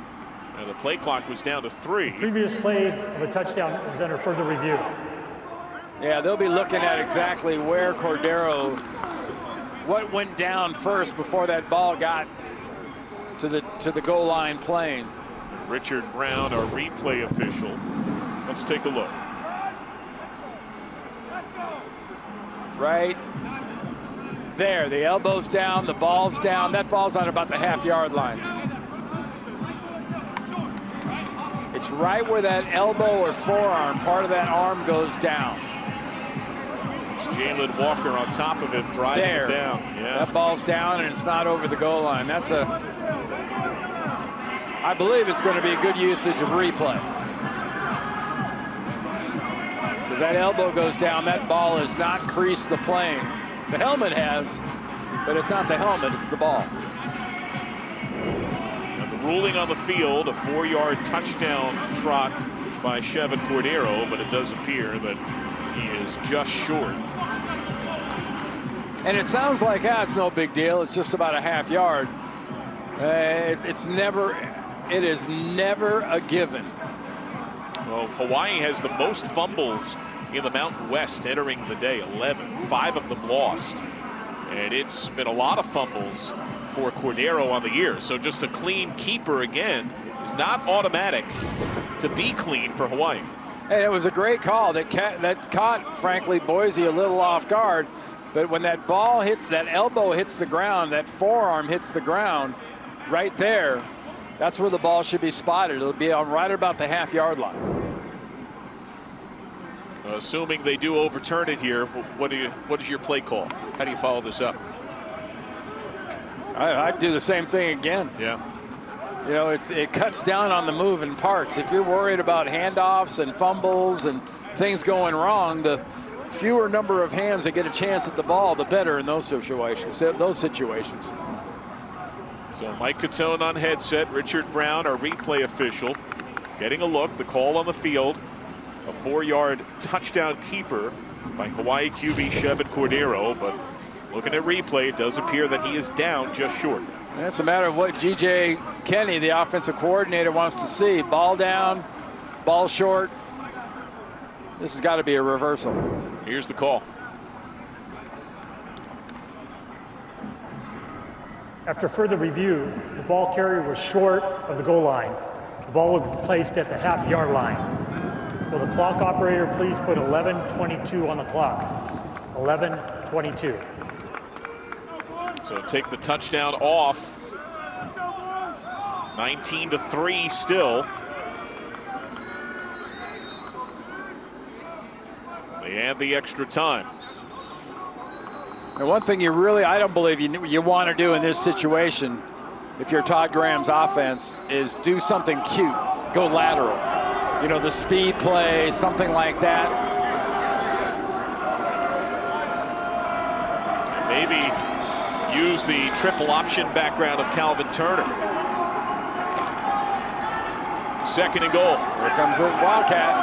And the play clock was down to three. Previous play of a touchdown is under further review. Yeah, they'll be looking at exactly where Cordeiro, what went down first before that ball got to the to the goal line plane. Richard Brown, our replay official. Let's take a look. Right there, the elbow's down, the ball's down. That ball's on about the half yard line. Right where that elbow or forearm, part of that arm goes down. It's Jalen Walker on top of him, driving there. him down. Yeah. That ball's down and it's not over the goal line. That's a, I believe it's going to be a good usage of replay. Because that elbow goes down, that ball has not creased the plane. The helmet has, but it's not the helmet, it's the ball. Ruling on the field, a four-yard touchdown trot by Chevan Cordeiro, but it does appear that he is just short. And it sounds like, ah, it's no big deal. It's just about a half yard. Uh, it, it's never, it is never a given. Well, Hawaii has the most fumbles in the Mountain West entering the day, 11. Five of them lost. And it's been a lot of fumbles for Cordeiro on the year. So just a clean keeper again is not automatic to be clean for Hawaii. And it was a great call that, ca that caught, frankly, Boise a little off guard. But when that ball hits, that elbow hits the ground, that forearm hits the ground right there, that's where the ball should be spotted. It'll be on right about the half yard line. Assuming they do overturn it here, what do you? What is your play call? How do you follow this up? I, would do the same thing again. Yeah. You know, it's it cuts down on the move in parts. If you're worried about handoffs and fumbles and things going wrong, the fewer number of hands that get a chance at the ball, the better in those situations. Those situations. So Mike Catone on headset, Richard Brown, our replay official, getting a look. The call on the field, a four-yard touchdown keeper by Hawaii QB Chevan Cordeiro, but looking at replay, it does appear that he is down just short. And it's a matter of what G.J. Kinne, the offensive coordinator, wants to see. Ball down, ball short. This has got to be a reversal. Here's the call. After further review, the ball carrier was short of the goal line. The ball was placed at the half yard line. Will the clock operator please put 11:22 on the clock? 11:22. So take the touchdown off. 19 to 3 still. They add the extra time. And one thing you really, I don't believe you, you want to do in this situation, if you're Todd Graham's offense, is do something cute. Go lateral. You know, the speed play, something like that. Maybe use the triple option background of Calvin Turner. Second and goal. Here comes the Wildcat.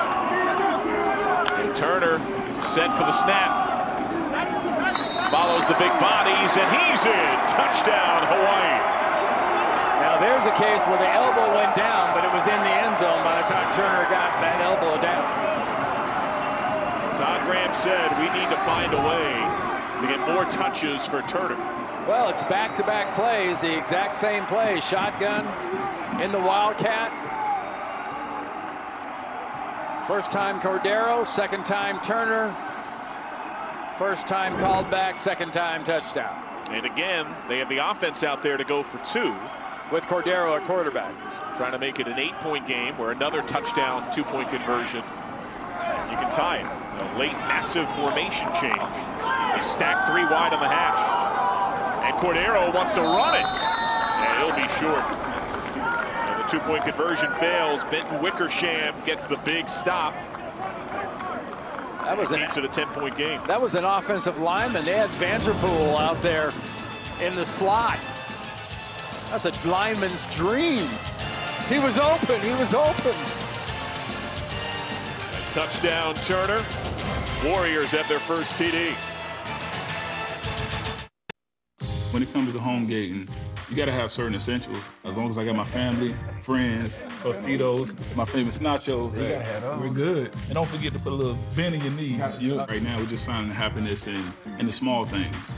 And Turner set for the snap. Follows the big bodies, and he's in. Touchdown, Hawaii. Now there's a case where the elbow went down, but it was in the end zone by the time Turner got that elbow down. Todd Graham said we need to find a way to get more touches for Turner. Well, it's back-to-back -back plays, the exact same play. Shotgun in the Wildcat. First time Cordeiro, second time Turner. First time called back, second time touchdown. And again, they have the offense out there to go for two. With Cordeiro at quarterback. Trying to make it an eight-point game where another touchdown, two-point conversion. You can tie it. A late massive formation change. They stack three wide on the hash. And Cordeiro wants to run it. And he'll be short. And the two-point conversion fails. Benton Wickersham gets the big stop. That was an, to the 10-point game. That was an offensive lineman. They had Vanderpool out there in the slot. That's a lineman's dream. He was open. He was open. touchdown, Turner. Warriors have their first TD. When it comes to the home gating, you gotta have certain essentials. As long as I got my family, friends, Tostitos, my famous nachos, we're good. And don't forget to put a little bend in your knees. You, right now, we're just finding happiness in, in the small things.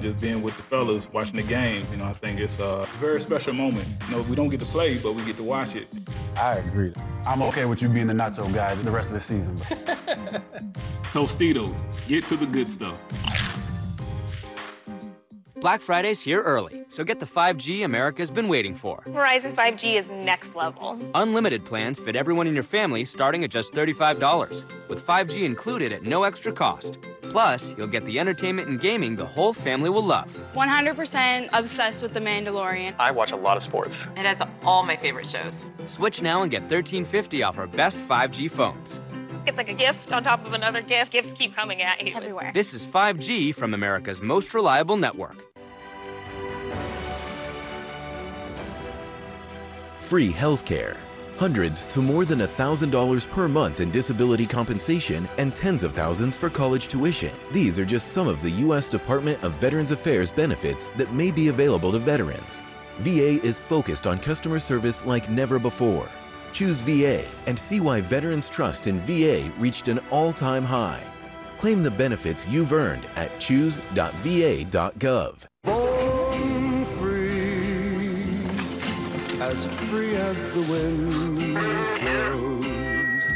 Just being with the fellas, watching the game, you know, I think it's a very special moment. You know, we don't get to play, but we get to watch it. I agree. I'm okay with you being the nacho guy the rest of the season. Tostitos, get to the good stuff. Black Friday's here early, so get the 5G America's been waiting for. Verizon 5G is next level. Unlimited plans fit everyone in your family starting at just $35, with 5G included at no extra cost. Plus, you'll get the entertainment and gaming the whole family will love. 100% obsessed with The Mandalorian. I watch a lot of sports. It has all my favorite shows. Switch now and get $13.50 off our best 5G phones. It's like a gift on top of another gift. Gifts keep coming at you. Everywhere. This is 5G from America's most reliable network. Free healthcare. Hundreds to more than $1,000 per month in disability compensation and tens of thousands for college tuition. These are just some of the U.S. Department of Veterans Affairs benefits that may be available to veterans. VA is focused on customer service like never before. Choose VA and see why veterans' trust in VA reached an all-time high. Claim the benefits you've earned at choose.va.gov. as free as the wind blows.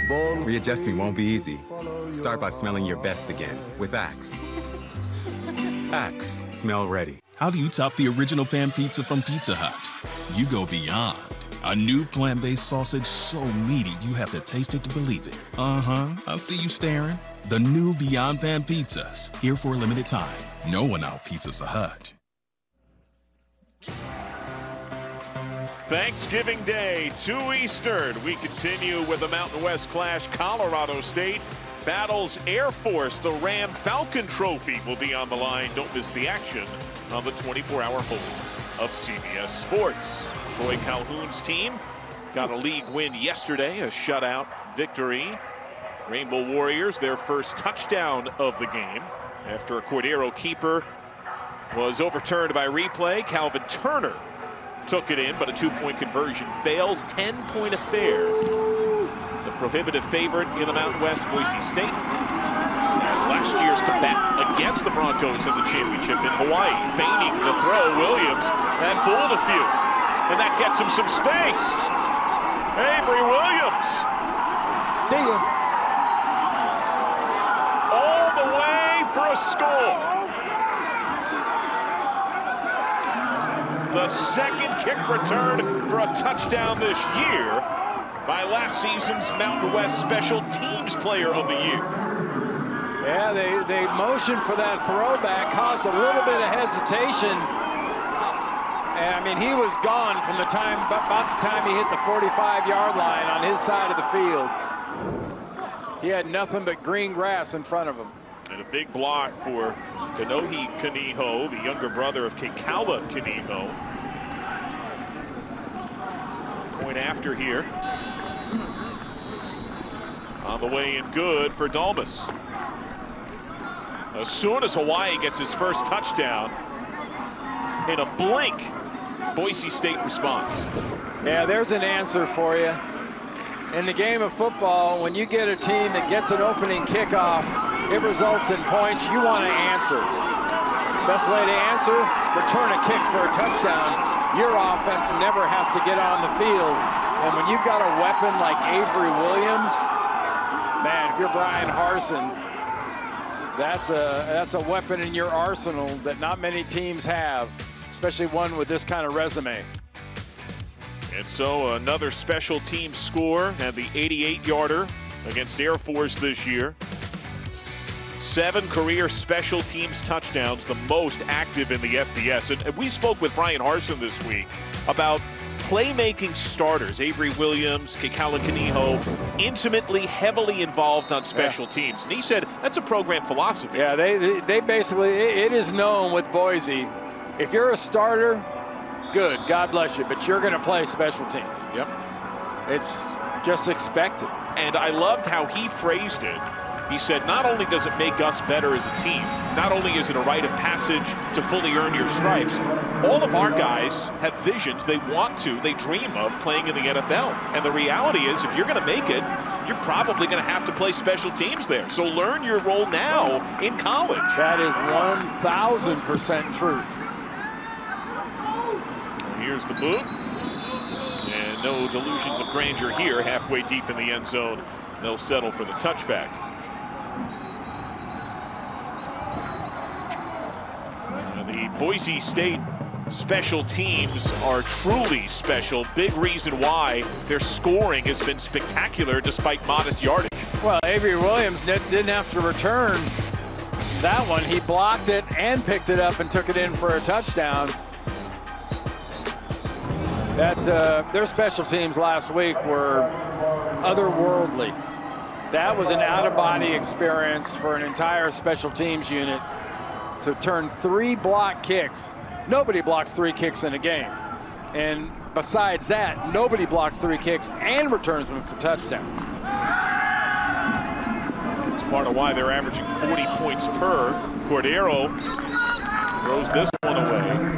Born Readjusting won't be easy. Start by smelling your best again with Axe. Axe, smell ready. How do you top the original pan pizza from Pizza Hut? You go beyond. A new plant based sausage so meaty you have to taste it to believe it. Uh huh, I see you staring. The new Beyond Pan pizzas, here for a limited time. No one out pizzas the Hut. Thanksgiving Day, 2 Eastern. We continue with the Mountain West Clash. Colorado State battles Air Force. The Ram Falcon Trophy will be on the line. Don't miss the action on the 24-hour home of CBS Sports. Troy Calhoun's team got a league win yesterday, a shutout victory. Rainbow Warriors, their first touchdown of the game after a Cordeiro keeper was overturned by replay. Calvin Turner took it in, but a two-point conversion fails. 10-point affair. The prohibitive favorite in the Mountain West, Boise State. And last year's comeback against the Broncos in the championship in Hawaii. Feigning the throw, Williams had fooled a few. And that gets him some space. Avery Williams. See ya. All the way for a score. The second kick return for a touchdown this year by last season's Mountain West Special Teams Player of the Year. Yeah, they, they motioned for that throwback, caused a little bit of hesitation. And I mean, he was gone from the time, about the time he hit the 45-yard line on his side of the field. He had nothing but green grass in front of him. And a big block for Kaonohi Kaniho, the younger brother of Kekaula Kaniho. Point after here. On the way in good for Dalmas. As soon as Hawaii gets his first touchdown, in a blink, Boise State responds. Yeah, there's an answer for you. In the game of football, when you get a team that gets an opening kickoff, it results in points, you want to answer. Best way to answer, return a kick for a touchdown. Your offense never has to get on the field. And when you've got a weapon like Avery Williams, man, if you're Bryan Harsin, that's a, that's a weapon in your arsenal that not many teams have, especially one with this kind of resume. And so another special team score and the 88-yarder against Air Force this year. Seven career special teams touchdowns, the most active in the FBS. And, and we spoke with Bryan Harsin this week about playmaking starters, Avery Williams, Kekaula Kaniho, intimately, heavily involved on special yeah. teams. And he said that's a program philosophy. Yeah, they, they, they basically, it is known with Boise, if you're a starter, good, God bless you, but you're going to play special teams. Yep. It's just expected. And I loved how he phrased it. He said, not only does it make us better as a team, not only is it a rite of passage to fully earn your stripes, all of our guys have visions they want to, they dream of playing in the NFL. And the reality is, if you're going to make it, you're probably going to have to play special teams there. So learn your role now in college. That is 1,000% truth. Here's the boot. And no delusions of grandeur here, halfway deep in the end zone. They'll settle for the touchback. The Boise State special teams are truly special. Big reason why their scoring has been spectacular despite modest yardage. Well, Avery Williams didn't have to return that one. He blocked it and picked it up and took it in for a touchdown. That uh, their special teams last week were otherworldly. That was an out-of-body experience for an entire special teams unit to turn three block kicks. Nobody blocks three kicks in a game. And besides that, nobody blocks three kicks and returns them for touchdowns. It's part of why they're averaging 40 points per. Cordero throws this one away.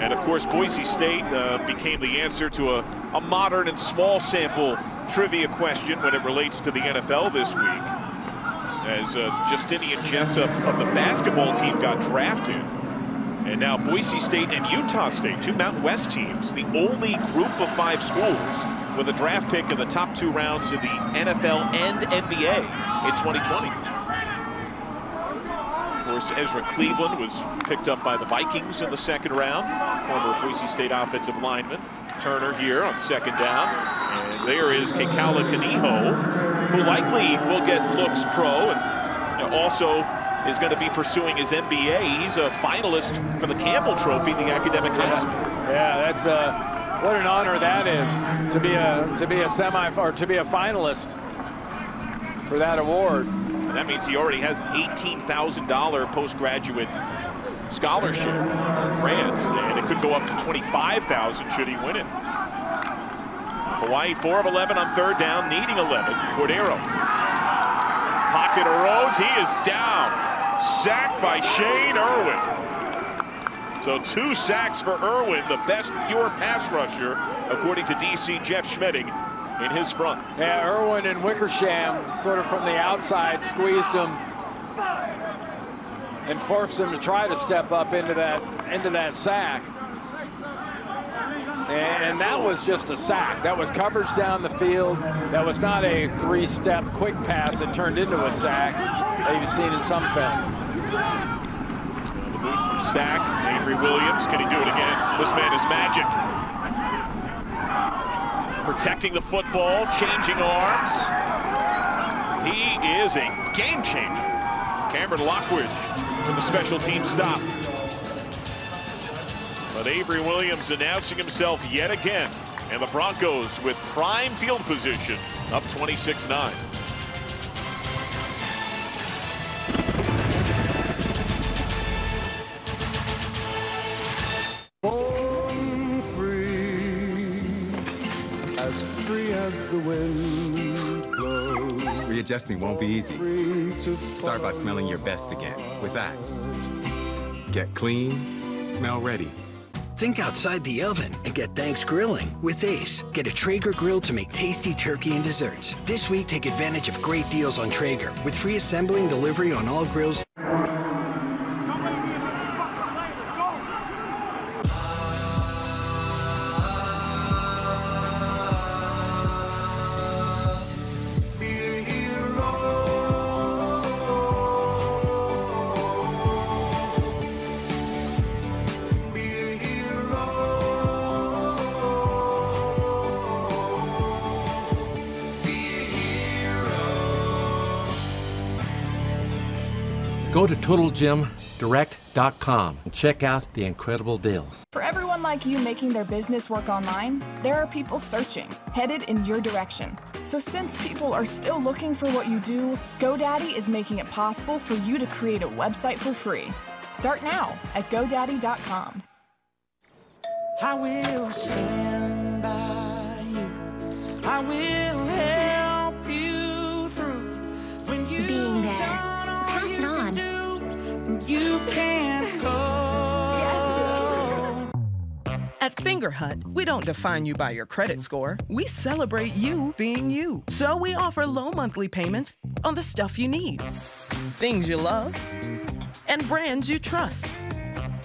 And of course, Boise State uh, became the answer to a, a modern and small sample trivia question when it relates to the NFL this week. As uh, Justinian Jessup of the basketball team got drafted. And now Boise State and Utah State, two Mountain West teams, the only group of five schools with a draft pick in the top two rounds of the NFL and NBA in 2020 Of course, Ezra Cleveland was picked up by the Vikings in the second round. Former Boise State offensive lineman. Turner here on second down. And there is Kekala Kaniho, who likely will get looks pro and also is going to be pursuing his MBA. He's a finalist for the Campbell Trophy, the academic Heisman. Yeah, that's uh, what an honor that is to be a to be a semi or to be a finalist for that award. And that means he already has $18,000 postgraduate scholarship grant, and it could go up to 25,000 should he win it. Hawaii 4 of 11 on third down, needing 11. Cordero. Pocket erodes, he is down. Sacked by Shane Irving. So two sacks for Irving, the best pure pass rusher, according to DC Jeff Schmedding, in his front. Yeah, Irving and Wickersham sort of from the outside squeezed him and forced him to try to step up into that into that sack. And that was just a sack. That was coverage down the field. That was not a three-step quick pass that turned into a sack that you've seen in some film. The move from Stack, Avery Williams. Can he do it again? This man is magic protecting the football, changing arms. He is a game changer. Cameron Lockwood for the special team stop. But Avery Williams announcing himself yet again. And the Broncos with prime field position up 26-9. As free as the wind blows. Readjusting won't be easy. Start by smelling your best again with Axe. Get clean, smell ready. Think outside the oven and get thanks grilling with Ace. Get a Traeger grill to make tasty turkey and desserts. This week, take advantage of great deals on Traeger with free assembling delivery on all grills TotalGymDirect.com and check out the incredible deals. For everyone like you making their business work online, there are people searching, headed in your direction. So, since people are still looking for what you do, GoDaddy is making it possible for you to create a website for free. Start now at GoDaddy.com. I will stand by you. I will Fingerhut, we don't define you by your credit score. We celebrate you being you. So we offer low monthly payments on the stuff you need, things you love, and brands you trust.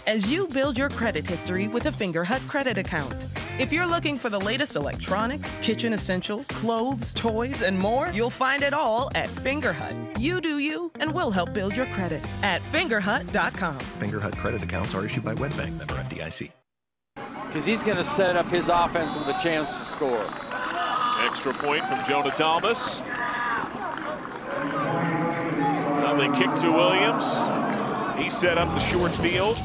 As you build your credit history with a Fingerhut credit account. If you're looking for the latest electronics, kitchen essentials, clothes, toys, and more, you'll find it all at Fingerhut. You do you, and we'll help build your credit at fingerhut.com. Fingerhut credit accounts are issued by WebBank member FDIC. Because he's going to set up his offense with a chance to score. Extra point from Jonah Dalmas. Now they kick to Williams. He set up the short field.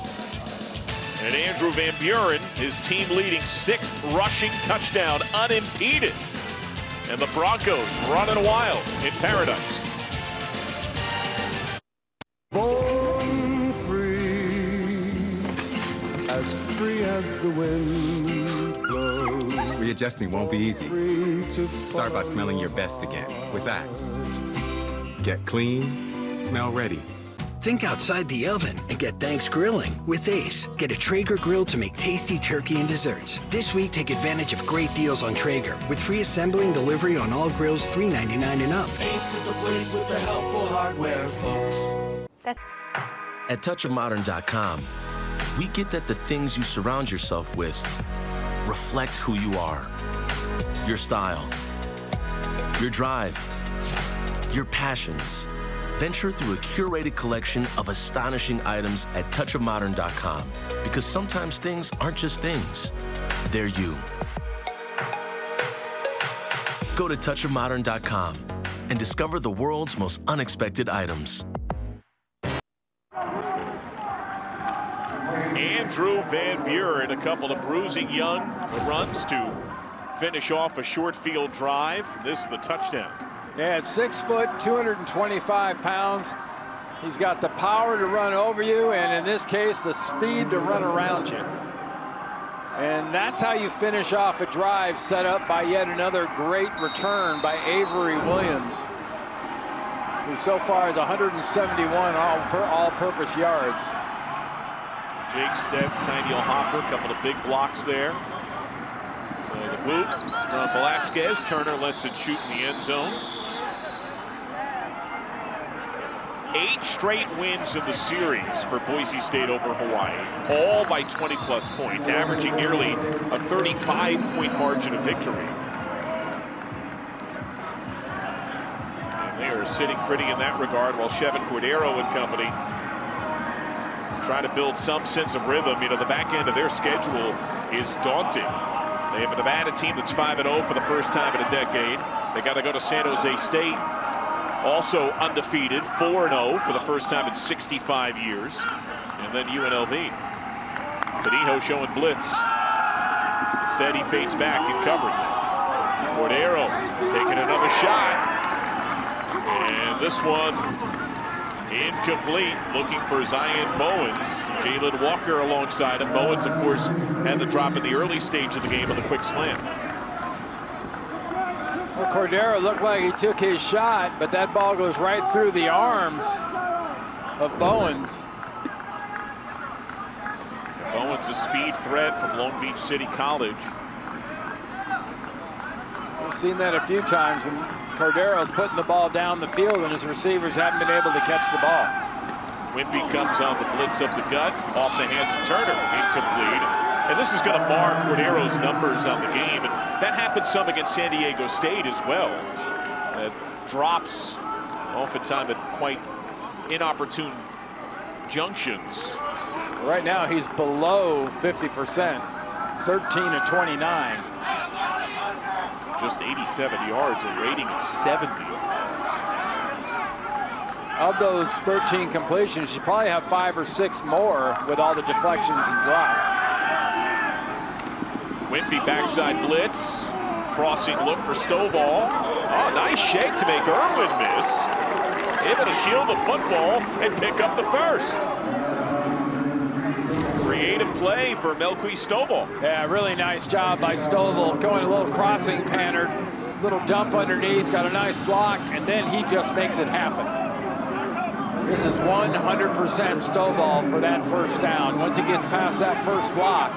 And Andrew Van Buren, his team leading sixth rushing touchdown unimpeded. And the Broncos running wild in paradise. Born as the wind blows. Readjusting won't be easy. Start by smelling your best again with Axe. Get clean, smell ready. Think outside the oven and get thanks grilling with Ace. Get a Traeger grill to make tasty turkey and desserts. This week, take advantage of great deals on Traeger with free assembly and delivery on all grills $3.99 and up. Ace is the place with the helpful hardware, folks. At touchofmodern.com, we get that the things you surround yourself with reflect who you are. Your style, your drive, your passions. Venture through a curated collection of astonishing items at touchofmodern.com because sometimes things aren't just things, they're you. Go to touchofmodern.com and discover the world's most unexpected items. Andrew Van Buren, a couple of bruising young runs to finish off a short field drive. This is the touchdown. Yeah, six foot, 225 pounds. He's got the power to run over you, and in this case, the speed to run around you. And that's how you finish off a drive set up by yet another great return by Avery Williams, who so far has 171 all-purpose all yards. Jake Stetz, Tyneil Hopper, a couple of big blocks there. So the boot from Velasquez. Turner lets it shoot in the end zone. Eight straight wins in the series for Boise State over Hawaii, all by 20 plus points, averaging nearly a 35 point margin of victory. And they are sitting pretty in that regard while Chevan Cordeiro and company try to build some sense of rhythm. You know, the back end of their schedule is daunting. They have a Nevada team that's 5-0 for the first time in a decade. They got to go to San Jose State, also undefeated, 4-0 for the first time in 65 years. And then UNLV. Benito showing blitz. Instead, he fades back in coverage. Cordeiro taking another shot. And this one incomplete, looking for Zion Bowens. Jalen Walker alongside him. Bowens, of course, had the drop in the early stage of the game on the quick slam. Well, Cordeiro looked like he took his shot, but that ball goes right through the arms of Bowens. Bowens, a speed threat from Long Beach City College. We've seen that a few times when Cordeiro's putting the ball down the field and his receivers haven't been able to catch the ball. Whimpey comes on the blitz up the gut, off the hands of Turner, incomplete. And this is going to mar Cordeiro's numbers on the game. And that happened some against San Diego State as well. That drops oftentimes at quite inopportune junctions. Right now he's below 50%, 13 to 29. Just 87 yards, a rating of 70. of those 13 completions, you probably have five or six more with all the deflections and drops. Whimpey backside blitz. Crossing look for Stovall. Oh, nice shake to make Irving miss. Able to shield the football and pick up the first. Play for Melquise Stovall. Yeah, really nice job by Stovall. Going a little crossing pattern, little dump underneath, got a nice block, and then he just makes it happen. This is 100% Stovall for that first down. Once he gets past that first block,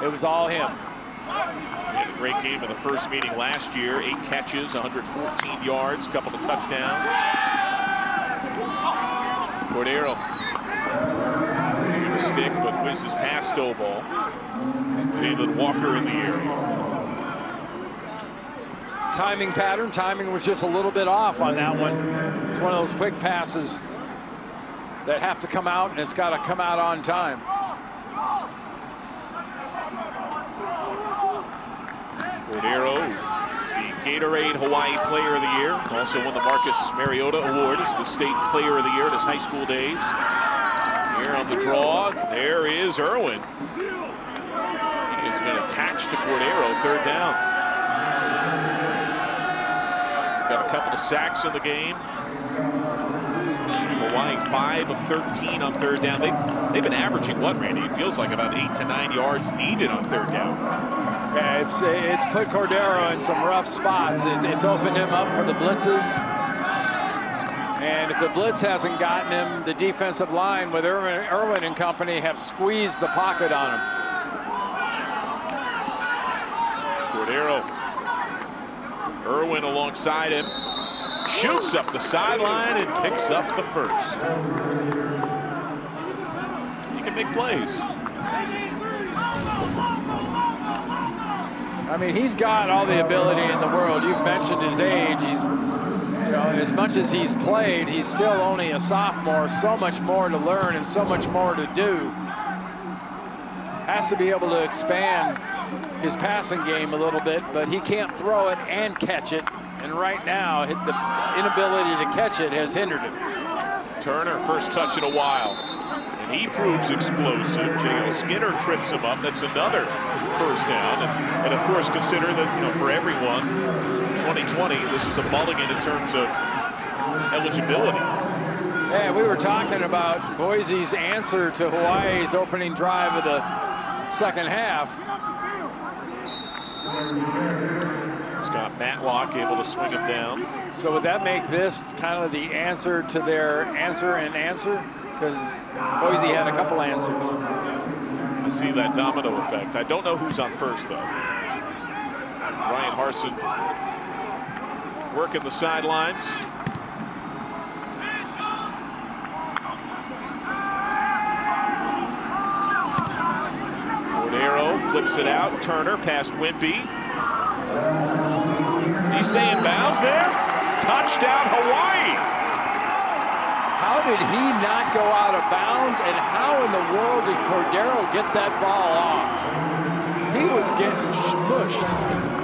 it was all him. He had a great game in the first meeting last year. Eight catches, 114 yards, couple of touchdowns. Cordeiro. Stick, but whizzes past Stovall. Jalen Walker in the air. Timing pattern, timing was just a little bit off on that one. It's one of those quick passes that have to come out, and it's got to come out on time. Cordeiro, the Gatorade Hawaii Player of the Year, also won the Marcus Mariota Award as the State Player of the Year in his high school days. On the draw, there is Irving. He has been attached to Cordeiro, third down. Got a couple of sacks in the game. Hawaii 5 of 13 on third down. They, they've been averaging what, Randy? It feels like about 8 to 9 yards needed on third down. Yeah, it's, it's put Cordeiro in some rough spots. It's, it's opened him up for the blitzes. And if the blitz hasn't gotten him, the defensive line with Irving, Irving and company have squeezed the pocket on him. Cordeiro. Irving alongside him. Shoots up the sideline and picks up the first. He can make plays. I mean, he's got all the ability in the world. You've mentioned his age. He's, you know, as much as he's played, he's still only a sophomore. So much more to learn and so much more to do. Has to be able to expand his passing game a little bit, but he can't throw it and catch it. And right now, the inability to catch it has hindered him. Turner, first touch in a while. And he proves explosive. J.L. Skinner trips him up. That's another first down. And, and, of course, consider that, you know, for everyone, 2020, this is a mulligan in terms of eligibility. Yeah, we were talking about Boise's answer to Hawaii's opening drive of the second half. He's Scott Matlock able to swing him down. So would that make this kind of the answer to their answer and answer? Because Boise had a couple answers. I see that domino effect. I don't know who's on first, though. Ryan Harsin working the sidelines. Cordeiro flips it out. Turner past Whimpey. He stay in bounds there. Touchdown Hawaii. How did he not go out of bounds and how in the world did Cordeiro get that ball off? He was getting smushed.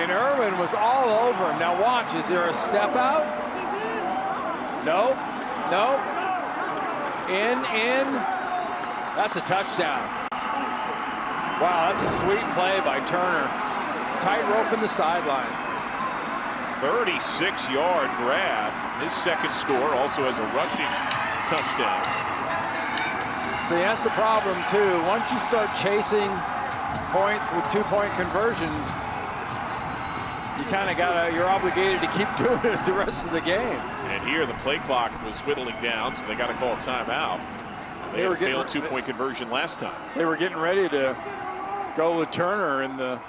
Mean, Irving was all over him. Now watch, is there a step out? No, no. In, in. That's a touchdown. Wow, that's a sweet play by Turner. Tight rope in the sideline. 36-yard grab. His second score also has a rushing touchdown. See, that's the problem, too. Once you start chasing points with two-point conversions, you kind of got to, you're obligated to keep doing it the rest of the game. And here the play clock was whittling down, so they got to call a timeout. They, they were failed two-point conversion last time. They were getting ready to go with Turner in the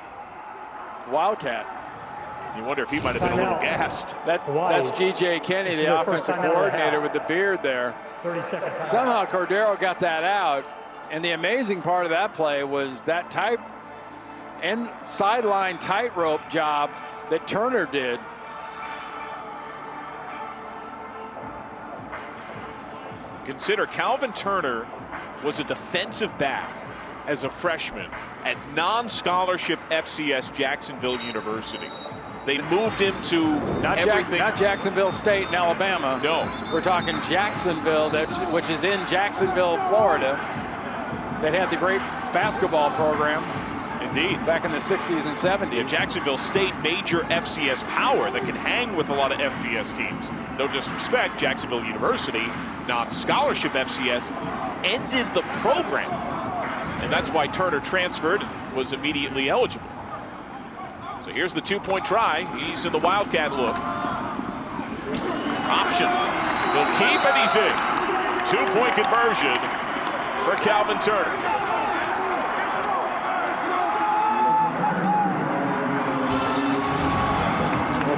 Wildcat. You wonder if he might have been a little gassed. That, that's G.J. Kinne, the offensive coordinator with the beard there. 30 second time. Somehow Cordeiro got that out. And the amazing part of that play was that type and sideline tightrope job that Turner did. Consider Calvin Turner was a defensive back as a freshman at non-scholarship FCS Jacksonville University. They moved him to not, Jackson, not Jacksonville State in Alabama. No. We're talking Jacksonville, that, which is in Jacksonville, Florida, that had the great basketball program. Indeed. Back in the 60s and 70s. Yeah, Jacksonville State, major FCS power that can hang with a lot of FBS teams. No disrespect, Jacksonville University, not scholarship FCS, ended the program. And that's why Turner transferred, and was immediately eligible. So here's the two-point try. He's in the Wildcat look. Option. He'll keep and he's in. Two-point conversion for Calvin Turner.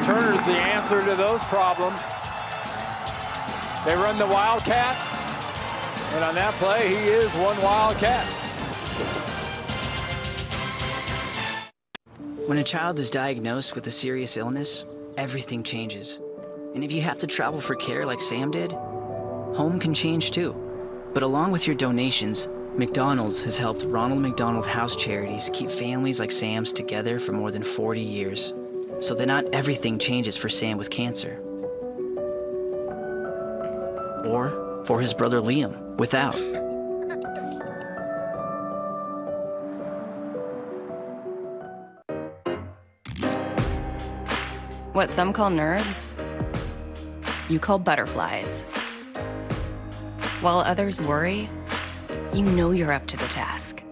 Turner's the answer to those problems. They run the Wildcat, and on that play, he is one Wildcat. When a child is diagnosed with a serious illness, everything changes. And if you have to travel for care like Sam did, home can change too. But along with your donations, McDonald's has helped Ronald McDonald House Charities keep families like Sam's together for more than 40 years. So that not everything changes for Sam with cancer. Or for his brother Liam without. What some call nerves, you call butterflies. While others worry, you know you're up to the task.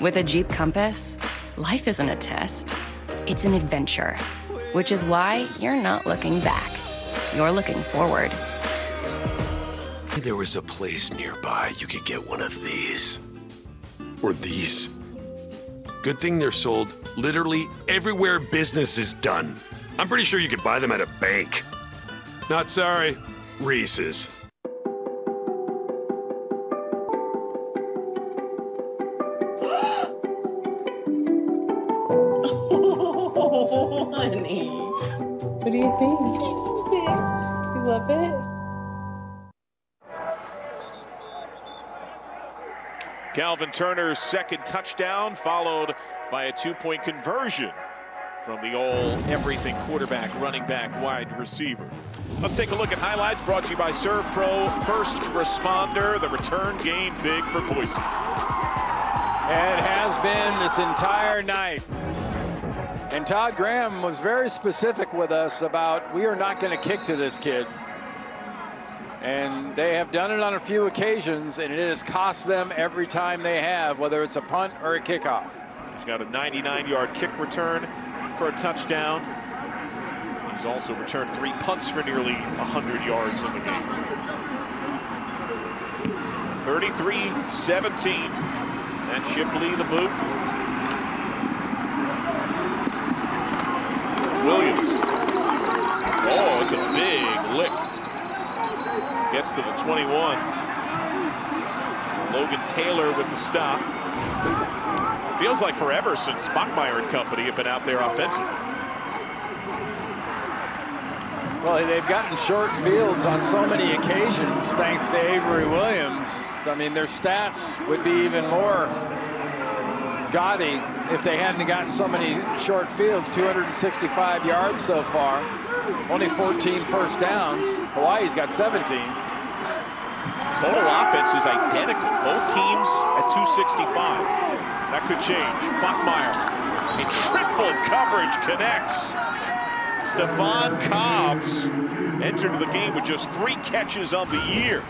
With a Jeep Compass, life isn't a test, it's an adventure, which is why you're not looking back. You're looking forward. There was a place nearby you could get one of these. Or these. Good thing they're sold literally everywhere business is done. I'm pretty sure you could buy them at a bank. Not sorry, Reese's. Honey. What do you think? You love it? Calvin Turner's second touchdown, followed by a two-point conversion from the all everything quarterback, running back, wide receiver. Let's take a look at highlights brought to you by Serve Pro First Responder. The return game big for Boise. It has been this entire night. And Todd Graham was very specific with us about we are not going to kick to this kid. And they have done it on a few occasions, and it has cost them every time they have, whether it's a punt or a kickoff. He's got a 99-yard kick return for a touchdown. He's also returned three punts for nearly 100 yards in the game. 33-17. And Shipley the boot. Williams. Oh, it's a big lick. Gets to the 21. Logan Taylor with the stop. Feels like forever since Bachmeier and company have been out there offensively. Well, they've gotten short fields on so many occasions thanks to Avery Williams. I mean, their stats would be even more gaudy if they hadn't gotten so many short fields, 265 yards so far, only 14 first downs. Hawaii's got 17. Total offense is identical. Both teams at 265. That could change. Bachmeier, a triple coverage connects. Stefan Cobbs entered the game with just three catches of the year.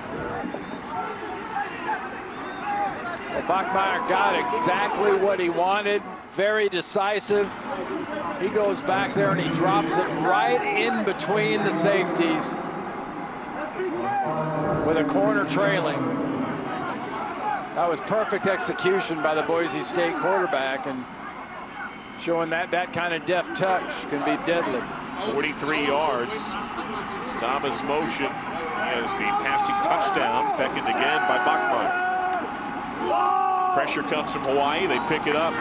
Well, Bachmeier got exactly what he wanted. Very decisive. He goes back there and he drops it right in between the safeties with a corner trailing. That was perfect execution by the Boise State quarterback and showing that that kind of deft touch can be deadly. 43 yards. Thomas motion as the passing touchdown beckoned again by Bachmeier. Pressure comes from Hawaii. They pick it up.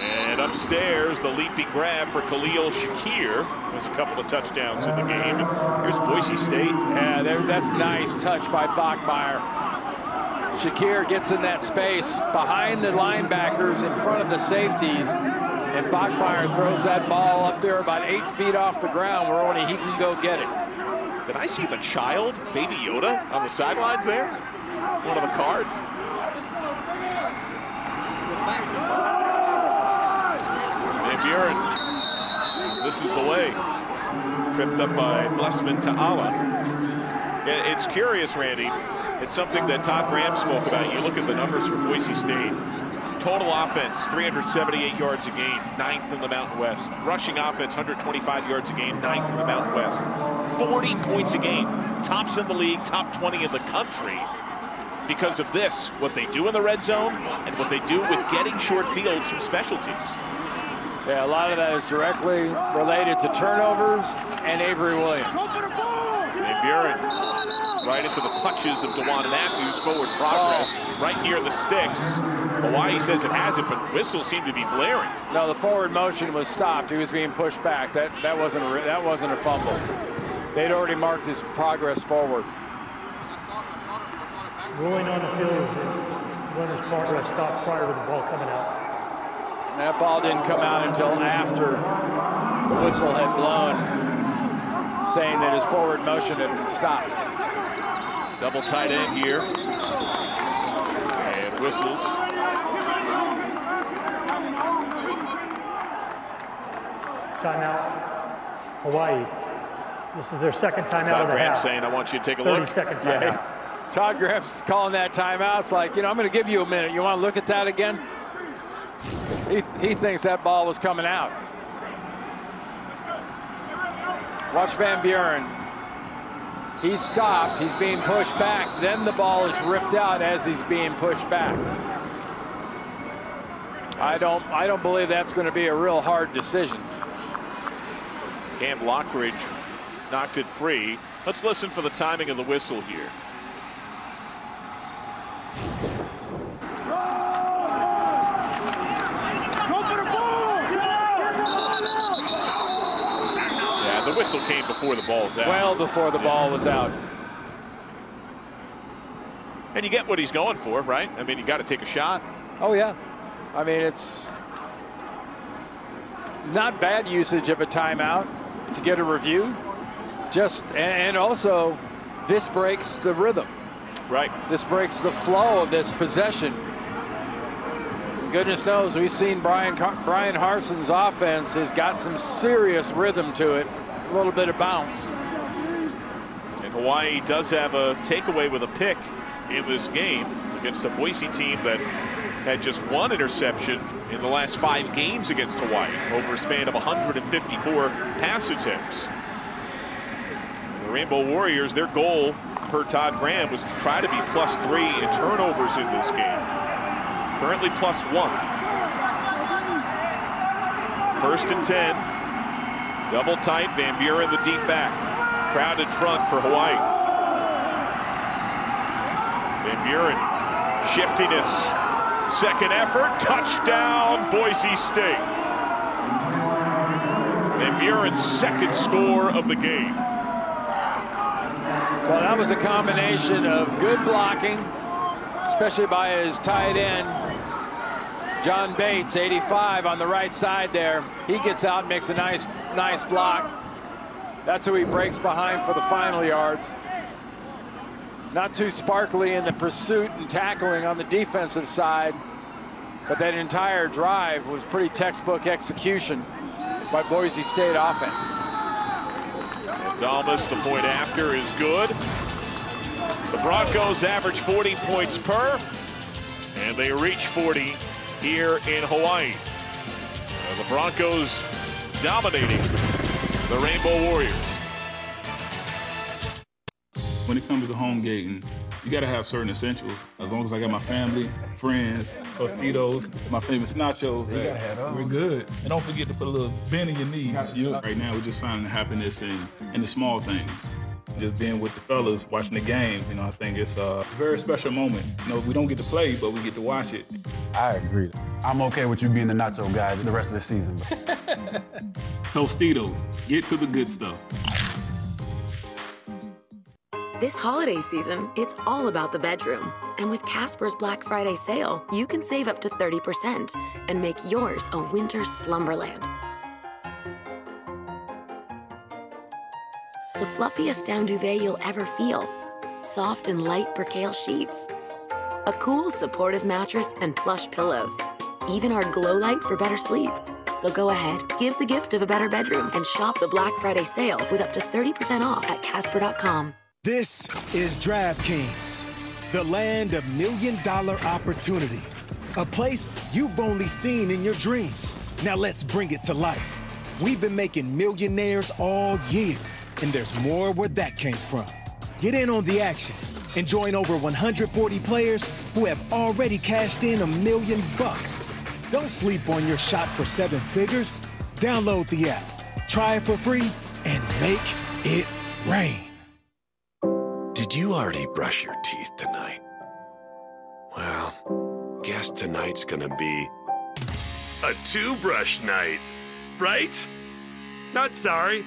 And upstairs, the leaping grab for Khalil Shakir. There's a couple of touchdowns in the game. Here's Boise State. Yeah, there, that's nice touch by Bachmeier. Shakir gets in that space behind the linebackers in front of the safeties. And Bachmeier throws that ball up there about eight feet off the ground where only he can go get it. Did I see the child, Baby Yoda, on the sidelines there? One of the cards. Van Buren, this is the way. Tripped up by Blessman Ta'ala. It's curious, Randy. It's something that Todd Graham spoke about. You look at the numbers for Boise State. Total offense, 378 yards a game, ninth in the Mountain West. Rushing offense, 125 yards a game, ninth in the Mountain West. 40 points a game, tops in the league, top 20 in the country. Because of this, what they do in the red zone and what they do with getting short fields from special teams. Yeah, a lot of that is directly related to turnovers and Avery Williams. Van Buren right into the clutches of Dewan Matthews, forward progress, oh. right near the sticks. Hawaii says it hasn't, but whistles seem to be blaring. No, the forward motion was stopped. He was being pushed back. That that wasn't a, that wasn't a fumble. They'd already marked his progress forward. Ruling on the field is that runner's progress stopped prior to the ball coming out. That ball didn't come out until after the whistle had blown, saying that his forward motion had been stopped. Double tight end here. And whistles. Timeout. Hawaii. This is their second timeout Todd of the Graham half. saying, I want you to take a 30 look. second timeout. Yeah. Todd Graham's calling that timeout. It's like, you know, I'm going to give you a minute. You want to look at that again? He, he thinks that ball was coming out. Watch Van Buren. He's stopped. He's being pushed back. Then the ball is ripped out as he's being pushed back. I don't, I don't believe that's going to be a real hard decision. Cam Lockridge knocked it free. Let's listen for the timing of the whistle here. Yeah, the whistle came before the ball's out. Well before the ball was out. And you get what he's going for, right? I mean, you got to take a shot. Oh, yeah. I mean, it's not bad usage of a timeout to get a review. Just, and also, this breaks the rhythm. Right. This breaks the flow of this possession. Goodness knows, we've seen Bryan, Bryan Harsin's offense has got some serious rhythm to it, a little bit of bounce. And Hawaii does have a takeaway with a pick in this game against a Boise team that had just one interception in the last five games against Hawaii over a span of 154 pass attempts. The Rainbow Warriors, their goal per Todd Graham was to try to be plus three in turnovers in this game. Currently plus one. First and 10. Double tight, Van Buren the deep back. Crowded front for Hawaii. Van Buren, shiftiness. Second effort, touchdown, Boise State. Van Buren's second score of the game. Well, that was a combination of good blocking, especially by his tight end, John Bates, 85 on the right side there. He gets out and makes a nice, nice block. That's who he breaks behind for the final yards. Not too sparkly in the pursuit and tackling on the defensive side, but that entire drive was pretty textbook execution by Boise State offense. Dalmas, the point after is good. The Broncos average 40 points per, and they reach 40 here in Hawaii. Uh, the Broncos dominating the Rainbow Warriors. When it comes to the home gating, you gotta have certain essentials. As long as I got my family, friends, Tostitos, my famous nachos, we're good. And don't forget to put a little bend in your knees. You, right now, we're just finding happiness in, in the small things. Just being with the fellas, watching the game, you know, I think it's a very special moment. You know, we don't get to play, but we get to watch it. I agree. I'm okay with you being the nacho guy the rest of the season. Tostitos, get to the good stuff. This holiday season, it's all about the bedroom. And with Casper's Black Friday sale, you can save up to 30% and make yours a winter slumberland. The fluffiest down duvet you'll ever feel. Soft and light percale sheets. A cool, supportive mattress and plush pillows. Even our glow light for better sleep. So go ahead, give the gift of a better bedroom and shop the Black Friday sale with up to 30% off at Casper.com. This is DraftKings, the land of million dollar opportunity. A place you've only seen in your dreams. Now let's bring it to life. We've been making millionaires all year, and there's more where that came from. Get in on the action and join over 140 players who have already cashed in a million bucks. Don't sleep on your shot for seven figures. Download the app, try it for free, and make it rain. Did you already brush your teeth tonight? Well, guess tonight's gonna be a two brush night, right? Not sorry,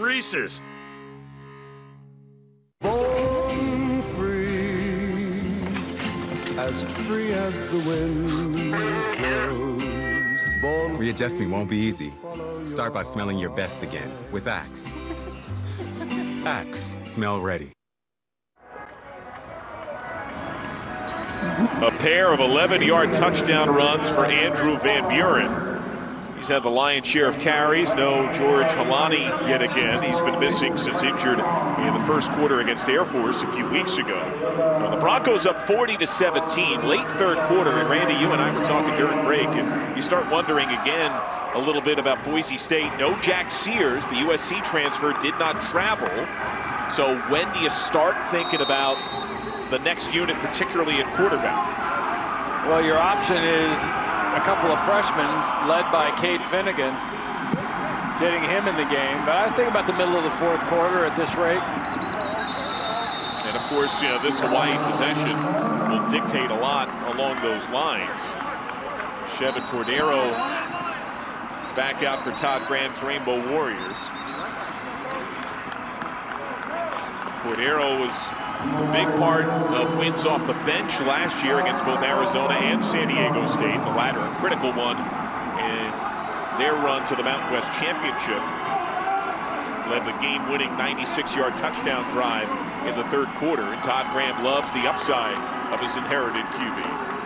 Reese's. Born free, as free as the wind blows. Born Readjusting won't be easy. Start by smelling your best again with Axe. Axe, smell ready. A pair of 11-yard touchdown runs for Andrew Van Buren. He's had the lion's share of carries. No George Holani yet again. He's been missing since injured in the first quarter against Air Force a few weeks ago. Now, the Broncos up 40 to 17, late third quarter. And Randy, you and I were talking during break, and you start wondering again a little bit about Boise State. No Jack Sears, the USC transfer, did not travel. So when do you start thinking about the next unit, particularly at quarterback? Well, your option is a couple of freshmen led by Cade Fennegan, getting him in the game. But I think about the middle of the fourth quarter at this rate. And of course, you know, this Hawaii possession will dictate a lot along those lines. Chevan Cordeiro back out for Todd Graham's Rainbow Warriors. Cordeiro was big part of wins off the bench last year against both Arizona and San Diego State. The latter a critical one in their run to the Mountain West Championship. Led the game-winning 96-yard touchdown drive in the third quarter. And Todd Graham loves the upside of his inherited QB.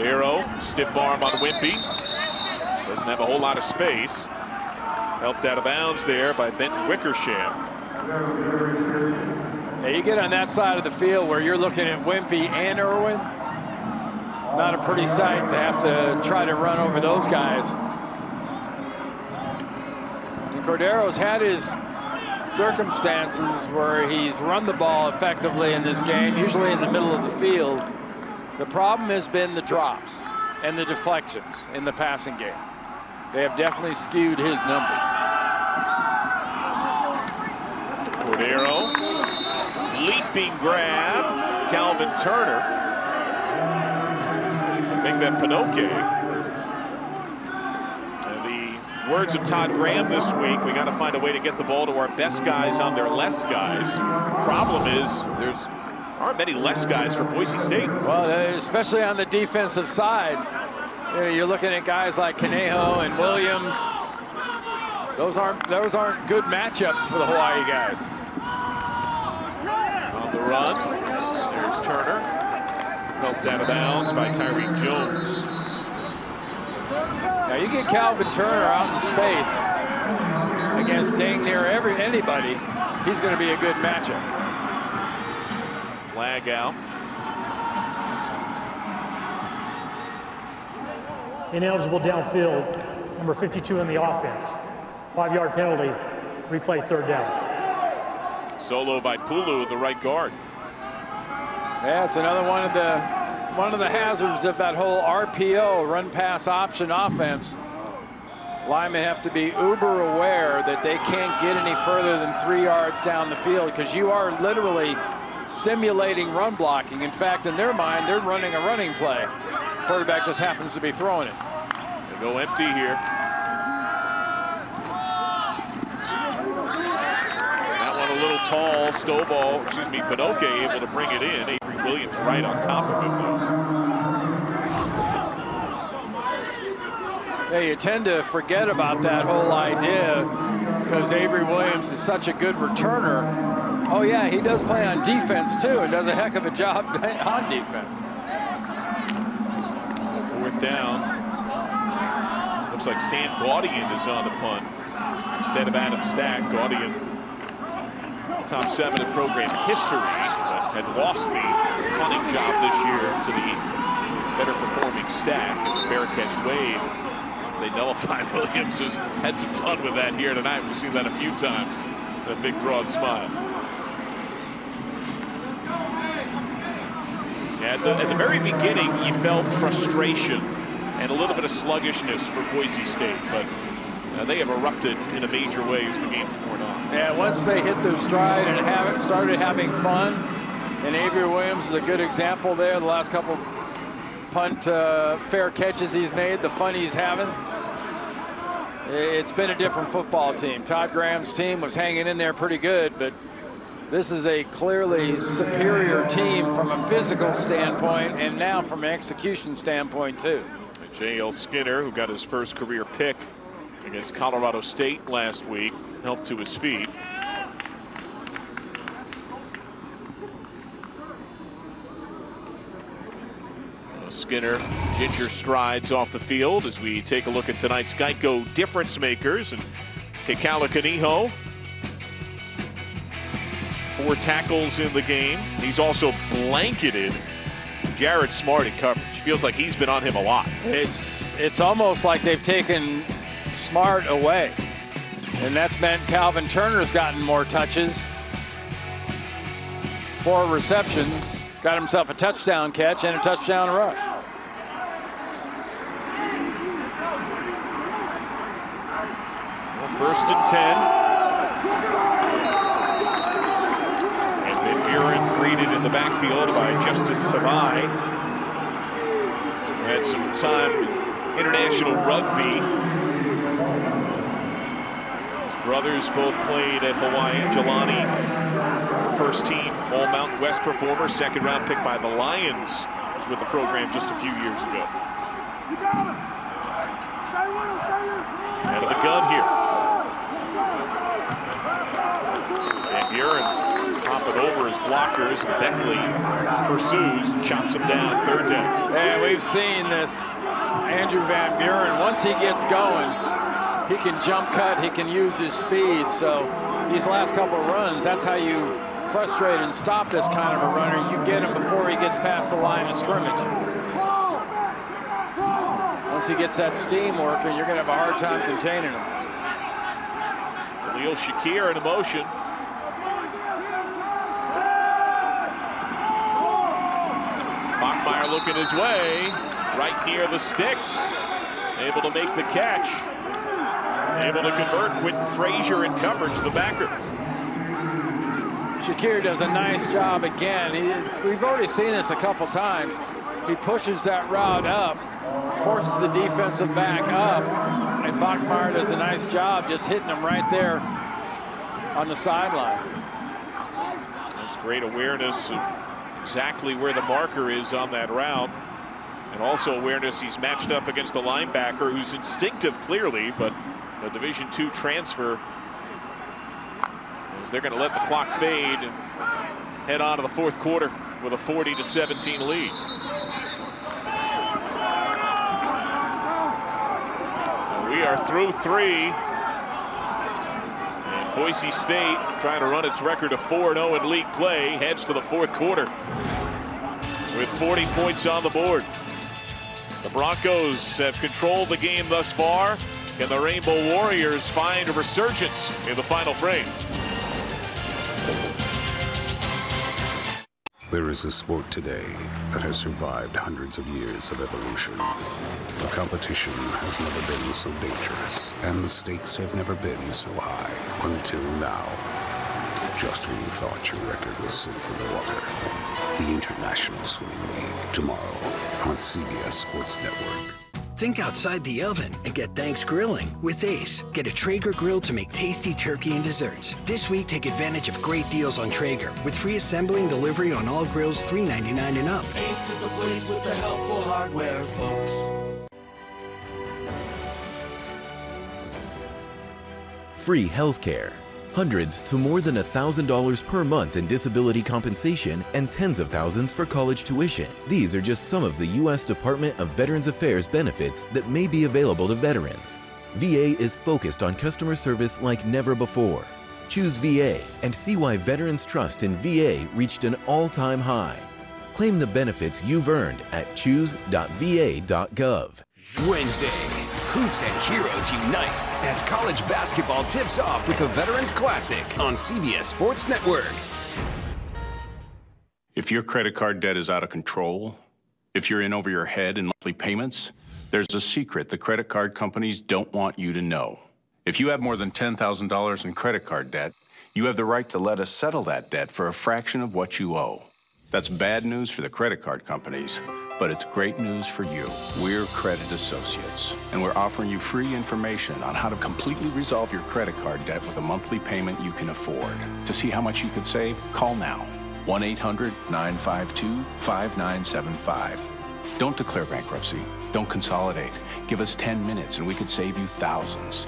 Cordeiro, stiff arm on Whimpey. Doesn't have a whole lot of space. Helped out of bounds there by Benton Wickersham. Now you get on that side of the field where you're looking at Whimpey and Irving. Not a pretty sight to have to try to run over those guys. And Cordeiro's had his circumstances where he's run the ball effectively in this game, usually in the middle of the field. The problem has been the drops and the deflections in the passing game. They have definitely skewed his numbers. Cordeiro, leaping grab, Calvin Turner. Make that. And the words of Todd Graham this week, we got to find a way to get the ball to our best guys on their less guys. Problem is, there's aren't many less guys for Boise State. Well, uh, especially on the defensive side. You know, you're looking at guys like Kaniho and Williams. Those aren't those aren't good matchups for the Hawaii guys. On the run, there's Turner. Helped out of bounds by Tyreque Jones. Now you get Calvin Turner out in space against dang near every anybody, he's going to be a good matchup. Flag out. Ineligible downfield, number 52 in the offense. Five-yard penalty, replay third down. Solo by Pulu, the right guard. Yeah, it's another one of the one of the hazards of that whole RPO run pass option offense. Linemen have to be uber aware that they can't get any further than three yards down the field because you are literally simulating run blocking. In fact, in their mind, they're running a running play. Quarterback just happens to be throwing it. They go empty here. That one a little tall. Stovall, excuse me, Panoke able to bring it in. Avery Williams right on top of him, though. Yeah, you tend to forget about that whole idea because Avery Williams is such a good returner. Oh yeah, he does play on defense too and does a heck of a job on defense. Fourth down. Looks like Stan Gaudion is on the punt instead of Adam Stack. Gaudion, top seven in program history, but had lost the punting job this year to the better performing Stack and the fair catch wave. They nullified Williams, who's had some fun with that here tonight. We've seen that a few times. That big broad smile. At the, at the very beginning, you felt frustration and a little bit of sluggishness for Boise State, but uh, they have erupted in a major way as the game's worn on. Yeah, once they hit their stride and have started having fun, and Avery Williams is a good example there. The last couple punt uh, fair catches he's made, the fun he's having. It's been a different football team. Todd Graham's team was hanging in there pretty good, but this is a clearly superior team from a physical standpoint and now from an execution standpoint too. J.L. Skinner, who got his first career pick against Colorado State last week, helped to his feet. Skinner ginger strides off the field as we take a look at tonight's Geico difference makers and Kekaula Kaniho four tackles in the game. He's also blanketed Jared Smart in coverage. Feels like he's been on him a lot. It's it's almost like they've taken Smart away. And that's meant Calvin Turner's gotten more touches. Four receptions. Got himself a touchdown catch and a touchdown rush. Well, first and 10. Buren greeted in the backfield by Justus Tavai. Had some time international rugby. His brothers both played at Hawaii. Jelani, first team All Mountain West performer, second round pick by the Lions, was with the program just a few years ago. Out of the gun here. And Buren it over his blockers. Bethley pursues, chops him down, third down. And we've seen this Andrew Van Buren. Once he gets going, he can jump cut, he can use his speed. So these last couple runs, that's how you frustrate and stop this kind of a runner. You get him before he gets past the line of scrimmage. Once he gets that steam working, you're going to have a hard time containing him. Leo Shakir in motion. Bachmeier looking his way, right near the sticks. Able to make the catch. Able to convert Quentin Frazier in coverage, the backer. Shakir does a nice job again. Is, we've already seen this a couple times. He pushes that route up, forces the defensive back up, and Bachmeier does a nice job just hitting him right there on the sideline. That's great awareness of exactly where the marker is on that route. And also awareness he's matched up against a linebacker who's instinctive clearly, but a Division two transfer. As they're going to let the clock fade and head on to the fourth quarter with a 40 to 17 lead. We are through three. Boise State trying to run its record of 4-0 in league play heads to the fourth quarter with 40 points on the board. The Broncos have controlled the game thus far. Can the Rainbow Warriors find a resurgence in the final frame? There is a sport today that has survived hundreds of years of evolution. The competition has never been so dangerous, and the stakes have never been so high until now. Just when you thought your record was safe in the water. The International Swimming League, tomorrow on CBS Sports Network. Think outside the oven and get thanks grilling with Ace. Get a Traeger grill to make tasty turkey and desserts. This week, take advantage of great deals on Traeger with free assembly and delivery on all grills $3.99 and up. Ace is the place with the helpful hardware, folks. Free healthcare. Hundreds to more than $1,000 per month in disability compensation and tens of thousands for college tuition. These are just some of the U.S. Department of Veterans Affairs benefits that may be available to veterans. VA is focused on customer service like never before. Choose VA and see why veterans' trust in VA reached an all-time high. Claim the benefits you've earned at choose.va.gov. Wednesday, Hoops and Heroes unite as college basketball tips off with the Veterans Classic on CBS Sports Network. If your credit card debt is out of control, if you're in over your head in monthly payments, there's a secret the credit card companies don't want you to know. If you have more than $10,000 in credit card debt, you have the right to let us settle that debt for a fraction of what you owe. That's bad news for the credit card companies, but it's great news for you. We're Credit Associates, and we're offering you free information on how to completely resolve your credit card debt with a monthly payment you can afford. To see how much you could save, call now 1 800 952 5975. Don't declare bankruptcy. Don't consolidate. Give us 10 minutes and we could save you thousands.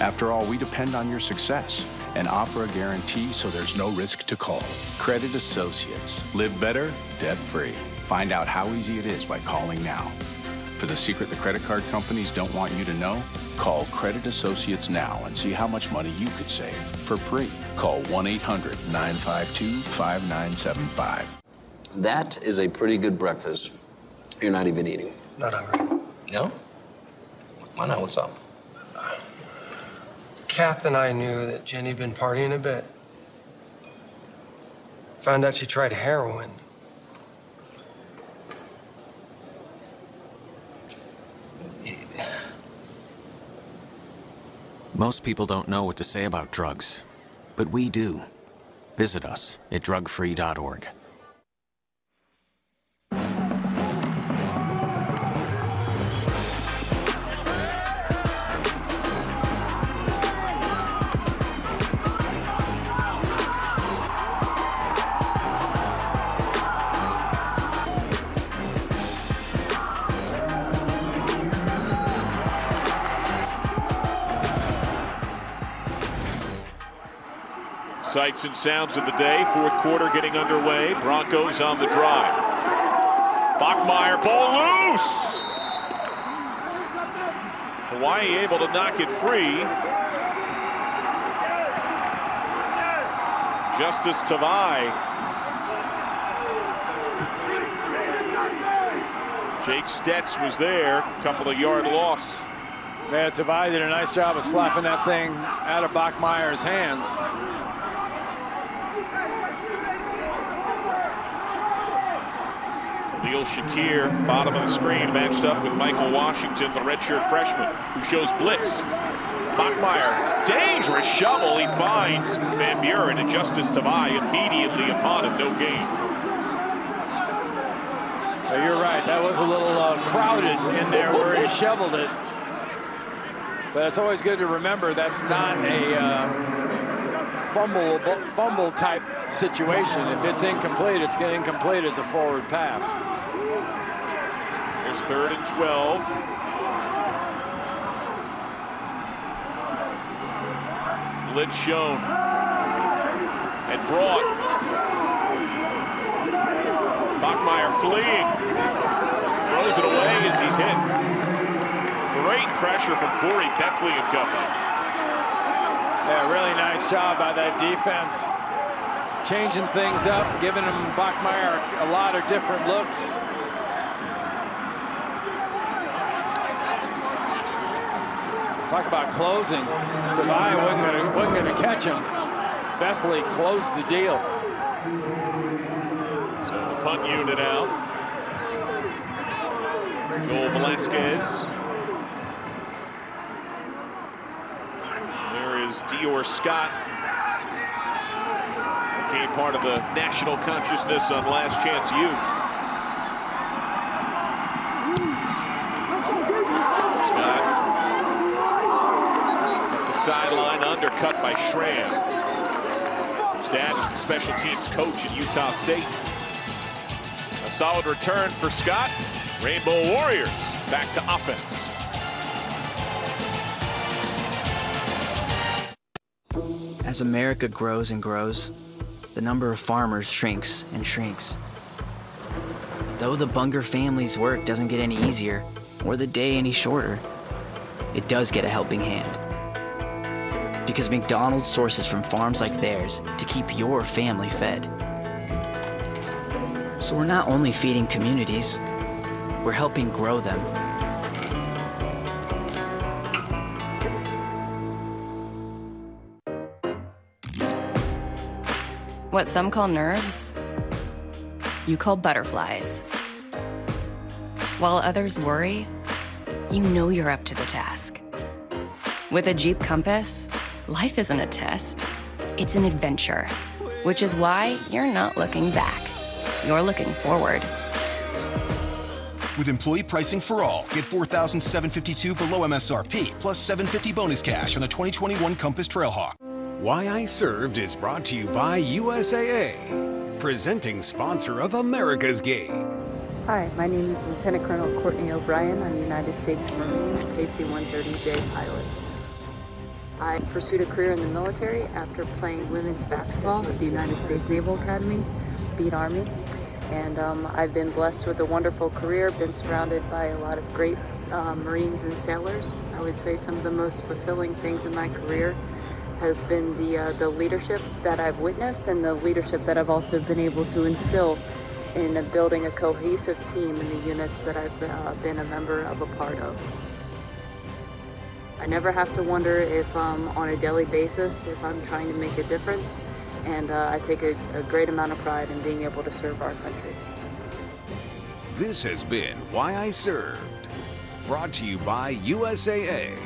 After all, we depend on your success and offer a guarantee so there's no risk to call. Credit Associates. Live better, debt free. Find out how easy it is by calling now. For the secret the credit card companies don't want you to know, call Credit Associates now and see how much money you could save for free. Call 1 800 952 5975. That is a pretty good breakfast. You're not even eating. Not hungry. No? Why not? What's up? Kath and I knew that Jenny'd been partying a bit. Found out she tried heroin. Most people don't know what to say about drugs, but we do. Visit us at drugfree.org. Sights and sounds of the day. Fourth quarter getting underway. Broncos on the drive. Bachmeier, ball loose. Hawaii able to knock it free. Justus Tavai. Jake Stetz was there. Couple of yard loss. Yeah, Tavai did a nice job of slapping that thing out of Bachmeier's hands. Khalil Shakir, bottom of the screen, matched up with Michael Washington, the redshirt freshman, who shows blitz. Bachmeier, dangerous shovel. He finds Van Buren and Justus Tavai immediately upon him. No gain. You're right. That was a little uh, crowded in there where he shoveled it. But it's always good to remember that's not a uh, fumble fumble type situation. If it's incomplete, it's incomplete as a forward pass. Here's third and 12. Blitz shown. And brought. Bachmeier fleeing. Throws it away as he's hit. Great pressure from Khoury Bethley and company. Yeah, really nice job by that defense. Changing things up, giving him Bachmeier a lot of different looks. Talk about closing. Tavai wasn't wasn't gonna catch him. Bethley closed the deal. So the punt unit out. Joel Velazquez. There is Dior Scott. Became part of the national consciousness on Last Chance U. undercut by Schramm. His dad is the special teams coach at Utah State. A solid return for Scott. Rainbow Warriors back to offense. As America grows and grows, the number of farmers shrinks and shrinks. Though the Bunger family's work doesn't get any easier, or the day any shorter, it does get a helping hand. Because McDonald's sources from farms like theirs to keep your family fed. So we're not only feeding communities, we're helping grow them. What some call nerves, you call butterflies. While others worry, you know you're up to the task. With a Jeep Compass, life isn't a test, it's an adventure, which is why you're not looking back. You're looking forward. With employee pricing for all, get 4752 below MSRP plus 750 bonus cash on the 2021 Compass Trailhawk. Why I Served is brought to you by USAA, presenting sponsor of America's Game. Hi, my name is Lieutenant Colonel Courtney O'Brien. I'm United States Marine, KC-130J pilot. I pursued a career in the military after playing women's basketball at the United States Naval Academy, Beat Army. And um, I've been blessed with a wonderful career, been surrounded by a lot of great uh, Marines and sailors. I would say some of the most fulfilling things in my career has been the, uh, the leadership that I've witnessed and the leadership that I've also been able to instill in building a cohesive team in the units that I've uh, been a member of a part of. I never have to wonder if um, on a daily basis if I'm trying to make a difference and uh, I take a, a great amount of pride in being able to serve our country. This has been Why I Served, brought to you by USAA.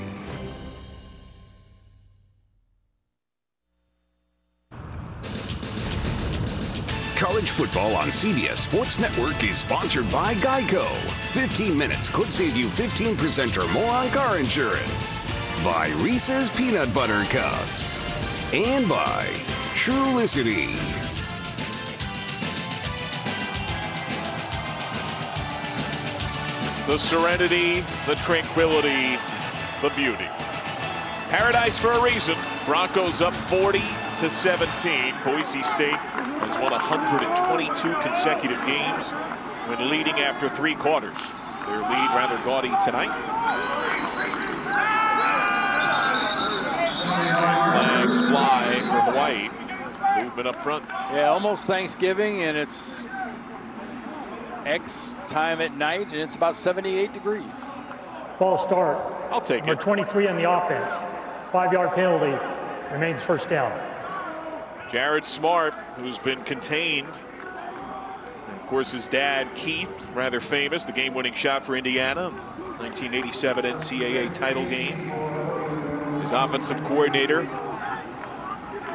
College football on CBS Sports Network is sponsored by Geico. 15 minutes could save you 15% or more on car insurance. By Reese's Peanut Butter Cups. And by Trulicity. The serenity, the tranquility, the beauty. Paradise for a reason. Broncos up 40 to 17. Boise State has won 122 consecutive games when leading after three quarters. Their lead rather gaudy tonight. Flags fly for Hawaii. Movement up front. Yeah, almost Thanksgiving, and it's X time at night, and it's about 78 degrees. False start. I'll take Number it. 23 on the offense. Five-yard penalty. Remains first down. Jared Smart, who's been contained. And of course, his dad, Keith, rather famous, the game-winning shot for Indiana, 1987 NCAA title game. His offensive coordinator,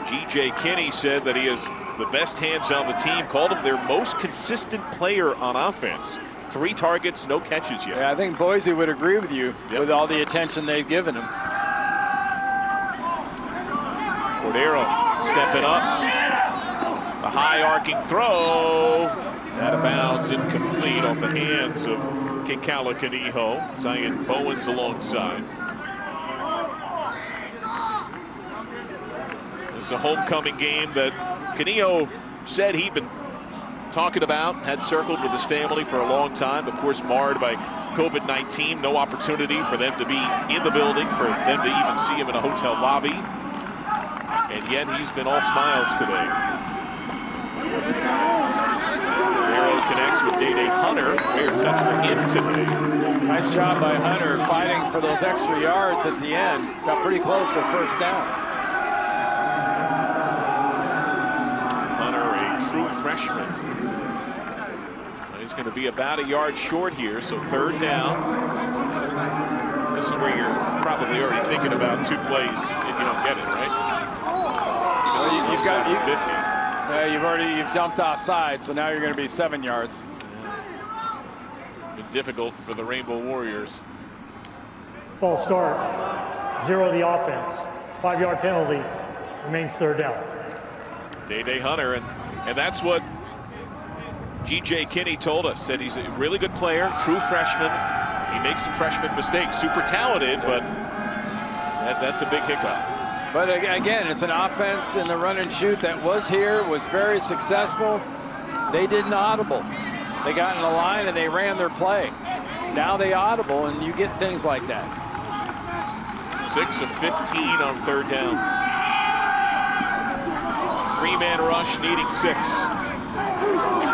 G.J. Kinne, said that he has the best hands on the team, called him their most consistent player on offense. Three targets, no catches yet. Yeah, I think Boise would agree with you with all the attention they've given him. Cordeiro stepping up. A high arcing throw. Out of bounds, incomplete off the hands of Kekaula Kaniho. Zion Bowens alongside. Is a homecoming game that Kaniho said he'd been talking about, had circled with his family for a long time. Of course, marred by COVID-19. No opportunity for them to be in the building, for them to even see him in a hotel lobby. And yet he's been all smiles today. Arrow connects with Day Day Hunter. Fair touch for him today. Nice job by Hunter fighting for those extra yards at the end. Got pretty close to first down. Freshman. He's going to be about a yard short here, so third down. This is where you're probably already thinking about two plays if you don't get it, right? Well, you, have got you, 50. Yeah, you've already you've jumped offside, so now you're going to be seven yards. Been difficult for the Rainbow Warriors. False start. Zero the offense. Five-yard penalty, remains third down. Day Day Hunter, and, and that's what G.J. Kinne told us, that he's a really good player, true freshman. He makes some freshman mistakes, super talented, but that, that's a big hiccup. But again, it's an offense in the run and shoot that was here, was very successful. They didn't audible. They got in the line and they ran their play. Now they audible and you get things like that. Six of 15 on third down. Three-man rush needing six.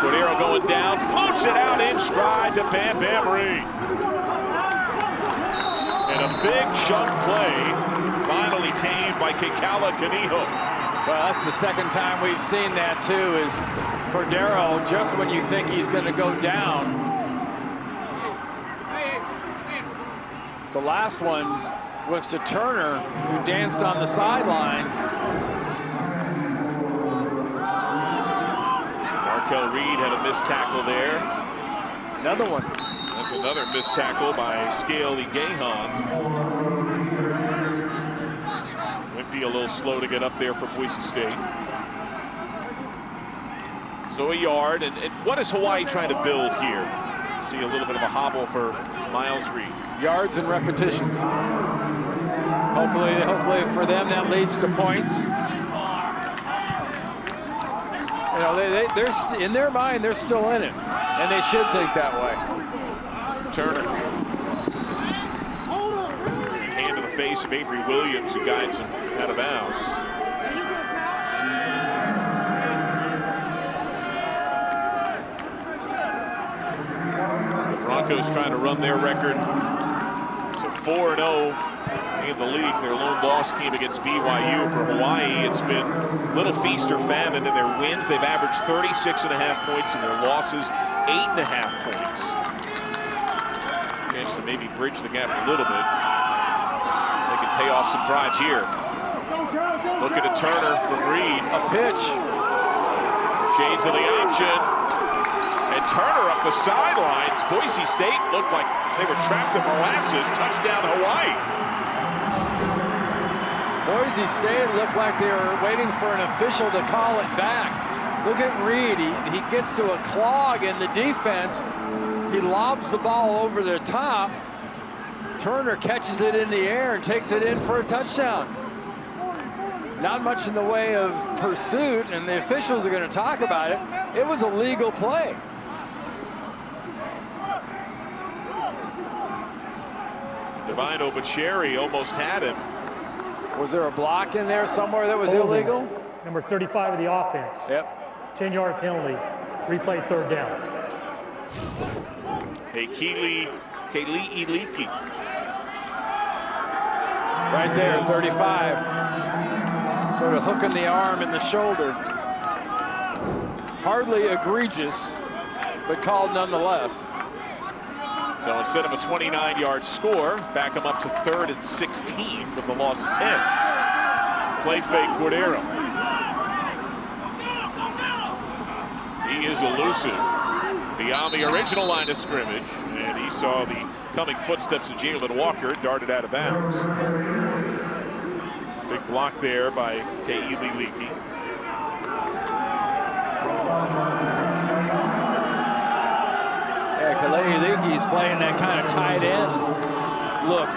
Cordeiro going down, floats it out in stride to Bam Bam Reed. And a big chunk play, finally tamed by Kekaula Kaniho. Well, that's the second time we've seen that too, is Cordeiro, just when you think he's gonna go down. The last one was to Turner, who danced on the sideline. Markel Reed had a missed tackle there. Another one. That's another missed tackle by Scale Igiehon. Might be a little slow to get up there for Boise State. So a yard, and, and what is Hawaii trying to build here? See a little bit of a hobble for Miles Reed. Yards and repetitions. Hopefully, hopefully for them that leads to points. You know, they, they, they're in their mind, they're still in it, and they should think that way. Turner. Hand to the face of Avery Williams, who guides him out of bounds. Broncos trying to run their record to 4-0 in the league. Their lone loss came against BYU. For Hawaii, it's been little feast or famine in their wins. They've averaged 36 and a half points in their losses, eight and a half points. Chance to maybe bridge the gap a little bit. They can pay off some drives here. Looking at Turner from Reed. A pitch. Shades of the option. And Turner up the sidelines. Boise State looked like they were trapped in molasses. Touchdown Hawaii. Boise State looked like they were waiting for an official to call it back. Look at Reed. He, he gets to a clog in the defense. He lobs the ball over the top. Turner catches it in the air and takes it in for a touchdown. Not much in the way of pursuit, and the officials are going to talk about it. It was a legal play. Divine Obichere almost had him. Was there a block in there somewhere that was Holding. illegal? Number 35 of the offense. Yep. 10-yard penalty. Replay third down. Hey, Keely, Keili Iliki. Right there, 35. Sort of hooking the arm and the shoulder. Hardly egregious, but called nonetheless. So instead of a 29-yard score, back them up to third and 16 with the loss of 10. Play fake Cordeiro. He is elusive beyond the original line of scrimmage, and he saw the coming footsteps of Jalen Walker darted out of bounds. Big block there by Keili Leakey. Yeah, Kalei Leakey's playing that kind of tight end look.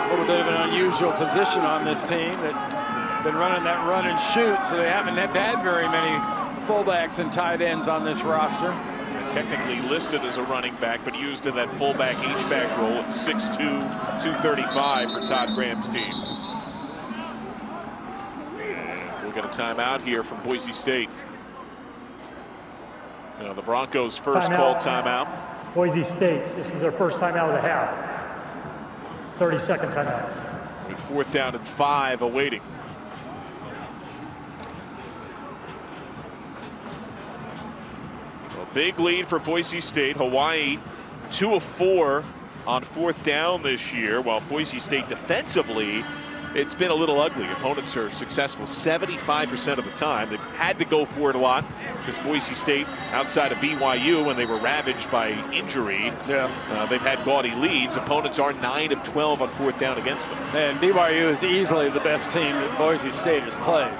A little bit of an unusual position on this team that been running that run and shoot, so they haven't had very many fullbacks and tight ends on this roster. Technically listed as a running back, but used in that fullback H-back role at 6'2", 235 for Todd Graham's team. And we'll get a timeout here from Boise State. You know, the Broncos first timeout. call timeout. Boise State, this is their first timeout of the half. 30-second timeout. With fourth down and five awaiting. A big lead for Boise State. Hawaii, two of four on fourth down this year, while Boise State defensively it's been a little ugly. Opponents are successful 75% of the time. They've had to go for it a lot because Boise State, outside of BYU, when they were ravaged by injury, yeah. Uh, they've had gaudy leads. Opponents are 9 of 12 on fourth down against them. And BYU is easily the best team that Boise State has played.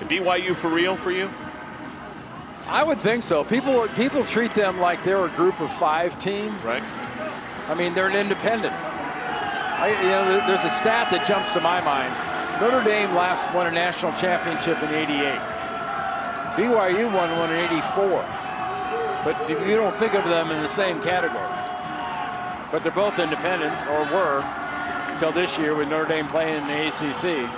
And BYU for real for you? I would think so. People people treat them like they're a group of five team. Right. I mean, they're an independent. I, you know, there's a stat that jumps to my mind. Notre Dame last won a national championship in 88. BYU won one in 84. But you don't think of them in the same category. But they're both independents, or were, until this year with Notre Dame playing in the ACC.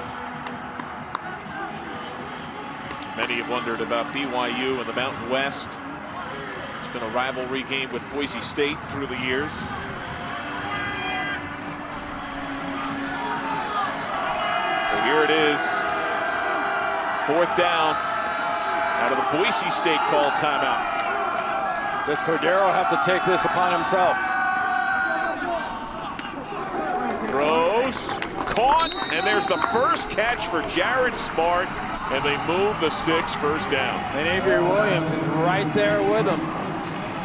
Many have wondered about BYU and the Mountain West. It's been a rivalry game with Boise State through the years. Here it is. Fourth down out of the Boise State call timeout. Does Cordeiro have to take this upon himself? Throws, caught, and there's the first catch for Jared Smart, and they move the sticks first down. And Avery Williams is right there with him.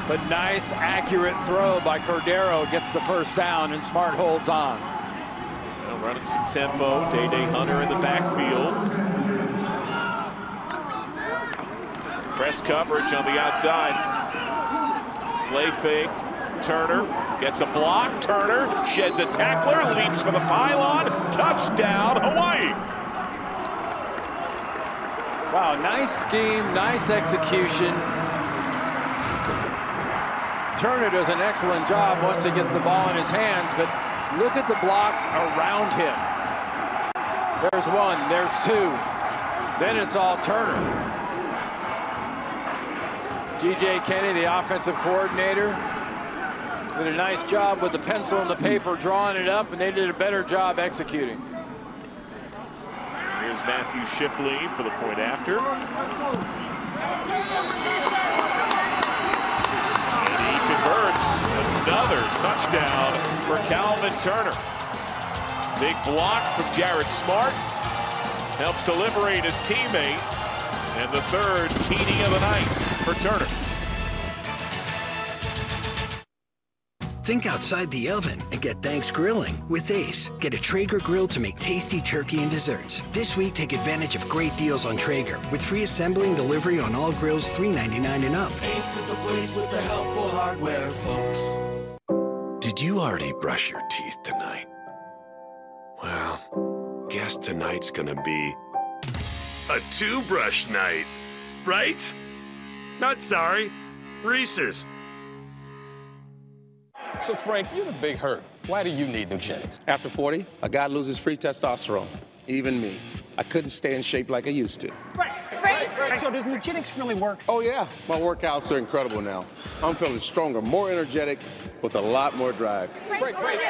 But nice, accurate throw by Cordeiro gets the first down, and Smart holds on. Running some tempo, Day-Day Hunter in the backfield. Press coverage on the outside. Play fake. Turner gets a block. Turner sheds a tackler, leaps for the pylon. Touchdown, Hawaii. Wow, nice scheme, nice execution. Turner does an excellent job once he gets the ball in his hands, but look at the blocks around him. There's one, there's two. Then it's all Turner. G.J. Kinne, the offensive coordinator, did a nice job with the pencil and the paper drawing it up, and they did a better job executing. Here's Matthew Shipley for the point after. And he converts another touchdown for Calvin Turner. Big block from Jared Smart. Helps to liberate his teammate. And the third TD of the night for Turner. Think outside the oven and get thanks grilling with Ace. Get a Traeger grill to make tasty turkey and desserts. This week, take advantage of great deals on Traeger with free assembly and delivery on all grills $3.99 and up. Ace is the place with the helpful hardware, folks. Did you already brush your teeth tonight? Well, guess tonight's gonna be a two-brush night, right? Not sorry, Reese's. So, Frank, you're the big hurt. Why do you need Nugenix? After 40, a guy loses free testosterone. Even me. I couldn't stay in shape like I used to. Frank, Frank, Frank. So does Nugenix really work? Oh, yeah. My workouts are incredible now. I'm feeling stronger, more energetic, with a lot more drive. Frank, Frank.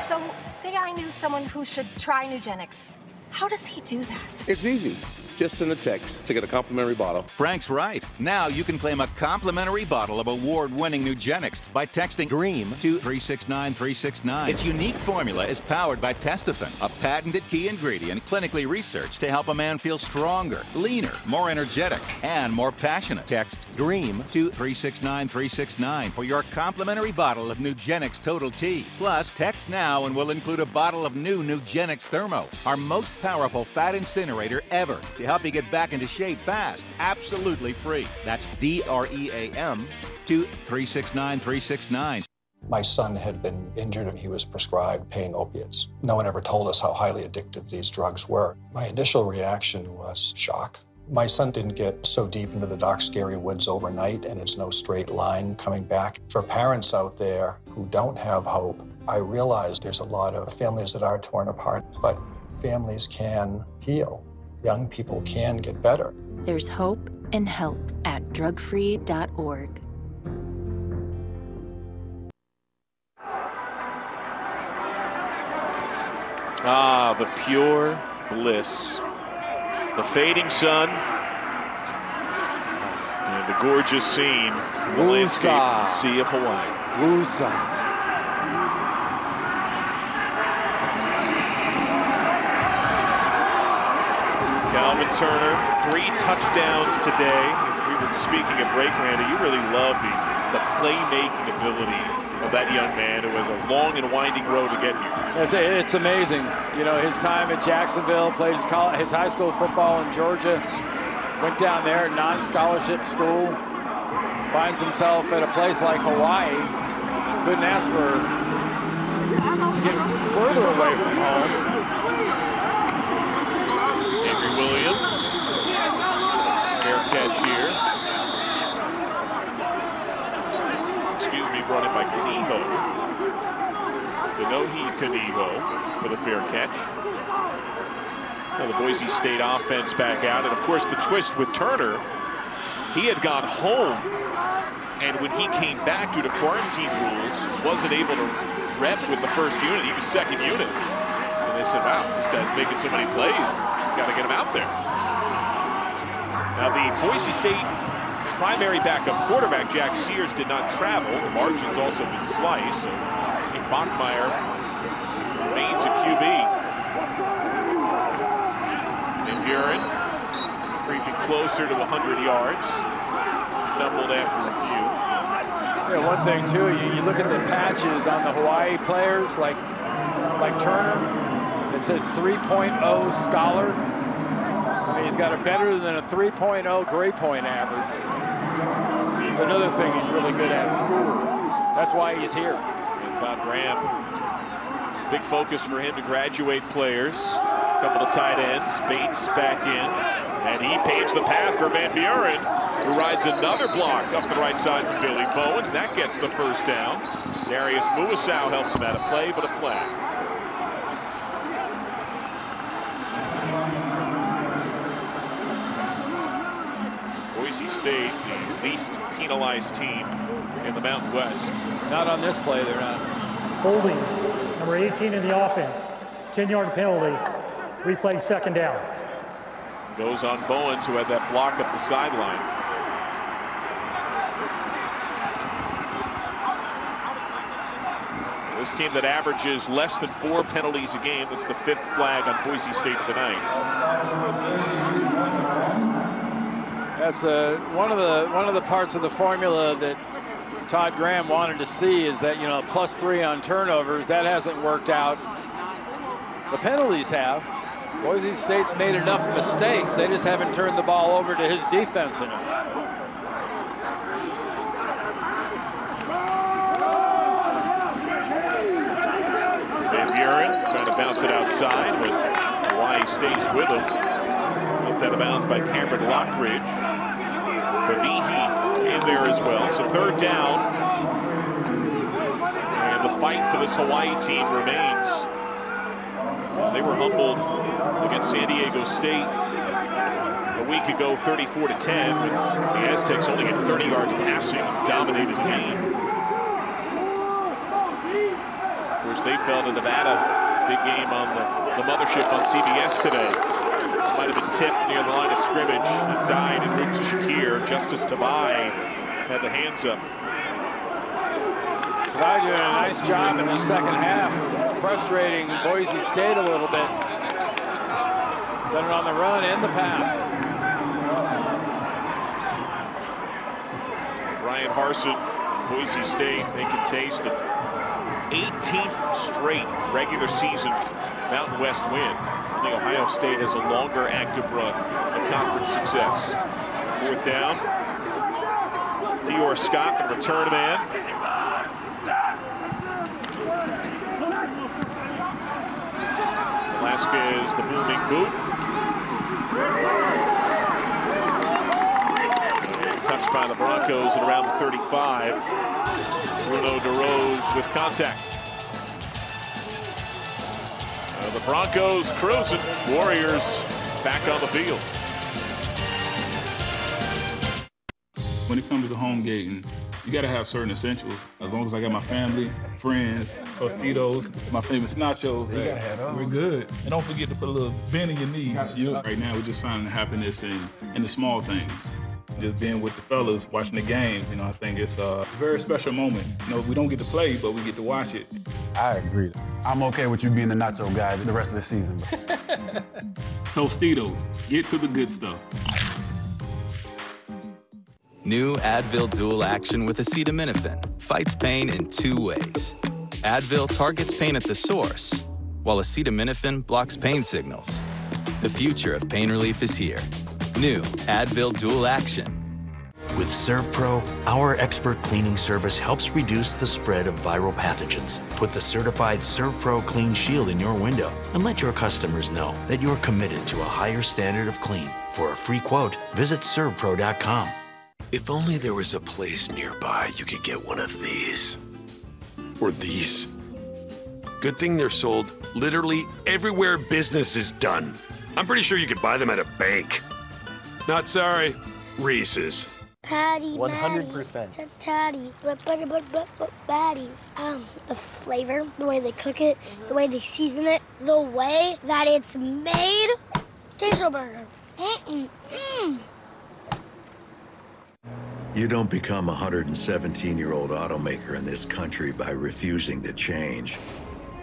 So, say I knew someone who should try Nugenix. How does he do that? It's easy. Just send a text to get a complimentary bottle. Frank's right. Now you can claim a complimentary bottle of award-winning Nugenix by texting DREAM to 369369. Its unique formula is powered by Testofen, a patented key ingredient clinically researched to help a man feel stronger, leaner, more energetic, and more passionate. Text DREAM to 369369 for your complimentary bottle of Nugenix Total T. Plus, text now and we'll include a bottle of new Nugenix Thermo, our most powerful fat incinerator ever to help you get back into shape fast, absolutely free. That's D R E A M to 369369. My son had been injured and he was prescribed pain opiates. No one ever told us how highly addictive these drugs were. My initial reaction was shock. My son didn't get so deep into the dark, scary woods overnight, and it's no straight line coming back. For parents out there who don't have hope, I realize there's a lot of families that are torn apart, but families can heal young people can get better. There's hope and help at drugfree.org. Ah, the pure bliss. The fading sun. And the gorgeous scene in the landscape the Sea of Hawaii. Woozah. Turner, three touchdowns today. We were speaking at break, Randy. You really love the, the playmaking ability of that young man who has a long and winding road to get here. It's, it's amazing. You know, his time at Jacksonville, played his, college, his high school football in Georgia, went down there, non-scholarship school, finds himself at a place like Hawaii. Couldn't ask for to get further away from home. Avery Williams, fair catch here. Excuse me, brought in by Kaniho. Kaonohi Kaniho for the fair catch. Now the Boise State offense back out. And of course, the twist with Turner, he had gone home. And when he came back due to quarantine rules, wasn't able to rep with the first unit. He was second unit. And they said, wow, this guy's making so many plays. Got to get him out there. Now the Boise State primary backup quarterback, Jack Sears, did not travel. The margin's also been sliced. So Bachmeier remains a QB. And Buren creeping closer to 100 yards. Stumbled after a few. Yeah, one thing too, you, you look at the patches on the Hawaii players, like like Turner, it says 3.0 scholar. He's got a better than a 3.0 grade point average. It's another thing he's really good at school. That's why he's here. And Todd Graham, big focus for him to graduate players. A couple of tight ends, Bates back in. And he paves the path for Van Buren, who rides another block up the right side for Billy Bowens. That gets the first down. Darius Muasau helps him out of play, but a flag. Boise State, the least penalized team in the Mountain West. Not on this play, they're not. Holding, number 18 in the offense. 10-yard penalty. Replay second down. Goes on Bowens, who had that block up the sideline. This team that averages less than four penalties a game, that's the fifth flag on Boise State tonight. That's uh, one of the one of the parts of the formula that Todd Graham wanted to see is that you know plus three on turnovers that hasn't worked out. The penalties have. Boise State's made enough mistakes. They just haven't turned the ball over to his defense enough. Van Buren trying to bounce it outside, but Hawaii stays with him. Out of bounds by Cameron Lockridge. Pavihi in there as well. So third down. And the fight for this Hawaii team remains. They were humbled against San Diego State a week ago, 34 to 10. When the Aztecs only get 30 yards passing, dominated the game. Of course, they fell to Nevada. Big game on the, the mothership on CBS today. Might have been near the line of scrimmage. It died en route to Shakir. Justus Tavai had the hands up. Tavai doing a nice job in the second half, frustrating Boise State a little bit. Done it on the run and the pass. Bryan Harsin, Boise State, they can taste it. 18th straight regular season Mountain West win. Only Ohio State has a longer active run of conference success. Fourth down. Dior Scott, the return man. Velazquez, the booming boot. And touched by the Broncos at around the 35. Bruno DeRose with contact. The Broncos cruising. Warriors back on the field. When it comes to the home gating, you gotta have certain essentials. As long as I got my family, friends, Tostitos, my famous nachos, You gotta have those. we're good. And don't forget to put a little bend in your knees. Right now, we're just finding happiness in, in the small things. Just being with the fellas, watching the game, you know, I think it's a very special moment. You know, we don't get to play, but we get to watch it. I agree. I'm okay with you being the nacho guy the rest of the season. Tostitos, get to the good stuff. New Advil Dual Action with acetaminophen fights pain in two ways. Advil targets pain at the source, while acetaminophen blocks pain signals. The future of pain relief is here. New Advil Dual Action. With ServPro, our expert cleaning service helps reduce the spread of viral pathogens. Put the certified ServPro Clean Shield in your window and let your customers know that you're committed to a higher standard of clean. For a free quote, visit servpro.com. If only there was a place nearby you could get one of these. Or these. Good thing they're sold literally everywhere business is done. I'm pretty sure you could buy them at a bank. Not sorry, Reese's. Patty, 100%. Patty, but but but but but patty. Um, the flavor, the way they cook it, the way they season it, the way that it's made. Queso burger. Mm-mm, mm. You don't become a 117 year old automaker in this country by refusing to change.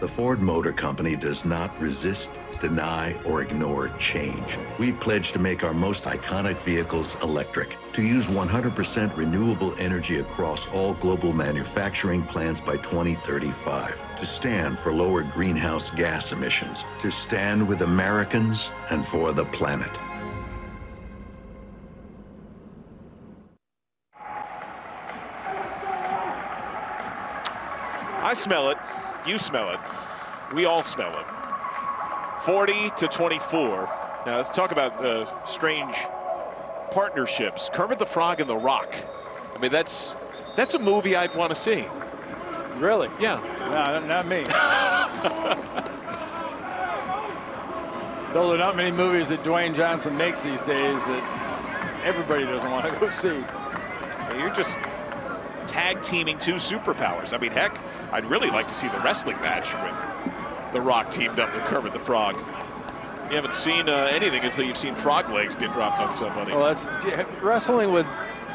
The Ford Motor Company does not resist, deny, or ignore change. We pledge to make our most iconic vehicles electric, to use 100% renewable energy across all global manufacturing plants by 2035, to stand for lower greenhouse gas emissions, to stand with Americans and for the planet. I smell it. You smell it. We all smell it. 40 to 24. Now let's talk about uh, strange partnerships. Kermit the Frog and The Rock. I mean, that's that's a movie I'd want to see. Really? Yeah. No, not me. Though there are not many movies that Dwayne Johnson makes these days that everybody doesn't want to go see. You're just tag teaming two superpowers. I mean, heck, I'd really like to see the wrestling match with The Rock teamed up with Kermit the Frog. You haven't seen uh, anything until you've seen frog legs get dropped on somebody. Well, that's wrestling with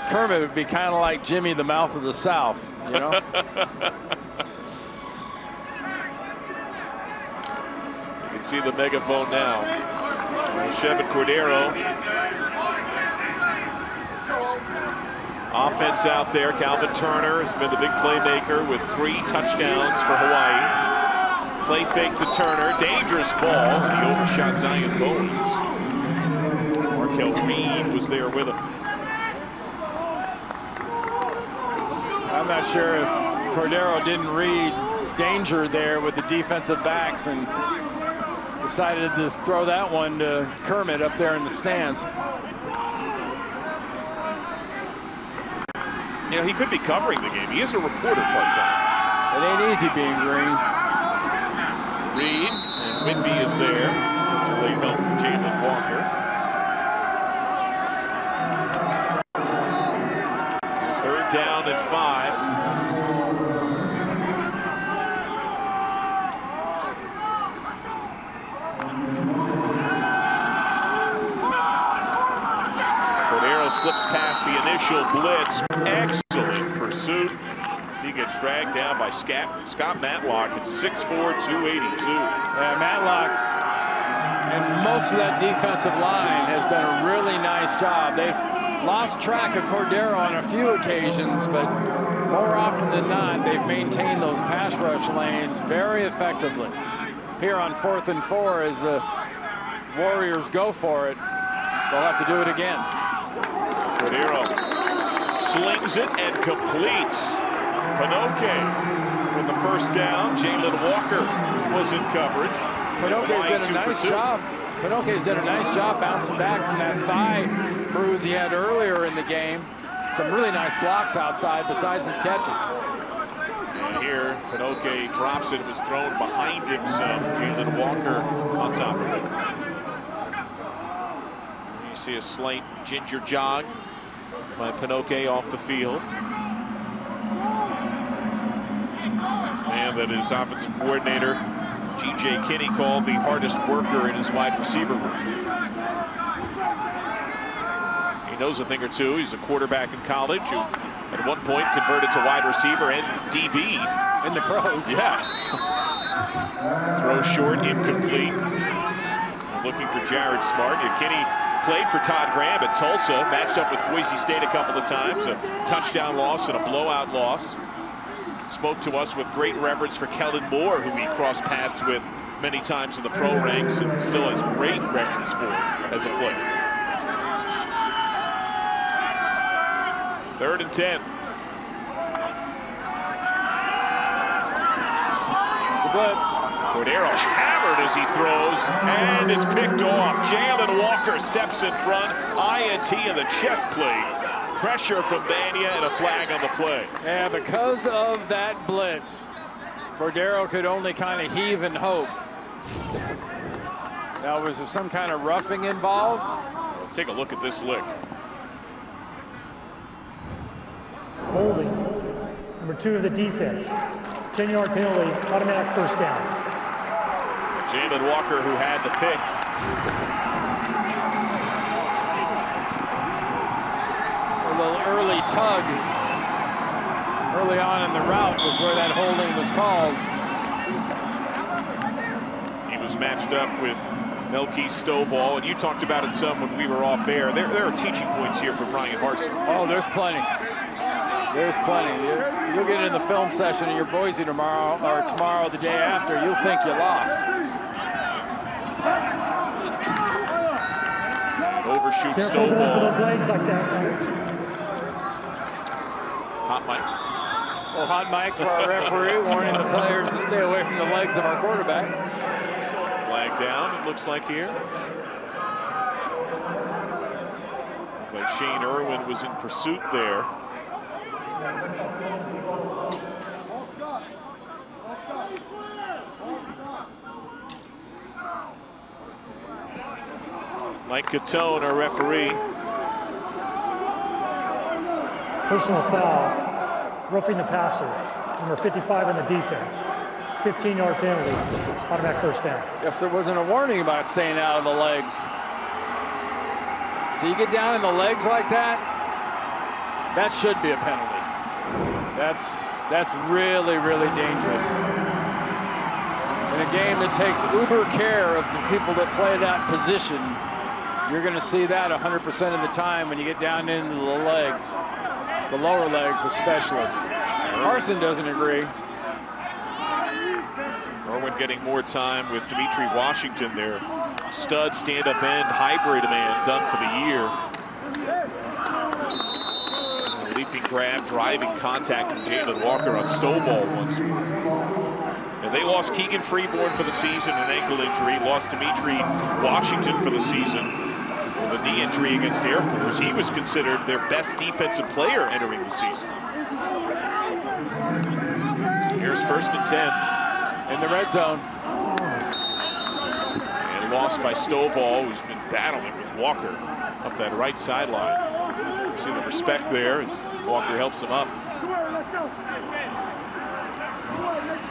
Kermit would be kind of like Jimmy the Mouth of the South, you know? you can see the megaphone now. Chevan Cordeiro. Offense out there. Calvin Turner has been the big playmaker with three touchdowns for Hawaii. Play fake to Turner. Dangerous ball. He overshot Zion Bowens. Markel Reed was there with him. I'm not sure if Cordeiro didn't read danger there with the defensive backs and decided to throw that one to Kermit up there in the stands. You know, he could be covering the game. He is a reporter part-time. It ain't easy being green. Reed and Whitby is there. That's a late help from Jalen Walker. Third down and five. Slips past the initial blitz. Excellent pursuit he gets dragged down by Scott, Scott Matlock at 6'4", 282. Yeah, Matlock and most of that defensive line has done a really nice job. They've lost track of Cordeiro on a few occasions, but more often than not, they've maintained those pass rush lanes very effectively. Here on fourth and four, as the Warriors go for it, they'll have to do it again. Cordeiro slings it and completes. Panoke with the first down. Jalen Walker was in coverage. Panoke's done a nice pursuit. job. Panoke's done a nice job bouncing back from that thigh bruise he had earlier in the game. Some really nice blocks outside besides his catches. And here, Panoke drops it. It was thrown behind him some. Jalen Walker on top of it. You see a slight ginger jog by Panoke off the field. Man that his offensive coordinator, G.J. Kinne, called the hardest worker in his wide receiver room. He knows a thing or two. He's a quarterback in college who at one point converted to wide receiver and DB. In the pros. Yeah. Throw short, incomplete. Looking for Jared Smart. Kinne played for Todd Graham at Tulsa, matched up with Boise State a couple of times, a touchdown loss and a blowout loss. Spoke to us with great reverence for Kellen Moore, who he crossed paths with many times in the pro ranks and still has great reverence for as a player. Third and 10. It's a blitz. Cordeiro hammered as he throws, and it's picked off. Jalen Walker steps in front. INT in the chest plate. Pressure from Bania and a flag on the play. Yeah, because of that blitz, Cordeiro could only kind of heave and hope. Now, was there some kind of roughing involved? Well, take a look at this lick. Holding. Number two of the defense. 10-yard penalty, automatic first down. Jalen Walker, who had the pick. Little early tug early on in the route was where that holding was called. He was matched up with Melky Stovall, and you talked about it some when we were off air. There, there are teaching points here for Bryan Harsin. Oh, there's plenty. There's plenty. You, will get in the film session in your Boise tomorrow, or tomorrow, the day after. You'll think you lost. Overshoot Careful going for those legs like that. Hot mic. Well, hot mic for our referee, warning the players to stay away from the legs of our quarterback. Flag down, it looks like here. But Shane Irving was in pursuit there. Mike Catone, our referee. Personal foul, roughing the passer, number 55 in the defense. 15-yard penalty, automatic first down. Yes, there wasn't a warning about staying out of the legs. So you get down in the legs like that, that should be a penalty. That's that's really, really dangerous. In a game that takes uber care of the people that play that position, you're going to see that 100% of the time when you get down into the legs, the lower legs especially. Carson doesn't agree. Irving getting more time with Demetri Washington there. Stud stand-up end hybrid man done for the year. Leaping grab, driving contact from Jalen Walker on Stovall once. And they lost Keegan Freeborn for the season, an ankle injury. Lost Demetri Washington for the season a knee injury against Air Force. He was considered their best defensive player entering the season. Here's first and 10 in the red zone. And lost by Stovall, who's been battling with Walker up that right sideline. See the respect there as Walker helps him up.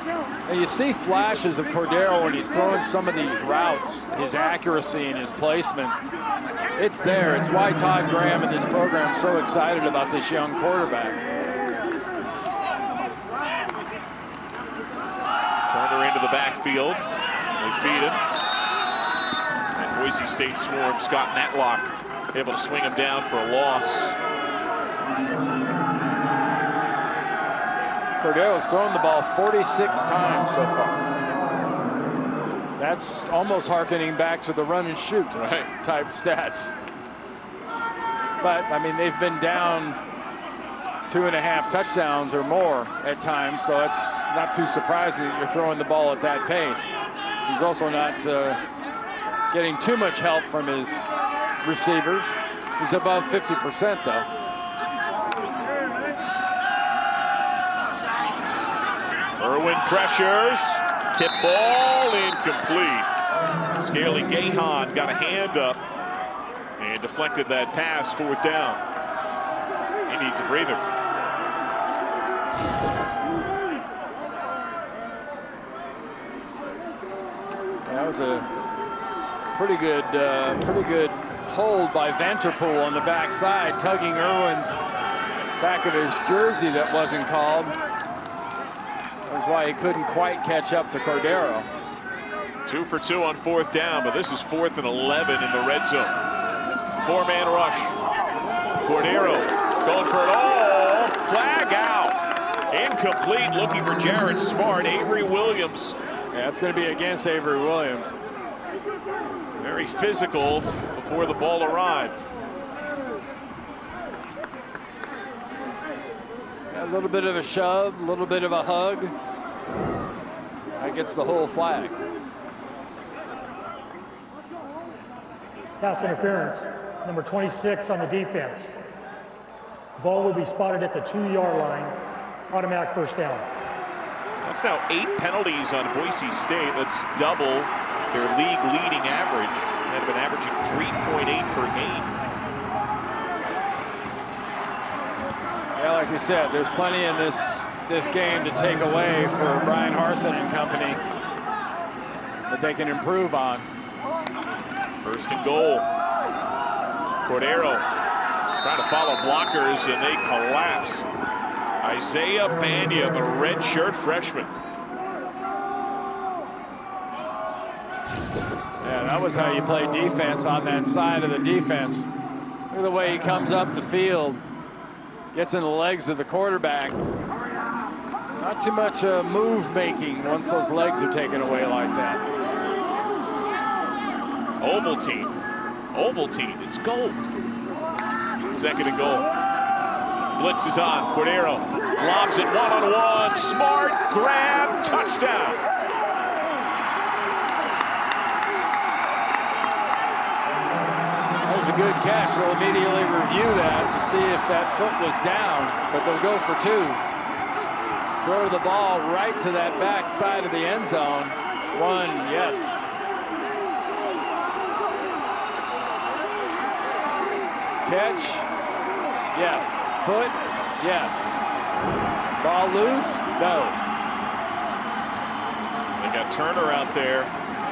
And you see flashes of Cordeiro when he's throwing some of these routes, his accuracy and his placement. It's there. It's why Todd Graham and this program so excited about this young quarterback. Turner into the backfield. They feed him. And Boise State swarm Scott Matlock able to swing him down for a loss. Cordeiro's thrown the ball 46 times so far. That's almost harkening back to the run and shoot right. type stats. But, I mean, they've been down two and a half touchdowns or more at times, so it's not too surprising that you're throwing the ball at that pace. He's also not uh, getting too much help from his receivers. He's above 50% though. Irving pressures, tip ball incomplete. Scale Igiehon got a hand up and deflected that pass, fourth down. He needs a breather. That was a pretty good, uh, pretty good hold by Vanterpool on the backside, tugging Irving's back of his jersey that wasn't called. That's why he couldn't quite catch up to Cordeiro. Two for two on fourth down, but this is fourth and 11 in the red zone. Four-man rush. Cordero going for it all. Flag out. Incomplete, looking for Jared Smart. Avery Williams. Yeah, it's going to be against Avery Williams. Very physical before the ball arrived. A little bit of a shove, a little bit of a hug. That gets the whole flag. Pass interference, number 26 on the defense. Ball will be spotted at the two-yard line. Automatic first down. That's now eight penalties on Boise State. That's double their league leading average. They have been averaging 3.8 per game. Yeah, like we said, there's plenty in this this game to take away for Bryan Harsin and company that they can improve on. First and goal. Cordeiro trying to follow blockers, and they collapse. Isaiah Bagnah, the red shirt freshman. Yeah, that was how you play defense on that side of the defense. Look at the way he comes up the field, gets in the legs of the quarterback. Not too much uh, move making once those legs are taken away like that. Ovaltine. Ovaltine. It's gold. Second and goal. Blitz is on. Cordeiro lobs it one-on-one. -on -one. Smart grab. Touchdown. That was a good catch. They'll immediately review that to see if that foot was down, but they'll go for two. Throw the ball right to that back side of the end zone. One, yes. Catch, yes. Foot, yes. Ball loose, no. They got Turner out there,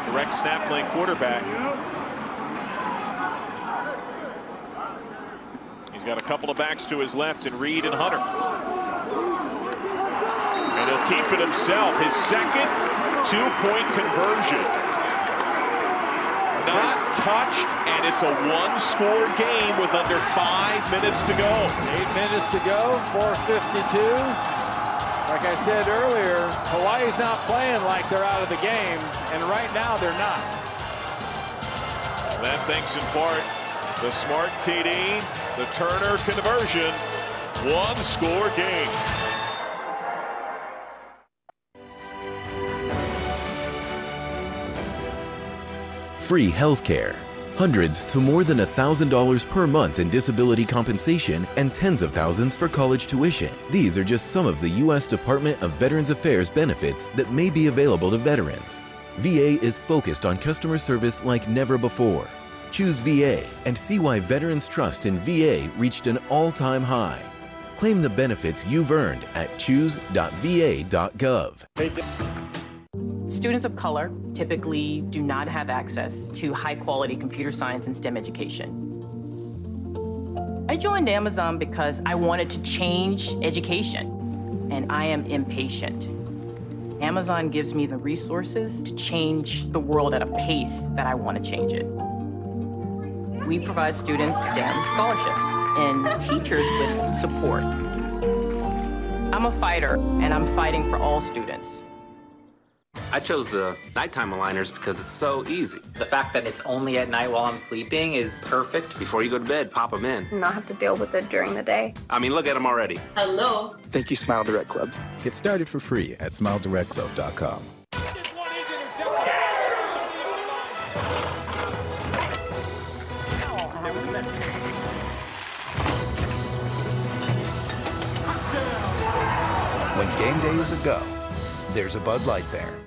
direct snap playing quarterback. Got a couple of backs to his left and Reed and Hunter. And he'll keep it himself. His second two-point conversion not touched, and it's a one-score game with under five minutes to go. Eight minutes to go, 452. Like I said earlier, Hawaii's not playing like they're out of the game, and right now they're not. That thanks in part the smart TD, the Turner conversion, one-score game. free health care, hundreds to more than $1,000 per month in disability compensation, and tens of thousands for college tuition. These are just some of the U.S. Department of Veterans Affairs benefits that may be available to veterans. VA is focused on customer service like never before. Choose VA and see why veterans' trust in VA reached an all-time high. Claim the benefits you've earned at choose.va.gov. Students of color typically do not have access to high quality computer science and STEM education. I joined Amazon because I wanted to change education, and I am impatient. Amazon gives me the resources to change the world at a pace that I want to change it. We provide students STEM scholarships and teachers with support. I'm a fighter, and I'm fighting for all students. I chose the nighttime aligners because it's so easy. The fact that it's only at night while I'm sleeping is perfect. Before you go to bed, pop them in. Not have to deal with it during the day. I mean, look at them already. Hello. Thank you, Smile Direct Club. Get started for free at smiledirectclub.com. game day is a go, there's a Bud Light there.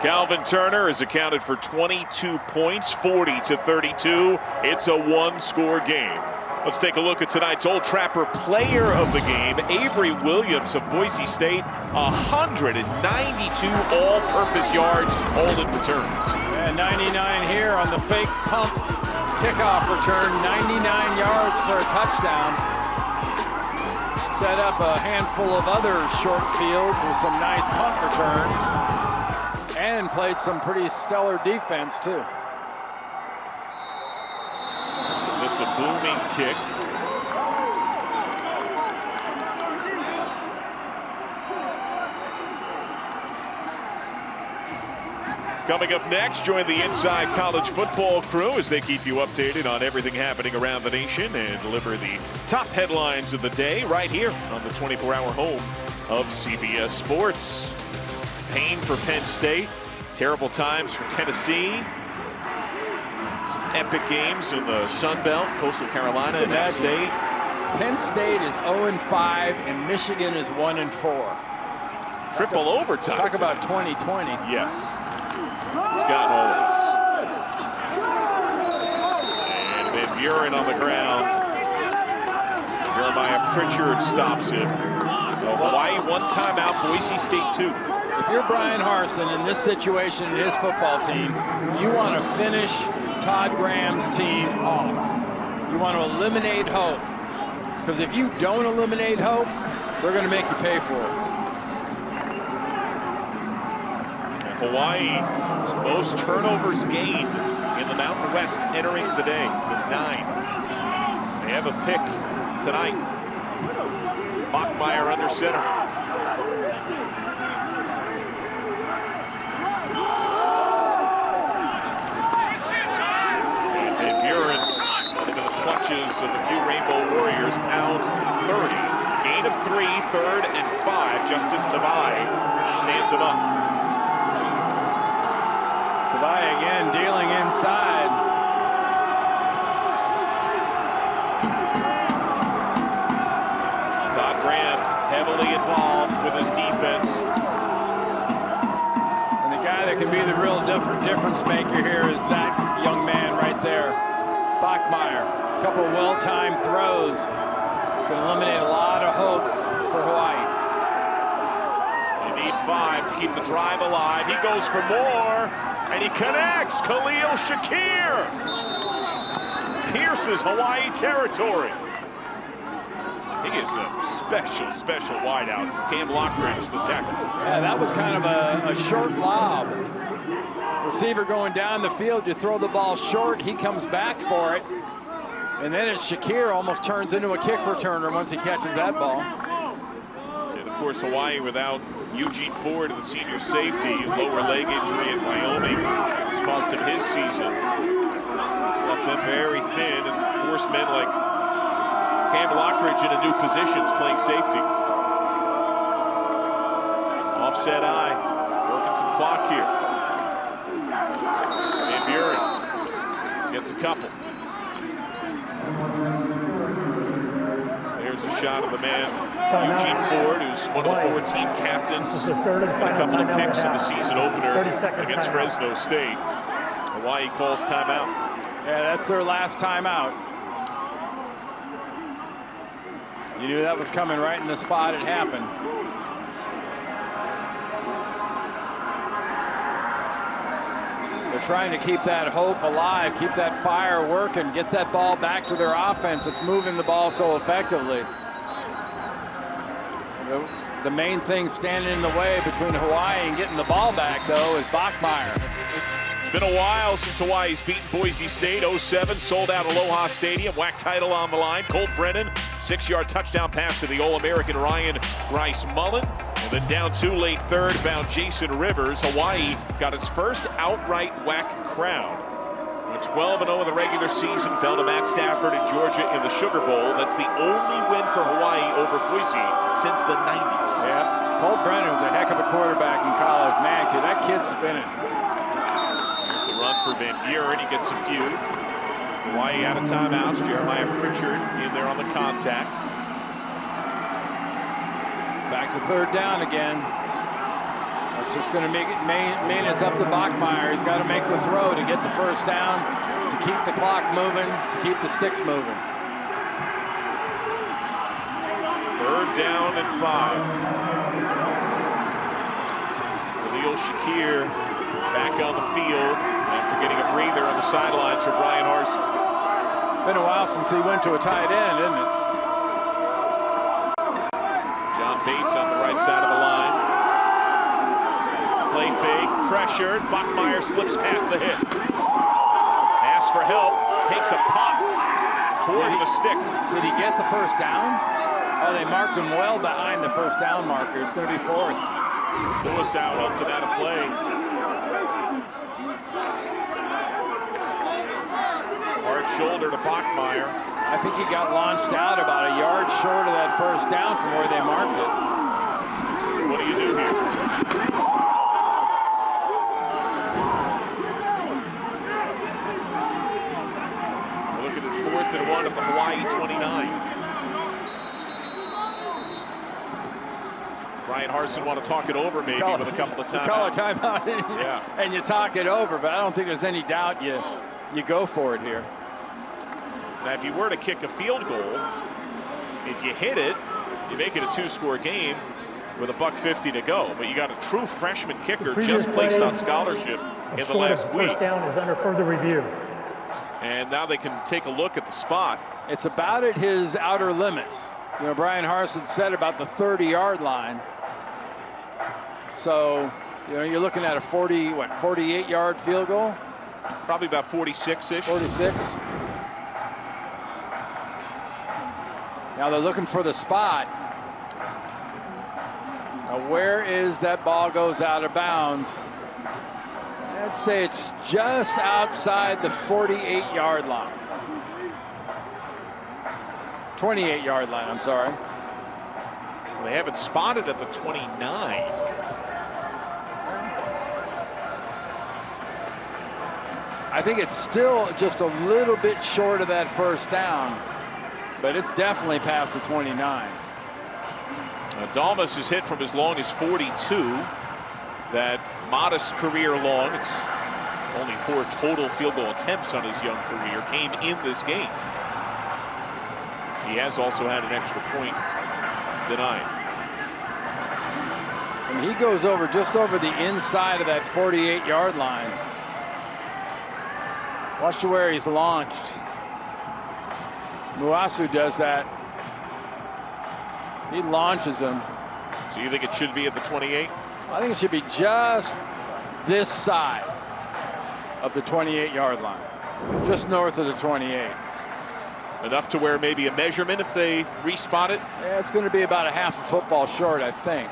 Calvin Turner has accounted for 22 points, 40 to 32. It's a one-score game. Let's take a look at tonight's Old Trapper player of the game, Avery Williams of Boise State, 192 all-purpose yards, all in returns. And 99 here on the fake pump kickoff return, 99 yards for a touchdown. Set up a handful of other short fields with some nice punt returns and played some pretty stellar defense too. This a booming kick. Coming up next, join the Inside College Football crew as they keep you updated on everything happening around the nation and deliver the top headlines of the day right here on the 24-hour home of CBS Sports. Pain for Penn State, terrible times for Tennessee. Some epic games in the Sun Belt, Coastal Carolina and Penn State. Penn State is 0-5 and Michigan is 1-4. Triple overtime. Talk about 2020. Yes. It's gotten all of us. And Van Buren on the ground. Jeremiah Pritchard stops him. Well, Hawaii one timeout, Boise State two. If you're Bryan Harsin in this situation in his football team, you want to finish Todd Graham's team off. You want to eliminate hope. Because if you don't eliminate hope, they're going to make you pay for it. Hawaii, most turnovers gained in the Mountain West entering the day with nine. They have a pick tonight. Bachmeier under center. Van Buren into the clutches of a few Rainbow Warriors, pounds to 30. Gain of three, third and five. Justus Tavai stands him up. Tavai again dealing inside. Todd Graham heavily involved with his defense. And the guy that can be the real difference maker here is that young man right there, Bachmeier. A couple well-timed throws can eliminate a lot of hope for Hawaii. They need five to keep the drive alive. He goes for more, and he connects. Khalil Shakir pierces Hawaii territory. He is a special, special wideout. Cam Lockridge, the tackle. Yeah, that was kind of a, a short lob. Receiver going down the field, you throw the ball short, he comes back for it. And then it's Shakir almost turns into a kick returner once he catches that ball. And of course, Hawaii without Eugene Ford, the senior safety, lower leg injury in Wyoming. It's cost him his season. It's left them very thin and forced men like Cam Lockridge into new positions playing safety. Offset eye, working some clock here. Van Buren gets a couple. There's a shot of the man. Eugene Ford, who's one of the four team captains. This is the third and a couple of picks in the the season opener against timeout. Fresno State. Hawaii calls timeout. Yeah, that's their last timeout. You knew that was coming right in the spot it happened. They're trying to keep that hope alive, keep that fire working, get that ball back to their offense. It's moving the ball so effectively. The, the main thing standing in the way between Hawaii and getting the ball back, though, is Bachmeier. It's been a while since Hawaii's beaten Boise State. 07 sold out Aloha Stadium. WAC title on the line. Colt Brennan, six-yard touchdown pass to the All-American Ryan Grice-Mullen. And then down two late third, found Jason Rivers. Hawaii got its first outright WAC crown. Went 12-0 in the regular season, fell to Matt Stafford in Georgia in the Sugar Bowl. That's the only win for Hawaii over Boise since the 90s. Yeah, Colt Brennan was a heck of a quarterback in college. Man, kid, that kid's spinning. Here's the run for Van Buren. He gets a few. Hawaii out of timeouts. Jeremiah Pritchard in there on the contact. Back to third down again. Just going to make it main, main us up to Bachmeier. He's got to make the throw to get the first down, to keep the clock moving, to keep the sticks moving. Third down and five. Khalil Shakir back on the field after getting a breather on the sidelines for Bryan Harsin. Been a while since he went to a tight end, isn't it? John Bates on the right side of the. Play fake, pressured. Bachmeier slips past the hit. Asks for help, takes a pop toward the stick. Did he get the first down? Oh, they marked him well behind the first down marker. It's going to be fourth. Lewis out, him out of play. Hard shoulder to Bachmeier. I think he got launched out about a yard short of that first down from where they marked it. What do you do here? We're looking at fourth and one at the Hawaii 29. Bryan Harsin want to talk it over maybe Call- with a couple of you timeouts. Call a timeout and, Yeah. and you talk it over, but I don't think there's any doubt you, you go for it here. Now, if you were to kick a field goal, if you hit it, you make it a two-score game with a buck 50 to go. But you got a true freshman kicker just placed on scholarship in the last the week. first down is under further review. And now they can take a look at the spot. It's about at his outer limits. You know, Bryan Harsin said about the 30-yard line. So, you know, you're looking at a 40, what, 48-yard field goal? Probably about 46-ish. 46. Now they're looking for the spot. Now where is that ball goes out of bounds? I'd say it's just outside the 48-yard line. 28-yard line, I'm sorry. They haven't spotted at the 29. I think it's still just a little bit short of that first down, but it's definitely past the 29. Uh, Dalmas is hit from as long as 42. That modest career long. It's only four total field goal attempts on his young career came in this game. He has also had an extra point denied. And he goes over just over the inside of that 48-yard line. Watch where he's launched. Muasau does that. He launches him. So you think it should be at the 28? I think it should be just this side of the 28-yard line, just north of the 28. Enough to where maybe a measurement if they respot it? Yeah, it's going to be about a half a football short, I think.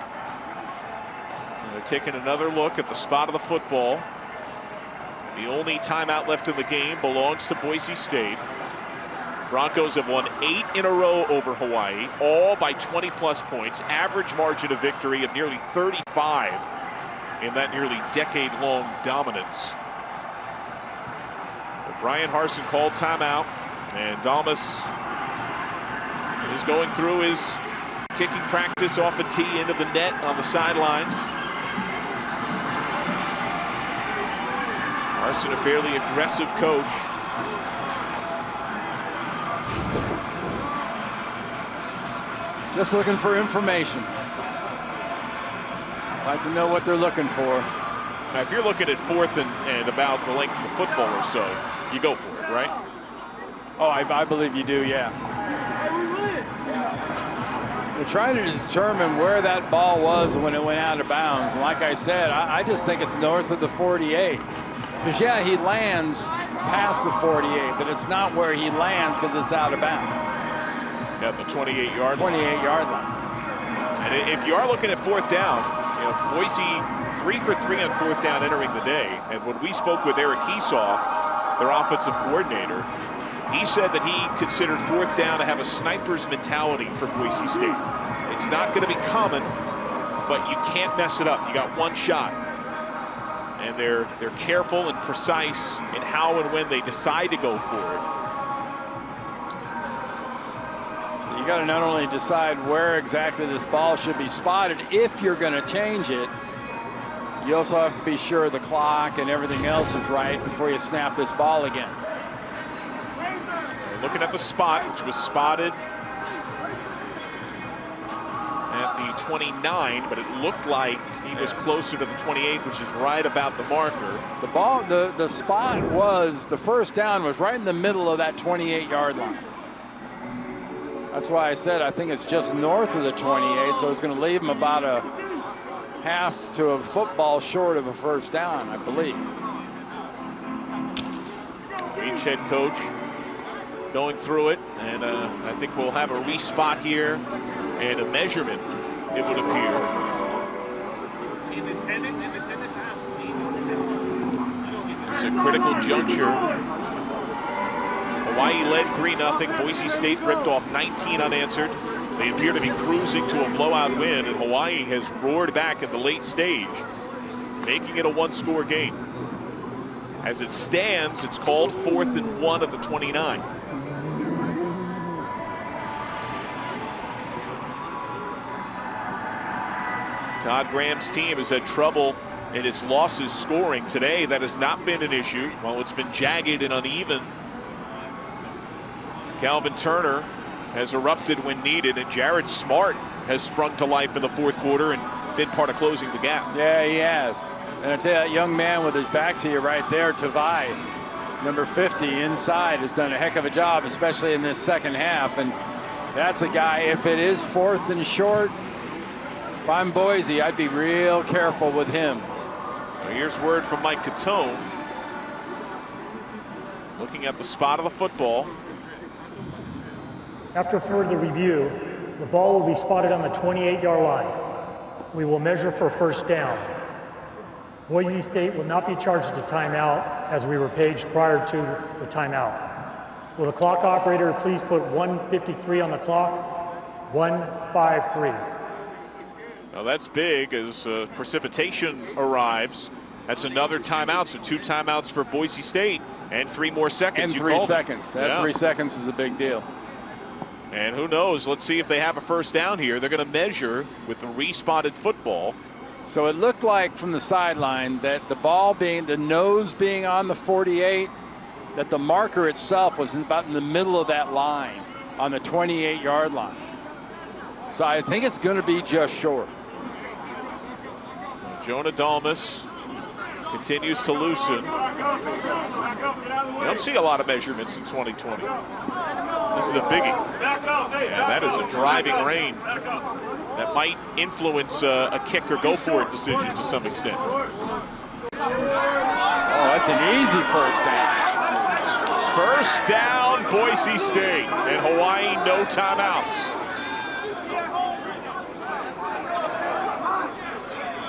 And they're taking another look at the spot of the football. The only timeout left in the game belongs to Boise State. Broncos have won eight in a row over Hawaii, all by 20 plus points, average margin of victory of nearly 35 in that nearly decade long dominance. But Bryan Harsin called timeout, and Dalmas is going through his kicking practice off a tee into the net on the sidelines. Harsin, a fairly aggressive coach. Just looking for information. Like to know what they're looking for. Now, if you're looking at fourth and, and about the length of the football or so, you go for it, right? Oh, I, I believe you do, yeah. We're trying to determine where that ball was when it went out of bounds. And like I said, I, I just think it's north of the 48. Because, yeah, he lands past the 48, but it's not where he lands because it's out of bounds. At the 28 yard 28 yard line. And if you are looking at fourth down, you know, Boise three for three on fourth down entering the day. And when we spoke with Eric Esau, their offensive coordinator, he said that he considered fourth down to have a sniper's mentality for Boise State. It's not going to be common, but you can't mess it up. You got one shot. And they're they're careful and precise in how and when they decide to go for it. You got to not only decide where exactly this ball should be spotted if you're going to change it, you also have to be sure the clock and everything else is right before you snap this ball again. Looking at the spot, which was spotted at the 29, but it looked like he was closer to the 28, which is right about the marker. The ball, the, the spot was, the first down was right in the middle of that 28 yard line. That's why I said I think it's just north of the 28, so it's going to leave them about a half to a football short of a first down, I believe. Range head coach going through it, and uh, I think we'll have a respot here and a measurement, it would appear. It's a critical juncture. Hawaii led 3-0. Boise State ripped off 19 unanswered. They appear to be cruising to a blowout win, and Hawaii has roared back in the late stage, making it a one-score game. As it stands, it's called fourth and one at the 29. Todd Graham's team has had trouble in its losses scoring today. That has not been an issue. While it's been jagged and uneven, Calvin Turner has erupted when needed, and Jared Smart has sprung to life in the fourth quarter and been part of closing the gap. Yeah, he has. And I tell you, that young man with his back to you right there, Tavai, number 50 inside, has done a heck of a job, especially in this second half. And that's a guy, if it is fourth and short, if I'm Boise, I'd be real careful with him. Here's word from Mike Catone. Looking at the spot of the football. After further review, the ball will be spotted on the 28-yard line. We will measure for first down. Boise State will not be charged a timeout as we were paged prior to the timeout. Will the clock operator please put 153 on the clock? 153. Now that's big as uh, precipitation arrives. That's another timeout, so two timeouts for Boise State and three more seconds. And You three called it. seconds. That Yeah. three seconds is a big deal. And who knows? Let's see if they have a first down here. They're going to measure with the respotted football. So it looked like from the sideline that the ball being, the nose being on the 48, that the marker itself was about in the middle of that line on the 28 yard line. So I think it's going to be just short. Jonah Dalmas continues to loosen. You don't see a lot of measurements in 2020. This is a biggie. And that is a driving rain that might influence uh, a kick or go for it decision to some extent. Oh, that's an easy first down. First down, Boise State, and Hawaii no timeouts.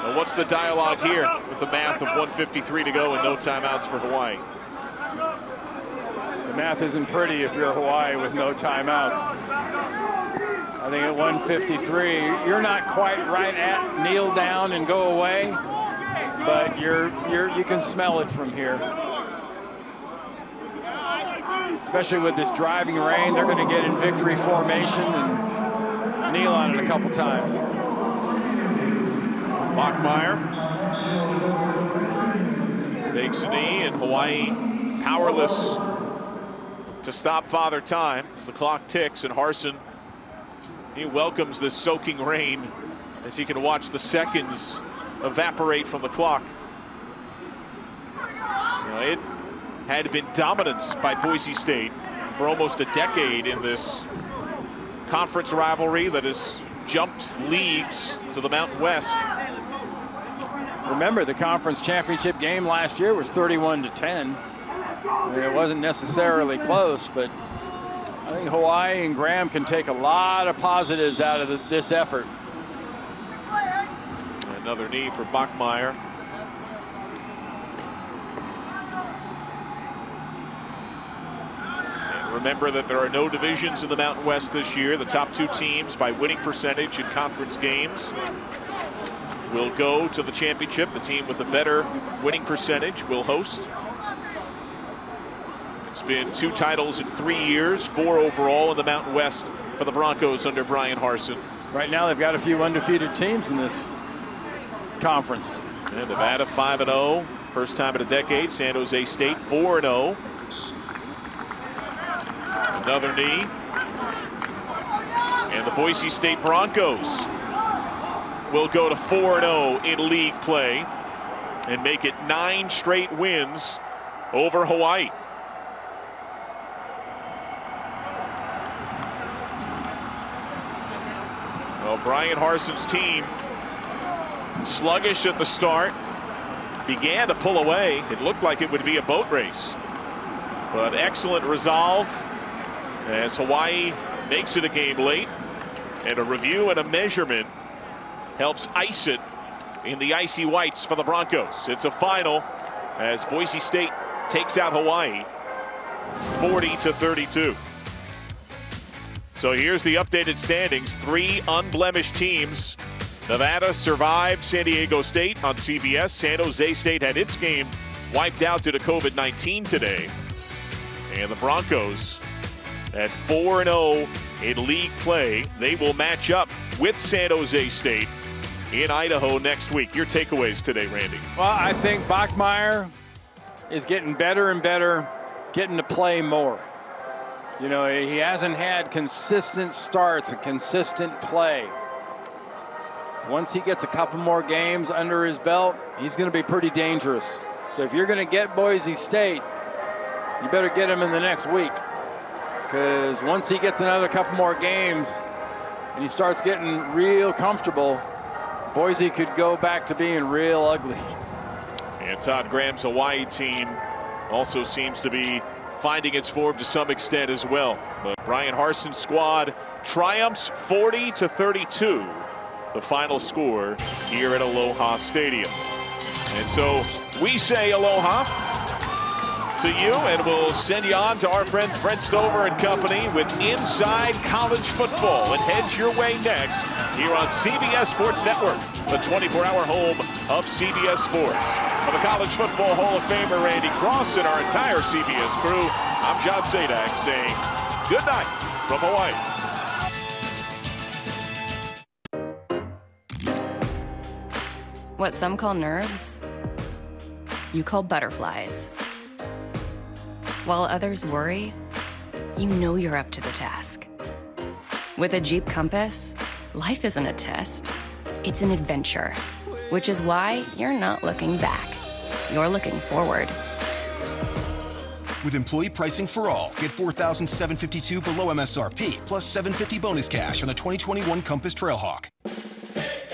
Well, what's the dialogue here with the math of 153 to go and no timeouts for Hawaii? The math isn't pretty if you're Hawaii with no timeouts. I think at 153, you're not quite right at kneel down and go away, but you're you're you can smell it from here. Especially with this driving rain, they're going to get in victory formation and kneel on it a couple times. Bachmeier takes a knee, and Hawaii powerless to stop Father Time as the clock ticks, and Harsin he welcomes this soaking rain as he can watch the seconds evaporate from the clock. You know, it had been dominance by Boise State for almost a decade in this conference rivalry that has jumped leagues to the Mountain West. Remember, the conference championship game last year was 31 to 10. It wasn't necessarily close, but I think Hawaii and Graham can take a lot of positives out of the, this effort. Another knee for Bachmeier. Remember that there are no divisions in the Mountain West this year. The top two teams by winning percentage in conference games will go to the championship. The team with the better winning percentage will host. It's been two titles in three years, four overall in the Mountain West for the Broncos under Bryan Harsin. Right now, they've got a few undefeated teams in this conference. And Nevada 5 0, first time in a decade. San Jose State 4 0. Another knee. And the Boise State Broncos will go to 4 0 in league play and make it nine straight wins over Hawaii. Well, Bryan Harsin's team sluggish at the start. Began to pull away. It looked like it would be a boat race. But excellent resolve as Hawaii makes it a game late. And a review and a measurement helps ice it in the icy whites for the Broncos. It's a final as Boise State takes out Hawaii 40 to 32. So here's the updated standings. Three unblemished teams. Nevada survived San Diego State on CBS. San Jose State had its game wiped out due to COVID-19 today. And the Broncos at 4-0 in league play. They will match up with San Jose State in Idaho next week. Your takeaways today, Randy? Well, I think Bachmeier is getting better and better, getting to play more. You know, he hasn't had consistent starts and consistent play. Once he gets a couple more games under his belt, he's going to be pretty dangerous. So if you're going to get Boise State, you better get him in the next week. Because once he gets another couple more games and he starts getting real comfortable, Boise could go back to being real ugly. And Todd Graham's Hawaii team also seems to be finding its form to some extent as well. But Bryan Harsin's squad triumphs 40 to 32, the final score here at Aloha Stadium. And so we say aloha to you, and we'll send you on to our friends Brent Stover and company with Inside College Football. And heads your way next here on CBS Sports Network, the 24-hour home of CBS Sports. For the College Football Hall of Famer Randy Cross and our entire CBS crew, I'm John Sadak saying good night from Hawaii. What some call nerves, you call butterflies. While others worry, you know you're up to the task. With a Jeep Compass, life isn't a test, it's an adventure, which is why you're not looking back. You're looking forward. With employee pricing for all, get 4752 below MSRP, plus 750 bonus cash on the 2021 Compass Trailhawk.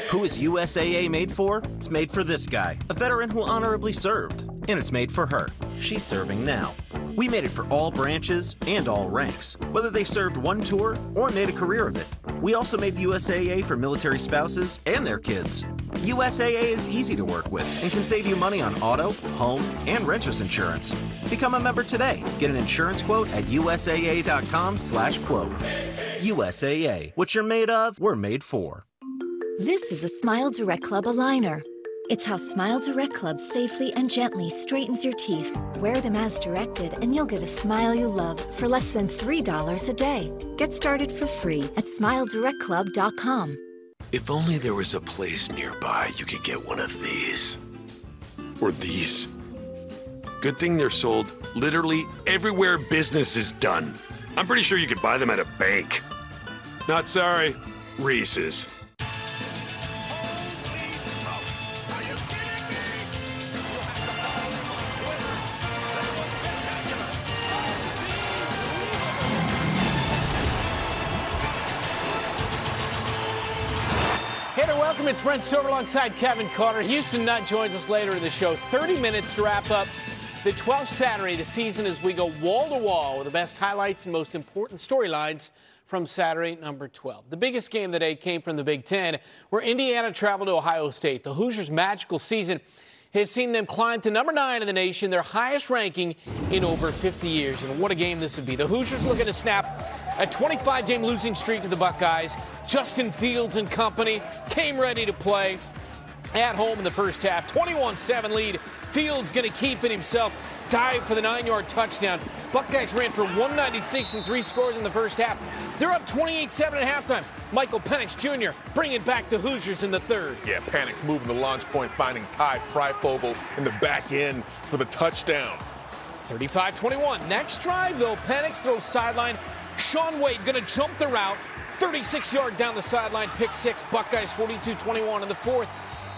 Who is USAA made for? It's made for this guy, a veteran who honorably served. And it's made for her. She's serving now. We made it for all branches and all ranks, whether they served one tour or made a career of it. We also made USAA for military spouses and their kids. USAA is easy to work with and can save you money on auto, home, and renters insurance. Become a member today. Get an insurance quote at usaa.com/quote. USAA. What you're made of, we're made for. This is a Smile Direct Club aligner. It's how Smile Direct Club safely and gently straightens your teeth. Wear them as directed, and you'll get a smile you love for less than $3 a day. Get started for free at smiledirectclub.com. If only there was a place nearby you could get one of these. Or these. Good thing they're sold literally everywhere business is done. I'm pretty sure you could buy them at a bank. Not sorry, Reese's. It's Brent Stover alongside Kevin Carter. Houston Nutt joins us later in the show. 30 minutes to wrap up the 12th Saturday of the season as we go wall to wall with the best highlights and most important storylines from Saturday, number 12. The biggest game of the day came from the Big Ten, where Indiana traveled to Ohio State. The Hoosiers' magical season has seen them climb to number nine in the nation, their highest ranking in over 50 years. And what a game this would be. The Hoosiers looking to snap a 25 game losing streak to the Buckeyes. Justin Fields and company came ready to play at home in the first half. 21 7 lead. Fields going to keep it himself. Dive for the nine yard touchdown. Buckeyes ran for 196 and three scores in the first half. They're up 28 7 at halftime. Michael Penix Jr. bringing back the Hoosiers in the third. Yeah, Penix moving the launch point, finding Ty Fryfogle in the back end for the touchdown. 35 21. Next drive, though, Penix throws sideline. Shaun Wade going to jump the route. 36 yard down the sideline, pick six. Buckeyes 42 21 in the fourth.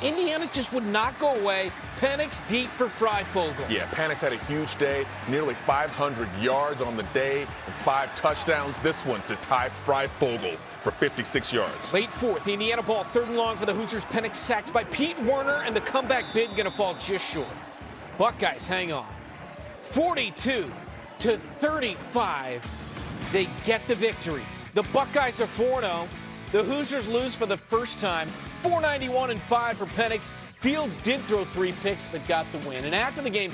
Indiana just would not go away. Penix deep for Fryfogle. Yeah, Penix had a huge day, nearly 500 yards on the day, and five touchdowns. This one to Ty Fryfogle. for 56 yards. Late fourth, the Indiana ball, third and long for the Hoosiers. Penix sacked by Pete Werner, and the comeback bid going to fall just short. Buckeyes hang on. 42 to 35. They get the victory. The Buckeyes are 4 0. The Hoosiers lose for the first time. 491 and 5 for Penix. Fields did throw three picks, but got the win. And after the game,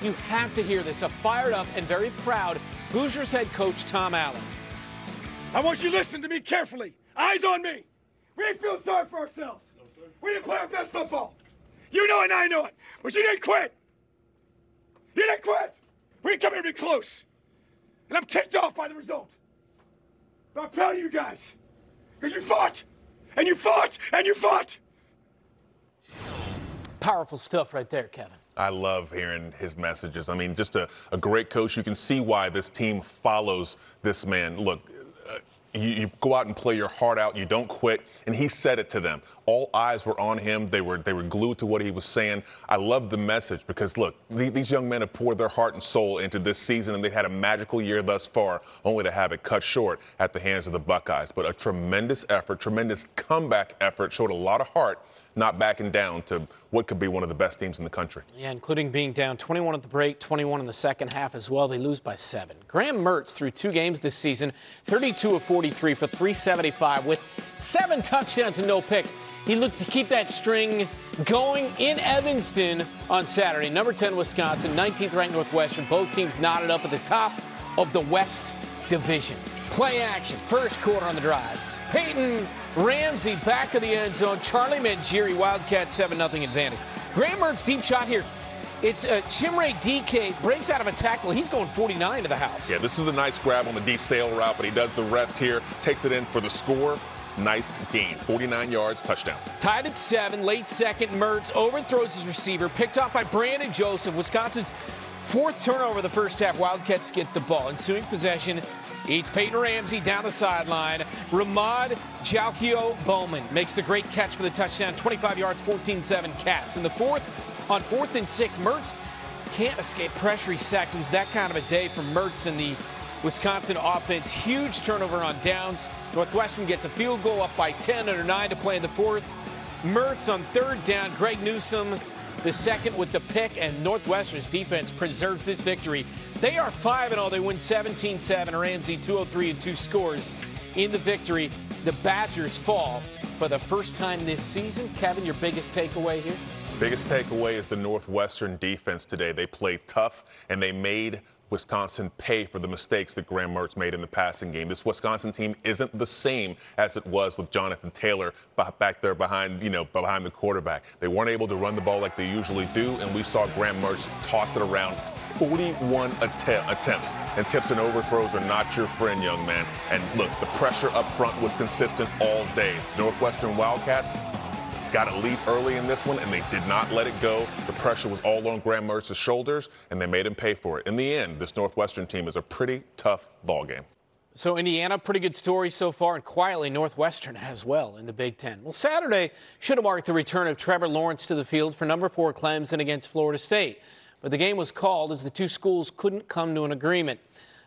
you have to hear this. A fired up and very proud Hoosiers head coach Tom Allen. I want you to listen to me carefully. Eyes on me. We ain't feeling sorry for ourselves. we didn't play our best football. You know it and I know it. But you didn't quit. You didn't quit. We didn't come here to be close. And I'm ticked off by the result. But I'm proud of you guys. Because you fought. And you fought. And you fought. Powerful stuff right there, Kevin. I love hearing his messages. I mean, just a, a great coach. You can see why this team follows this man. Look, you, you, go out and play your heart out. You don't quit. And he said it to them. All eyes were on him. They were they were glued to what he was saying. I love the message because look, the, these young men have poured their heart and soul into this season, and they had a magical year thus far, only to have it cut short at the hands of the Buckeyes. But a tremendous effort, tremendous comeback effort, showed a lot of heart not backing down to what could be one of the best teams in the country. Yeah, including being down 21 at the break, 21 in the second half as well. They lose by seven. Graham Mertz through two games this season, 32 of 43 for 375 with seven touchdowns and no picks. He looked to keep that string going in Evanston on Saturday. Number 10, Wisconsin, 19th ranked Northwestern. Both teams knotted up at the top of the West Division. Play action, first quarter on the drive. Peyton Ramsey back of the end zone. Charlie Mangieri, Wildcats 7 0 advantage. Graham Mertz deep shot here. It's uh, Chimere Dike breaks out of a tackle. He's going 49 to the house. Yeah, this is a nice grab on the deep sail route, but he does the rest here, takes it in for the score. Nice game. 49 yards, touchdown. Tied at seven, late second. Mertz overthrows his receiver, picked off by Brandon Joseph. Wisconsin's fourth turnover of the first half. Wildcats get the ball. Ensuing possession, Eats Peyton Ramsey down the sideline. Ramad Jalkio Bowman makes the great catch for the touchdown. 25 yards, 14-7 Cats. In the fourth, on fourth and six, Mertz can't escape pressure. He sacked. It was that kind of a day for Mertz and the Wisconsin offense. Huge turnover on downs. Northwestern gets a field goal up by 10 under 9 to play in the fourth. Mertz on third down. Greg Newsome the second with the pick, and Northwestern's defense preserves this victory. They are 5 0. They win 17 7. Ramsey 203 and two scores in the victory. The Badgers fall for the first time this season. Kevin, your biggest takeaway here? Biggest takeaway is the Northwestern defense today. They played tough and they made Wisconsin pay for the mistakes that Graham Mertz made in the passing game. This Wisconsin team isn't the same as it was with Jonathan Taylor back there behind, you know, behind the quarterback. They weren't able to run the ball like they usually do, and we saw Graham Mertz toss it around 41 att- attempts. And tips and overthrows are not your friend, young man. And look, the pressure up front was consistent all day. Northwestern Wildcats got a lead early in this one, and they did not let it go. The pressure was all on Graham Mertz's shoulders, and they made him pay for it. In the end, this Northwestern team is a pretty tough ball game. So Indiana, pretty good story so far, and quietly Northwestern as well in the Big Ten. Well, Saturday should have marked the return of Trevor Lawrence to the field for number four Clemson against Florida State. But the game was called as the two schools couldn't come to an agreement.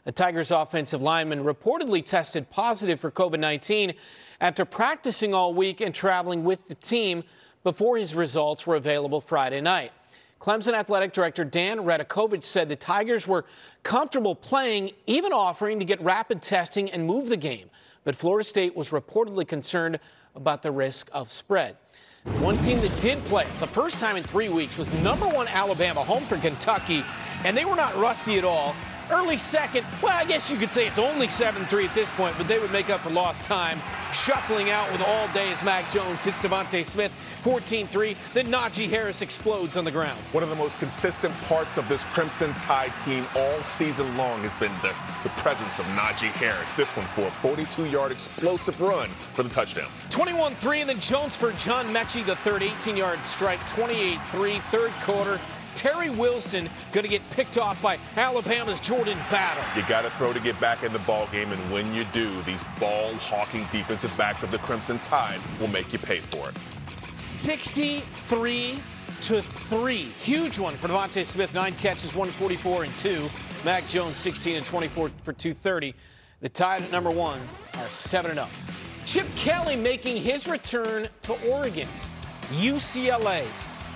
The Tigers offensive lineman reportedly tested positive for COVID 19 after practicing all week and traveling with the team before his results were available Friday night. Clemson Athletic Director Dan Radakovich said the Tigers were comfortable playing, even offering to get rapid testing and move the game. But Florida State was reportedly concerned about the risk of spread. One team that did play the first time in three weeks was number one Alabama, home for Kentucky, and they were not rusty at all. Early second, well, I guess you could say it's only 7-3 at this point, but they would make up for lost time. Shuffling out with all day as Mac Jones hits DeVonta Smith 14-3. Then Najee Harris explodes on the ground. One of the most consistent parts of this Crimson Tide team all season long has been the, the presence of Najee Harris. This one for a 42-yard explosive run for the touchdown. 21-3, and then Jones for John Metchie, the third 18-yard strike, 28-3, third quarter. Terry Wilson going to get picked off by Alabama's Jordan Battle. You got to throw to get back in the ball game, and when you do, these ball hawking defensive backs of the Crimson Tide will make you pay for it. 63 to 3. Huge one for DeVonta Smith. Nine catches, 144 and 2. Mac Jones, 16 and 24 for 230. The Tide at number one are 7 0. Chip Kelly making his return to Oregon. UCLA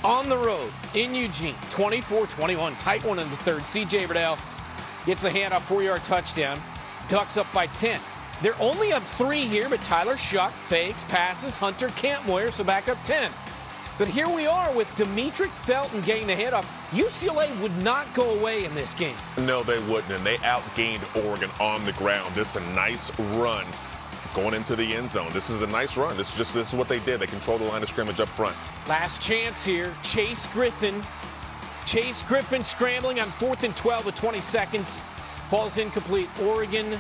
on the road in Eugene, 24-21. Tight one in the third. C.J. Verdell gets the handoff, four-yard touchdown. Ducks up by 10. They're only up three here, but Tyler Shough fakes, passes, Hunter Kampmoyer, so back up 10. But here we are with Demetric Felton getting the handoff. UCLA would not go away in this game. No, they wouldn't, and they outgained Oregon on the ground. This is a nice run going into the end zone. This is a nice run. This is just this is what they did. They controlled the line of scrimmage up front. Last chance here. Chase Griffin. Chase Griffin scrambling on fourth and 12 with 20 seconds. Falls incomplete. Oregon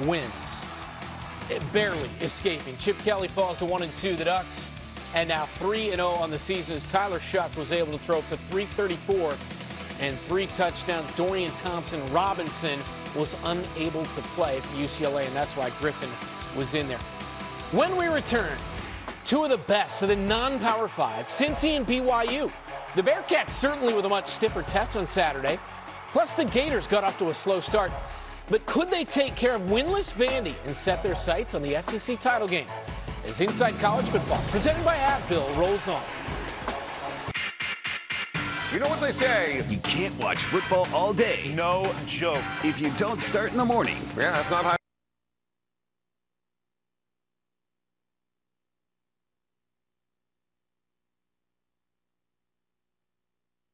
wins. It barely escaping. Chip Kelly falls to 1 and 2. The Ducks and now 3 0 on the season as Tyler Shough was able to throw for 334 and three touchdowns. Dorian Thompson Robinson was unable to play for UCLA, and that's why Griffin was in there. When we return, two of the best of the non-power five, Cincy and BYU. The Bearcats certainly with a much stiffer test on Saturday. Plus, the Gators got off to a slow start. But could they take care of winless Vandy and set their sights on the SEC title game? As Inside College Football, presented by Advil, rolls on. You know what they say? You can't watch football all day. No joke. If you don't start in the morning. Yeah, that's not high.